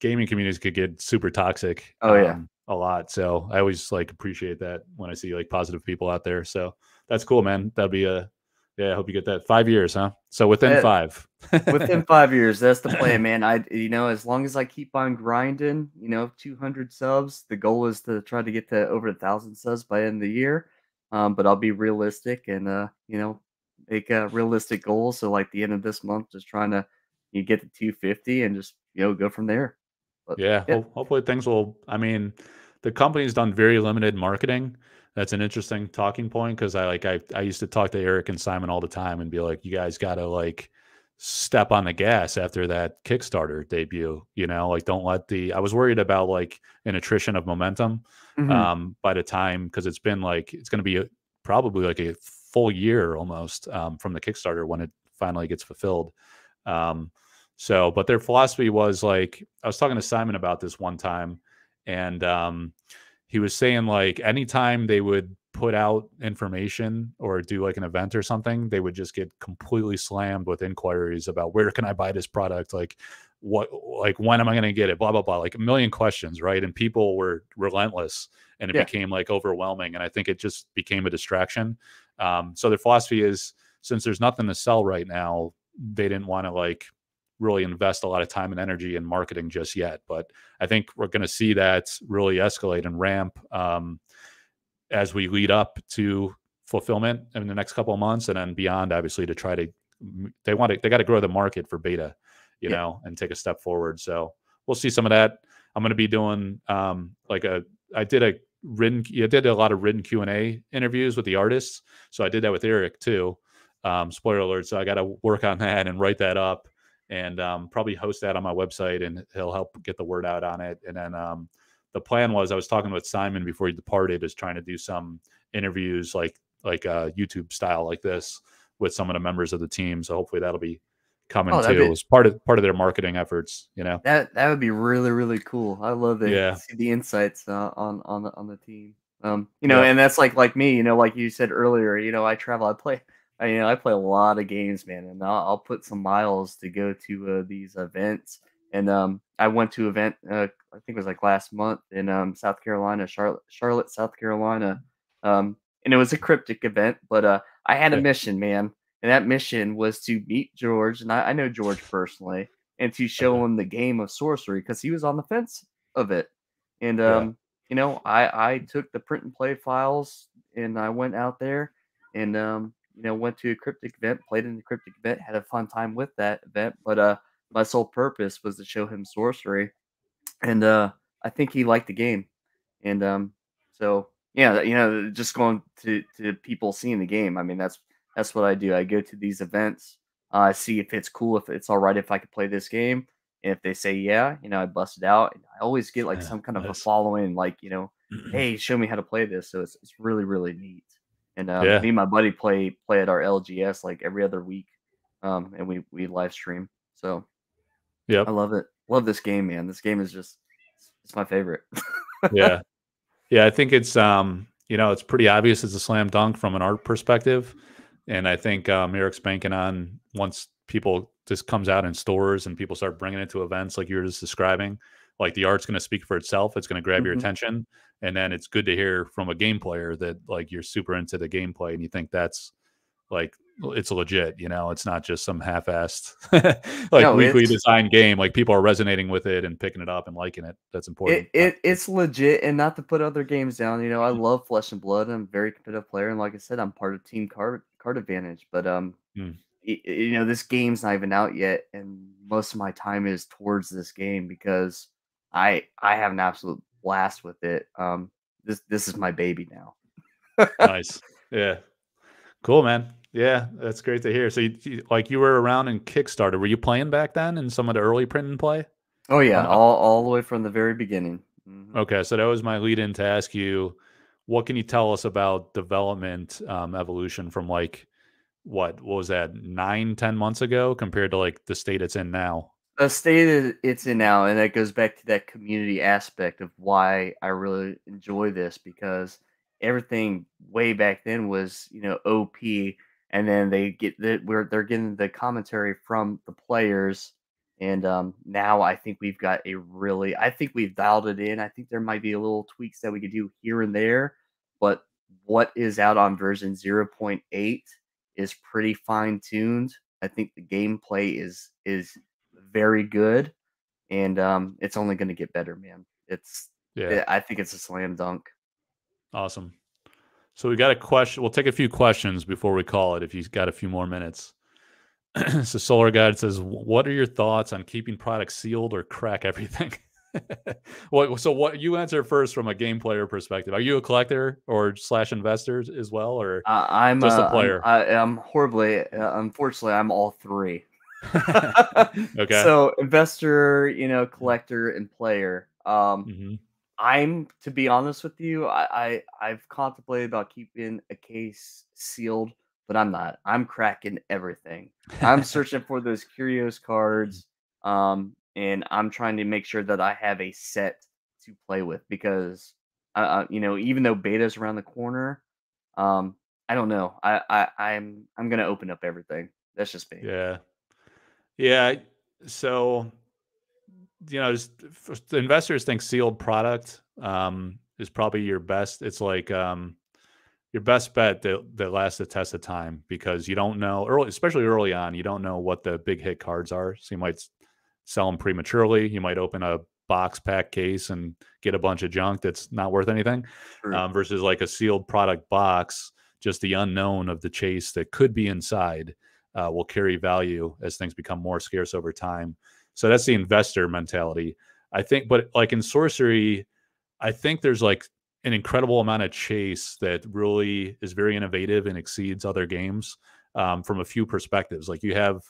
gaming communities could get super toxic. Oh, yeah. um, a lot. So I always like appreciate that when I see like positive people out there. So that's cool, man. That'd be a yeah. I hope you get that five years, huh? So within five. within five years that's the plan *laughs* man i you know as long as i keep on grinding you know 200 subs the goal is to try to get to over a thousand subs by end of the year um, but i'll be realistic and uh you know make a realistic goal. so like the end of this month just trying to you get to 250 and just you know go from there but Yeah, yeah. ho- hopefully things will. I mean, the company's done very limited marketing. That's an interesting talking point because I like I I used to talk to Eric and Simon all the time and be like, you guys got to like step on the gas after that Kickstarter debut. You know, like don't let the. I was worried about like an attrition of momentum Mhm. um, by the time because it's been like it's going to be a, probably like a full year almost um, from the Kickstarter when it finally gets fulfilled. Um, so, but their philosophy was like I was talking to Simon about this one time, and um, he was saying like anytime they would put out information or do like an event or something, they would just get completely slammed with inquiries about where can I buy this product, like what, like when am I going to get it, blah blah blah, like a million questions, right? And people were relentless, and it Yeah. became like overwhelming, and I think it just became a distraction. Um, so their philosophy is since there's nothing to sell right now, they didn't want to like really invest a lot of time and energy in marketing just yet. But I think we're going to see that really escalate and ramp um, as we lead up to fulfillment in the next couple of months, and then beyond, obviously, to try to they want to they got to grow the market for beta, you Yeah. know, and take a step forward. So we'll see some of that. I'm going to be doing um, like a I did a written I did a lot of written Q and A interviews with the artists, so I did that with Eric too. Um, spoiler alert! So I got to work on that and write that up, and um, probably host that on my website, and he'll help get the word out on it. And then um, the plan was I was talking with Simon before he departed, is trying to do some interviews like like uh, YouTube style like this with some of the members of the team. So hopefully that'll be coming Oh, too be- as part of part of their marketing efforts. You know. That that would be really really cool. I love to Yeah. see the insights uh, on on the on the team. Um, you know, Yeah. and that's like like me. You know, like you said earlier. You know, I travel. I play. I, you know, I play a lot of games, man, and I'll, I'll put some miles to go to uh, these events. And um, I went to event. Uh, I think it was like last month in um, South Carolina, Charlotte, Charlotte, South Carolina. Um, and it was a cryptic event, but uh, I had a mission, man, and that mission was to meet George, and I, I know George personally, and to show him the game of sorcery because he was on the fence of it. And Yeah. um, you know, I I took the print and play files and I went out there and um, you know, went to a cryptic event, played in the cryptic event, had a fun time with that event. But uh, my sole purpose was to show him sorcery, and uh, I think he liked the game. And um, so yeah, you know, just going to to people seeing the game. I mean, that's that's what I do. I go to these events. I see if it's cool, if it's all right, if I could play this game. And if they say yeah, you know, I bust it out. And I always get like Yeah, some kind of a following, like you know, hey, show me how to play this. So it's it's really really neat. And um, Yeah. me and my buddy play play at our LGS like every other week, um, and we we live stream. So Yep. I love it. Love this game, man. This game is just it's my favorite. yeah *laughs* yeah i think it's um you know it's pretty obvious it's a slam dunk from an art perspective and i think um erik's banking on once people this comes out in stores and people start bringing it to events like you were just describing like the art's going to speak for itself it's going to grab your Mhm. attention and then it's good to hear from a game player that like you're super into the gameplay and you think that's like it's legit you know it's not just some half-assed *laughs* like No, weekly it's- design game like people are resonating with it and picking it up and liking it that's important It, it it's legit, and not to put other games down. You know, I love Flesh and Blood. I'm a very competitive player, and like I said, I'm part of Team Card Card Advantage. But um, Mm. y- you know, this game's not even out yet, and most of my time is towards this game because I I have an absolute blast with it. Um, this this is my baby now. *laughs* nice. Yeah. Cool, man. Yeah, that's great to hear. So, you, you- like, you were around in Kickstarter. Were you playing back then in some of the early print and play? Oh yeah, Um, all all the way from the very beginning. Mhm. Okay, so that was my lead in to ask you, what can you tell us about development um, evolution from like what, what was that nine, ten months ago compared to like the state it's in now? the state it's in now, and that goes back to that community aspect of why I really enjoy this because everything way back then was you know OP, and then they get that we're they're getting the commentary from the players, and um, now I think we've got a really I think we've dialed it in. I think there might be a little tweaks that we could do here and there, but what is out on version 0.8 is pretty fine tuned. I think the gameplay is is very good, and um, it's only going to get better, man. It's Yeah. I think it's a slam dunk. Awesome. So we got a question. We'll take a few questions before we call it. If you've got a few more minutes. *clears throat* so Solar Guide says, "What are your thoughts on keeping products sealed or crack everything?" *laughs* what? So what? You answer first from a game player perspective. Are you a collector or slash investor as well, or I I'm Just a uh, I'm- player. I, I'm horribly, uh, unfortunately, I'm all three. *laughs* okay. *laughs* So investor, you know, collector and player. Um, hmm I'm to be honest with you, I, I I've contemplated about keeping a case sealed, but I'm not. I'm cracking everything. I'm *laughs* searching for those curios cards, um, and I'm trying to make sure that I have a set to play with because, uh, uh, you know, even though beta's around the corner, um, I don't know. I, I I'm I'm gonna open up everything. That's just me. Yeah. Yeah. So, you know, the investors think sealed product um, is probably your best. It's like um, your best bet that, that lasts the test of time because you don't know early, especially early on, you don't know what the big hit cards are. So you might sell them prematurely. You might open a box pack case and get a bunch of junk that's not worth anything um, versus like a sealed product box. Just the unknown of the chase that could be inside uh, will carry value as things become more scarce over time. So that's the investor mentality. I think, but like in sorcery, I think there's like an incredible amount of chase that really is very innovative and exceeds other games um, from a few perspectives. Like you have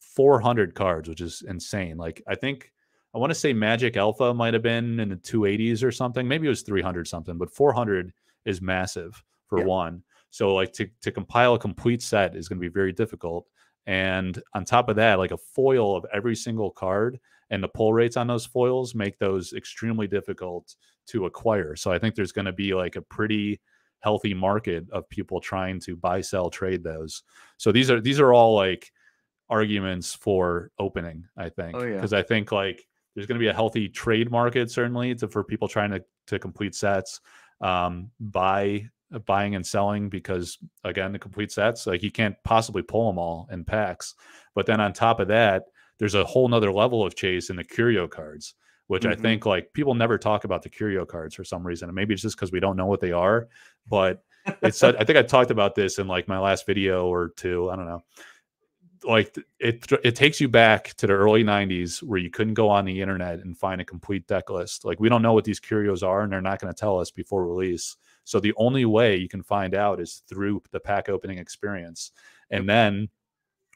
400 cards, which is insane. Like I think I want to say Magic Alpha might have been in the 280s or something. Maybe it was 300 something, but 400 is massive for Yeah. one. So like to to compile a complete set is going to be very difficult. And on top of that, like a foil of every single card and the pull rates on those foils make those extremely difficult to acquire. So I think there's going to be like a pretty healthy market of people trying to buy, sell, trade those. So these are these are all like arguments for opening, I think. Oh, yeah. Because I think like there's going to be a healthy trade market certainly to, for people trying to to complete sets, um, buy buying and selling because again the complete sets like you can't possibly pull them all in packs. But then on top of that, there's a whole nother level of chase in the curio cards, which I Mhm. think like people never talk about the curio cards for some reason, and maybe it's just because we don't know what they are. But it's such- *laughs* I think I talked about this in like my last video or two. I don't know. Like it it takes you back to the early 90s where you couldn't go on the internet and find a complete deck list. Like we don't know what these curios are and they're not going to tell us before release. So the only way you can find out is through the pack opening experience. And then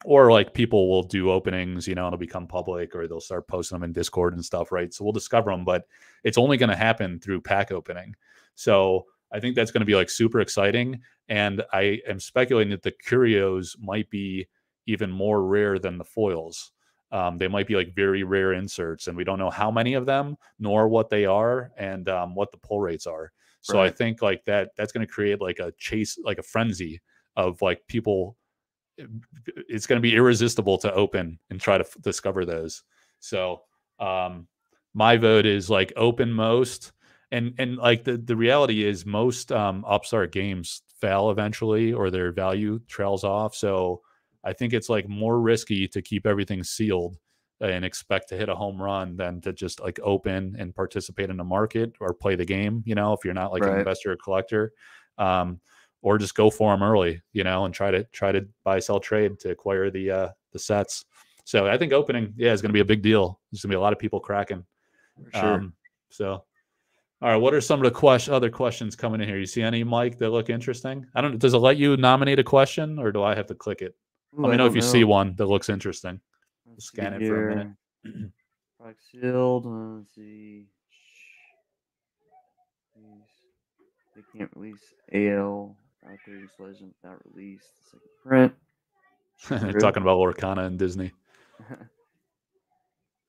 or like people will do openings, you know, it'll become public or they'll start posting them in Discord and stuff, right? So we'll discover them, but it's only going to happen through pack opening. So I think that's going to be like super exciting. And I am speculating that the curios might be even more rare than the foils. Um, they might be like very rare inserts, and we don't know how many of them, nor what they are, and um, what the pull rates are. So I think like that that's going to create like a chase, like a frenzy of like people it's going to be irresistible to open and try to f- discover those. So um my vote is like open most and and like the the reality is most um upstart games fail eventually or their value trails off. So I think it's like more risky to keep everything sealed and expect to hit a home run than to just like open and participate in the market or play the game, you know, if you're not like an investor or collector. Um or just go for them early, you know, and try to try to buy, sell, trade to acquire the uh the sets. So I think opening, yeah, is going to be a big deal. There's going to be a lot of people cracking. Sure. Um, so, all right, what are some of the question, other questions coming in here? You see any, Mike, that look interesting? I don't. Does it let you nominate a question, or do I have to click it? Let me know if you see one that looks interesting. Scan it for a minute. here. *clears throat* Product sealed. uh, Let's see. They can't release AL. Authors Legend without release. The second print. *laughs* They're talking about Lorcana and Disney. *laughs*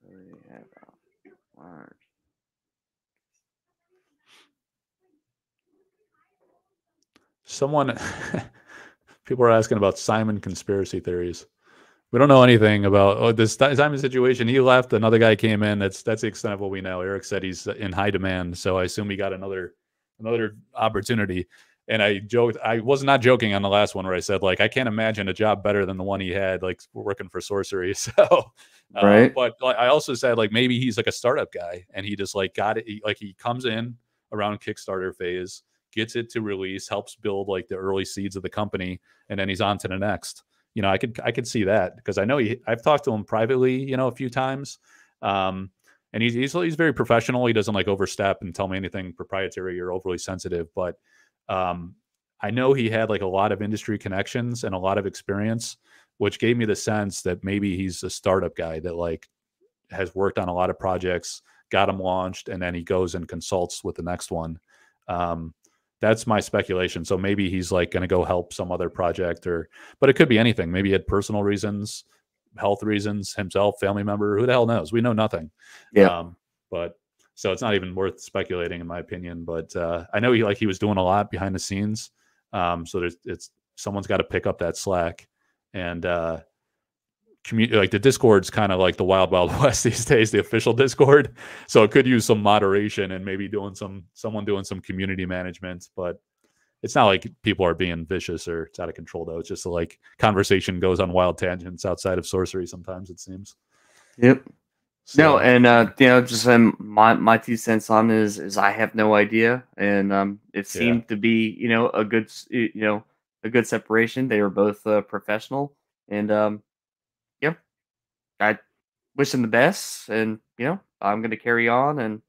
They have large. Someone, *laughs* people are asking about Simon conspiracy theories. We don't know anything about oh, this Simon situation. He left. Another guy came in. That's that's the extent of what we know. Erik said he's in high demand, so I assume he got another another opportunity. And I joked. I was not joking on the last one where I said like I can't imagine a job better than the one he had, like *laughs* working for sorcery. *laughs* So, uh, Right. But like, I also said like maybe he's like a startup guy, and he just like got it. He, like he comes in around Kickstarter phase, gets it to release, helps build like the early seeds of the company, and then he's on to the next. You know, I could I could see that because I know he I've talked to him privately, you know, a few times. Um, and he's, he's he's very professional. He doesn't like overstep and tell me anything proprietary or overly sensitive. But um, I know he had like a lot of industry connections and a lot of experience which gave me the sense that maybe he's a startup guy that like has worked on a lot of projects, got them launched, and then he goes and consults with the next one. Um, that's my speculation. So maybe he's like going to go help some other project, or but it could be anything. Maybe he had personal reasons, health reasons, himself, family member. Who the hell knows? We know nothing. Yeah. Um, but so it's not even worth speculating, in my opinion. But uh, I know he like he was doing a lot behind the scenes. Um, so there's it's someone's got to pick up that slack and uh community like the discord's kind of like the wild wild *laughs* west these days the official discord so it could use some moderation and maybe doing some someone doing some community management but it's not like people are being vicious or it's out of control though it's just like conversation goes on wild tangents outside of sorcery sometimes it seems Yep. so, No, and uh, you know, just um, my my two cents on is is I have no idea, and um, it Yeah. seemed to be you know a good you know a good separation. They were both uh, professional, and um, yeah, I wish him the best, and you know I'm gonna carry on, and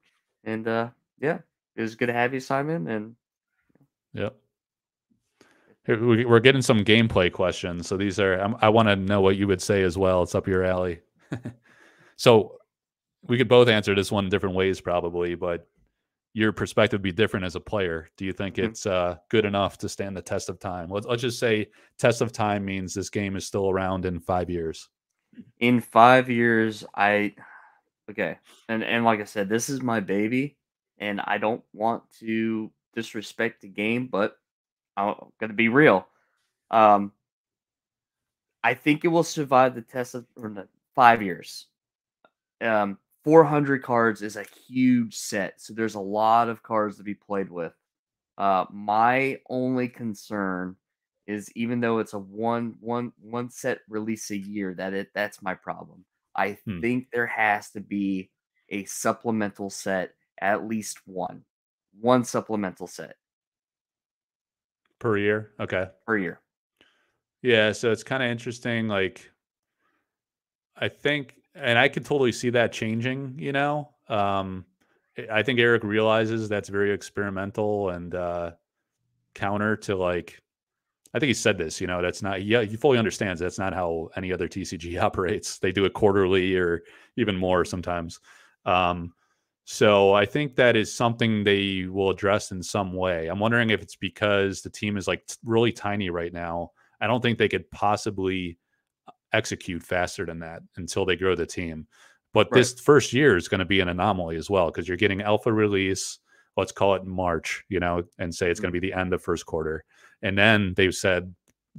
and uh, yeah, it was good to have you, Simon, and yeah. We're getting some gameplay questions. So these are, I'm- want to know what you would say as well. It's up your alley. *laughs* so we could both answer this one in different ways, probably, but your perspective would be different as a player. Do you think Mhm. it's uh, good enough to stand the test of time? Let's, let's just say test of time means this game is still around in five years. In five years i okay and and like i said this is my baby and i don't want to disrespect the game but i'm gonna be real. Um i think it will survive the test of no, five years. Um 400 cards is a huge set so there's a lot of cards to be played with. Uh my only concern is even though it's a one one one set release a year that it that's my problem i Hmm. think there has to be a supplemental set at least one one supplemental set Per year? Okay. per year Yeah, so it's kind of interesting. Like, I think, and I could totally see that changing. You know, um, I- I think Erik realizes that's very experimental and uh, counter to like. I think he said this. You know, that's not. Yeah, he fully understands that's not how any other TCG *laughs* operates. They do it quarterly or even more sometimes. Um, so I think that is something they will address in some way. I'm wondering if it's because the team is like really tiny right now. I don't think they could possibly uh, execute faster than that until they grow the team. But Right. this first year is going to be an anomaly as well because you're getting alpha release. Let's call it March, you know, and say it's going to mm-hmm. be the end of first quarter. And then they've said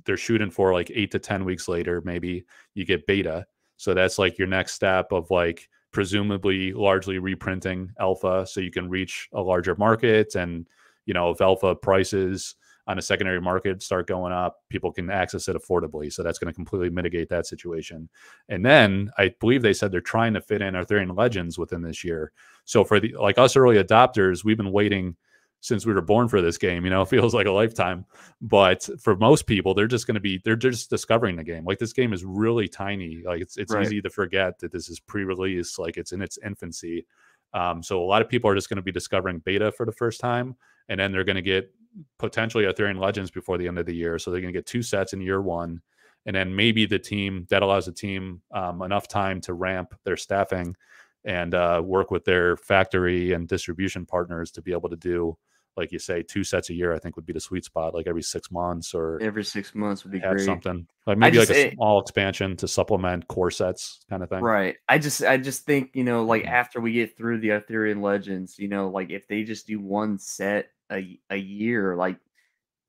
they're shooting for like eight to 10 weeks later, maybe you get beta. So that's like your next step of like presumably largely reprinting alpha so you can reach a larger market. And, you know, if alpha prices on a secondary market start going up, people can access it affordably. So that's going to completely mitigate that situation. And then I believe they said they're trying to fit in Arthurian Legends within this year. So for the like us early adopters, we've been waiting since we were born for this game. You know, *laughs* it feels like a lifetime. But for most people, they're just going to be they're just discovering the game. Like this game is really tiny. Like it's it's Right. easy to forget that this is pre-release. Like it's in its infancy. Um, so a lot of people are just going to be discovering beta for the first time, and then they're going to get potentially Arthurian Legends before the end of the year. So they're going to get two sets in year one, and then maybe the team that allows the team um, enough time to ramp their staffing and uh, work with their factory and distribution partners to be able to do, like you say, two sets a year. I think would be the sweet spot, like every six months or every six months would be have great something like maybe just- like a it- small expansion to supplement core sets kind of thing. Right. I just I just think, you know, like Mhm. after we get through the Arthurian legends, you know, like if they just do one set a a year, like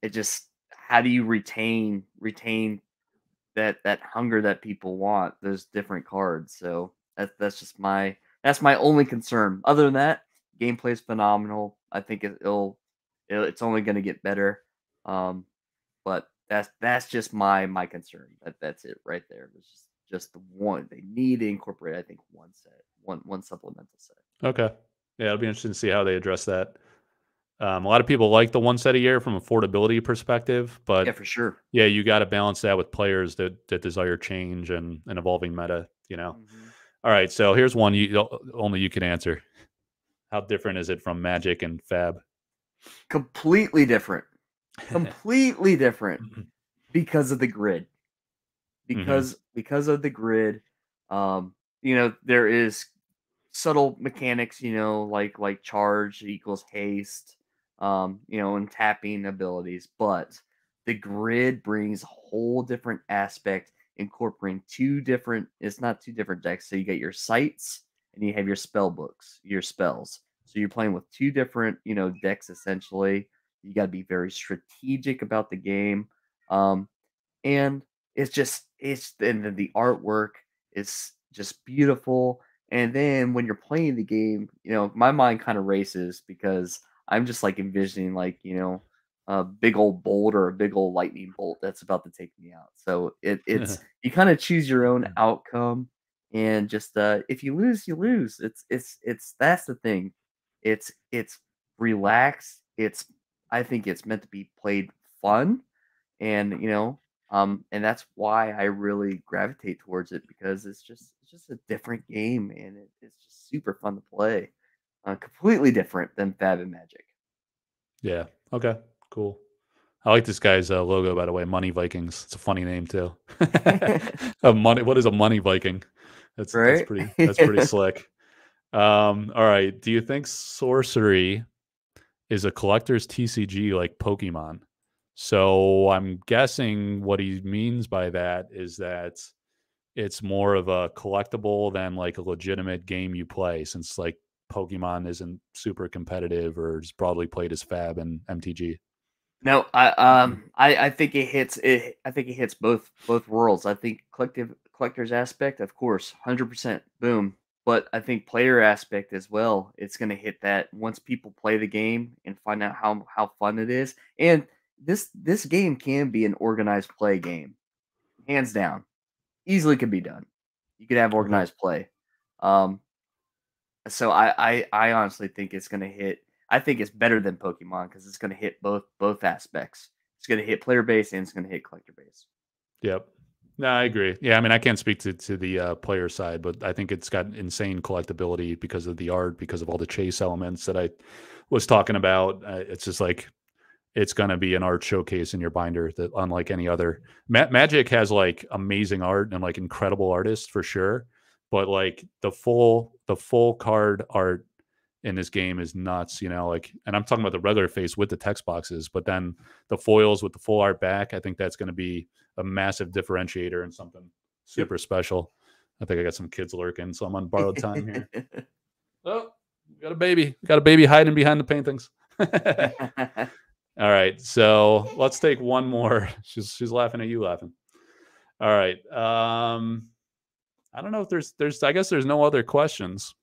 it just how do you retain retain that that hunger that people want, those different cards. So that's that's just my that's my only concern. Other than that, gameplay is phenomenal. I think it, it'll, it'll it's only going to get better. Um but that's that's just my my concern. That that's it right there. It's just just the one they need to incorporate. I think one set, one one supplemental set. Okay. Yeah, it'll be interesting to see how they address that. Um, a lot of people like the one set a year from affordability perspective, but Yeah, for sure. yeah, you got to balance that with players that that desire change and an evolving meta. You know. Mhm. All right, so here's one you only you can answer. How different is it from Magic and Fab? Completely different. *laughs* Completely different because of the grid. Mm-hmm. because because of the grid. Um, you know, there is subtle mechanics, you know, like like charge equals haste, um, you know, and tapping abilities, but the grid brings a whole different aspect, incorporating two different. It's not two different decks. So you get your sites and you have your spell books, your spells. So you're playing with two different, you know, decks essentially. You got to be very strategic about the game, um, and it's just it's and then the artwork is just beautiful. And then when you're playing the game, you know, my mind kind of races because I'm just like envisioning like, you know, a big old bolt or a big old lightning bolt that's about to take me out. So it, it's *laughs* you kind of choose your own outcome and just uh if you lose, you lose. It's it's it's that's the thing. It's it's relaxed. It's I think it's meant to be played fun. And you know, um, and that's why I really gravitate towards it because it's just it's just a different game and it, it's just super fun to play. Uh, completely different than Fab and Magic. Yeah. Okay. Cool. I like this guy's uh, logo, by the way. Money Vikings. It's a funny name too. *laughs* a money. What is a money Viking? That's, Right? that's pretty. That's pretty *laughs* slick. Um. All right. Do you think sorcery is a collector's TCG like Pokemon? So I'm guessing what he means by that is that it's more of a collectible than like a legitimate game you play, since like Pokemon isn't super competitive or is broadly played as Fab and MTG. No, I um I, I think it hits it I think it hits both both worlds. I think collective collector's aspect, of course, hundred percent, boom. But I think player aspect as well. It's gonna hit that once people play the game and find out how how fun it is. And this this game can be an organized play game, hands down, easily can be done. You could have organized play. Um, so I, I I honestly think it's gonna hit. I think it's better than Pokemon because it's gonna hit both both aspects. It's gonna hit player base and it's gonna hit collector base. Yep. No, I agree. Yeah, I mean, I can't speak to to the uh, player side, but I think it's got insane collectability because of the art, because of all the chase elements that I was talking about. Uh, it's just like it's going to be an art showcase in your binder that unlike any other. Ma- Magic has like amazing art and like incredible artists for sure, but like the full the full card art in this game is nuts. You know, like, and I'm talking about the regular face with the text boxes, but then the foils with the full art back. I think that's going to be a massive differentiator and something super special. I think I got some kids lurking, so I'm on borrowed time here. *laughs* Oh, got a baby. Got a baby hiding behind the paintings. *laughs* *laughs* All right, so let's take one more. She's she's laughing at you laughing. All right. Um I don't know if there's there's I guess there's no other questions.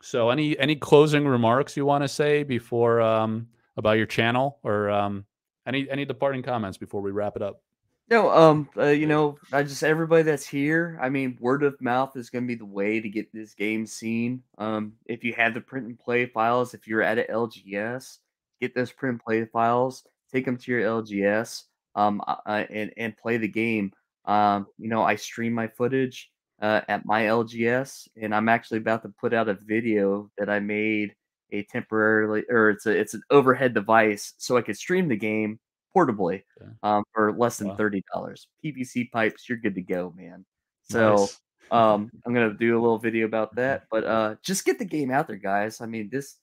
So any any closing remarks you want to say before um about your channel or um any any departing comments before we wrap it up? No, um, uh, you know, I just everybody that's here. I mean, word of mouth is going to be the way to get this game seen. Um, if you have the print and play files, if you're at an LGS, get those print and play files, take them to your LGS, um, uh, uh, and and play the game. Um, you know, I stream my footage uh, at my LGS, and I'm actually about to put out a video that I made a temporarily, or it's a it's an overhead device, so I could stream the game portably Yeah. um, for less than Wow. thirty dollars. PVC pipes, you're good to go, man. So Nice. um, *laughs* I'm gonna do a little video about that, but uh, just get the game out there, guys. I mean, this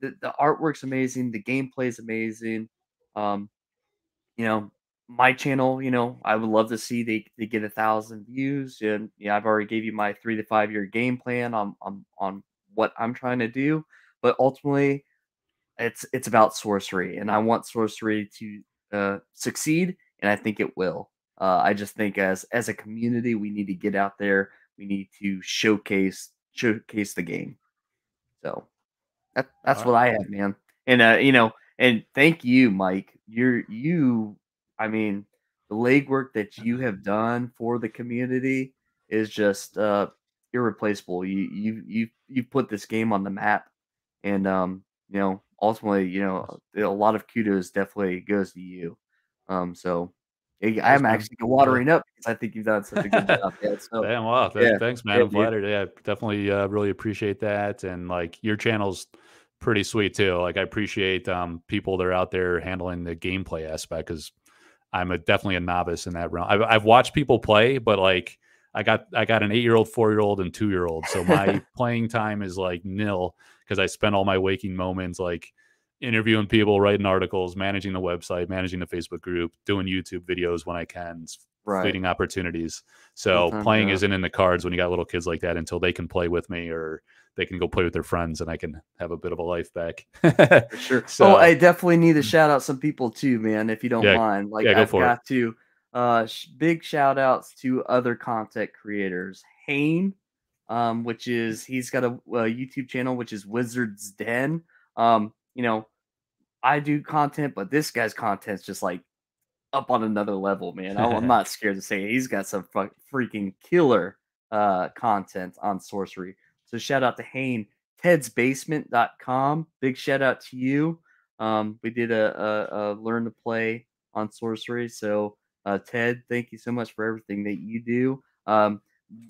the, the artwork's amazing, the gameplay's amazing. Um, you know, my channel, you know, I would love to see they, they get a thousand views, and yeah, I've already gave you my three to five year game plan on on on what I'm trying to do, but ultimately, it's it's about sorcery, and I want sorcery to uh, succeed, and I think it will. Uh, I just think as as a community, we need to get out there. We need to showcase showcase the game. So that that's Alright. what I have, man. And uh, you know, and thank you, Mike. You're you. I mean, the legwork that you have done for the community is just uh, irreplaceable. You you you you put this game on the map, and um, you know, ultimately, you know, a lot of kudos definitely goes to you. Um, so I- I'm actually watering up because I think you've done such a good *laughs* job. Yeah, so Damn, wow. yeah, Thanks, man. yeah, I'm flattered. Yeah, definitely uh, really appreciate that. And like your channel's pretty sweet too. Like I appreciate um people that are out there handling the gameplay aspect because I'm a definitely a novice in that realm. I've, I've watched people play, but like I got I got an eight year old, four year old, and two year old. So my *laughs* playing time is like nil because I spend all my waking moments like interviewing people, writing articles, managing the website, managing the Facebook group, doing YouTube videos when I can, right. fleeting opportunities. So playing yeah. isn't in the cards when you got little kids like that until they can play with me or they can go play with their friends and I can have a bit of a life back. For *laughs* sure. So oh, I definitely need to shout out some people too, man, if you don't yeah, mind. Like yeah, I've got it. to uh big shout outs to other content creators. Hane, um, which is he's got a, a YouTube channel which is Wizards Den. Um, you know, I do content, but this guy's content's just like up on another level, man. I'm *laughs* not scared to say it. he's got some freaking killer uh, content on sorcery. So shout out to Hane, tedsbasement.com. Big shout out to you. Um, we did a, a, a, learn to play on sorcery. So uh, Ted, thank you so much for everything that you do. Um,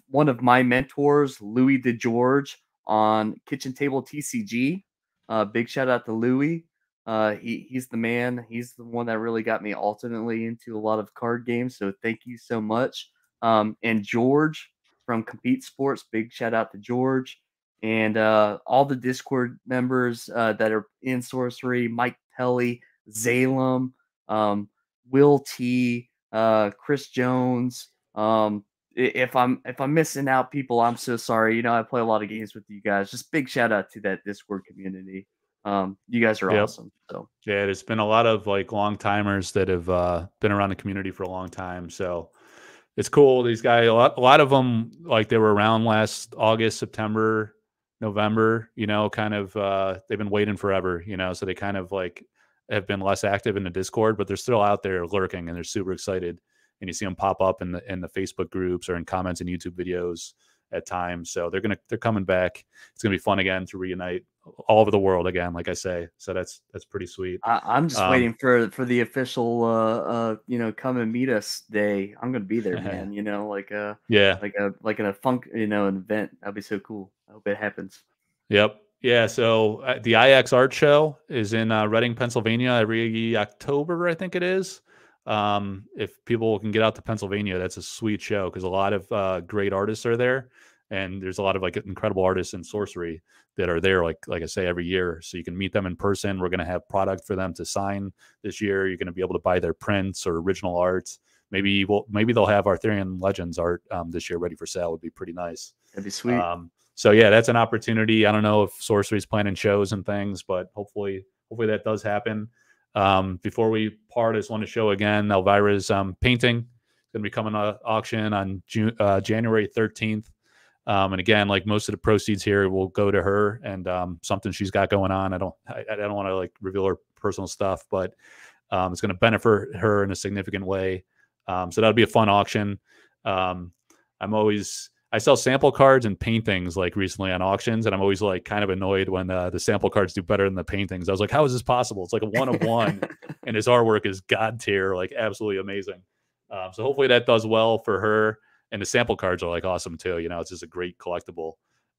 one of my mentors, Louis DeGeorge on Kitchen Table TCG. Uh, big shout out to Louis. Uh, he he's the man. He's the one that really got me ultimately into a lot of card games. So thank you so much. Um, and George from Compete Sports, big shout out to George and uh, all the Discord members uh, that are in Sorcery. Mike Pelly, Zalem, um, Will T, uh, Chris Jones. Um, if I'm if I'm missing out people, I'm so sorry. You know, I play a lot of games with you guys. Just big shout out to that Discord community. Um, you guys are yep. awesome. So yeah, there's been a lot of like long timers that have uh, been around the community for a long time. So it's cool. These guys, a lot, a lot of them, like they were around last August, September, November. You know, kind of uh, they've been waiting forever. You know, so they kind of like have been less active in the Discord, but they're still out there lurking and they're super excited. And you see them pop up in the in the Facebook groups or in comments and YouTube videos at times. So they're gonna they're coming back. It's gonna be fun again to reunite all over the world again, like I say. So that's that's pretty sweet. I, am just um, waiting for for the official uh uh you know come and meet us day. I'm gonna be there, *laughs* man. You know, like uh yeah, like a like in a funk you know an event. That'd be so cool. I hope it happens. Yep. Yeah, so uh, the IX Art Show is in uh, Reading, Pennsylvania every October, I think it is. Um, if people can get out to Pennsylvania, that's a sweet show because a lot of uh, great artists are there and there's a lot of like incredible artists in sorcery that are there like like i say every year. So you can meet them in person. We're going to have product for them to sign this year. You're going to be able to buy their prints or original art maybe we'll maybe they'll have arthurian legends art um, this year ready for sale. Would be pretty nice. That'd be sweet. Um, so yeah that's an opportunity. I don't know if sorcery's planning shows and things but hopefully hopefully that does happen. Um, before we part i just want to show again elvira's um, painting. It's going to be coming to auction on June, uh, january 13th um, and again, like most of the proceeds here will go to her and um, something she's got going on. I don't, I, I don't want to like reveal her personal stuff, but um, it's going to benefit her in a significant way. Um, so that'll be a fun auction. Um, I'm always, I sell sample cards and paintings like recently on auctions, and I'm always like kind of annoyed when uh, the sample cards do better than the paintings. I was like, how is this possible? It's like a one of one, *laughs* and his artwork is god tier, like absolutely amazing. Um, so hopefully that does well for her and the sample cards are like awesome too. You know, it's just a great collectible.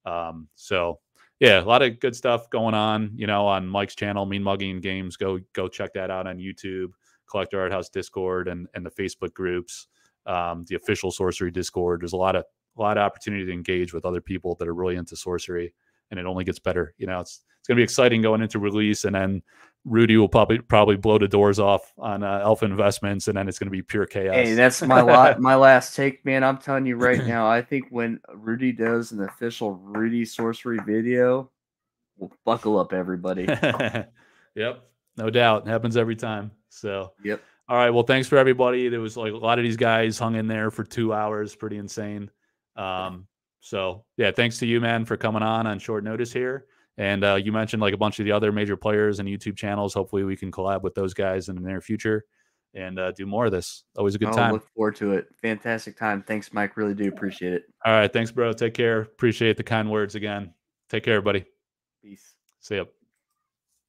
Um, so yeah, a lot of good stuff going on. You know, on Mike's channel, Mean Mugging Games. Go go check that out on YouTube, Collector Arthouse Discord, and and the Facebook groups, um, the official Sorcery Discord. There's a lot of a lot of opportunity to engage with other people that are really into sorcery, and it only gets better. You know, it's it's gonna be exciting going into release, and then Rudy will probably probably blow the doors off on uh, Alpha Investments, and then it's going to be pure chaos. Hey, that's my *laughs* lot, my last take, man. I'm telling you right now. I think when Rudy does an official Rudy sorcery video, we'll buckle up, everybody. *laughs* yep, no doubt, it happens every time. So, yep. All right, well, thanks for everybody. There was like a lot of these guys hung in there for two hours, pretty insane. Um, so yeah, thanks to you, man, for coming on on short notice here. And uh, you mentioned like a bunch of the other major players and YouTube channels. Hopefully, we can collab with those guys in the near future and uh, do more of this. Always a good I'll time. Look forward to it. Fantastic time. Thanks, Mike. Really do appreciate it. All right, thanks, bro. Take care. Appreciate the kind words again. Take care, buddy. Peace. See ya.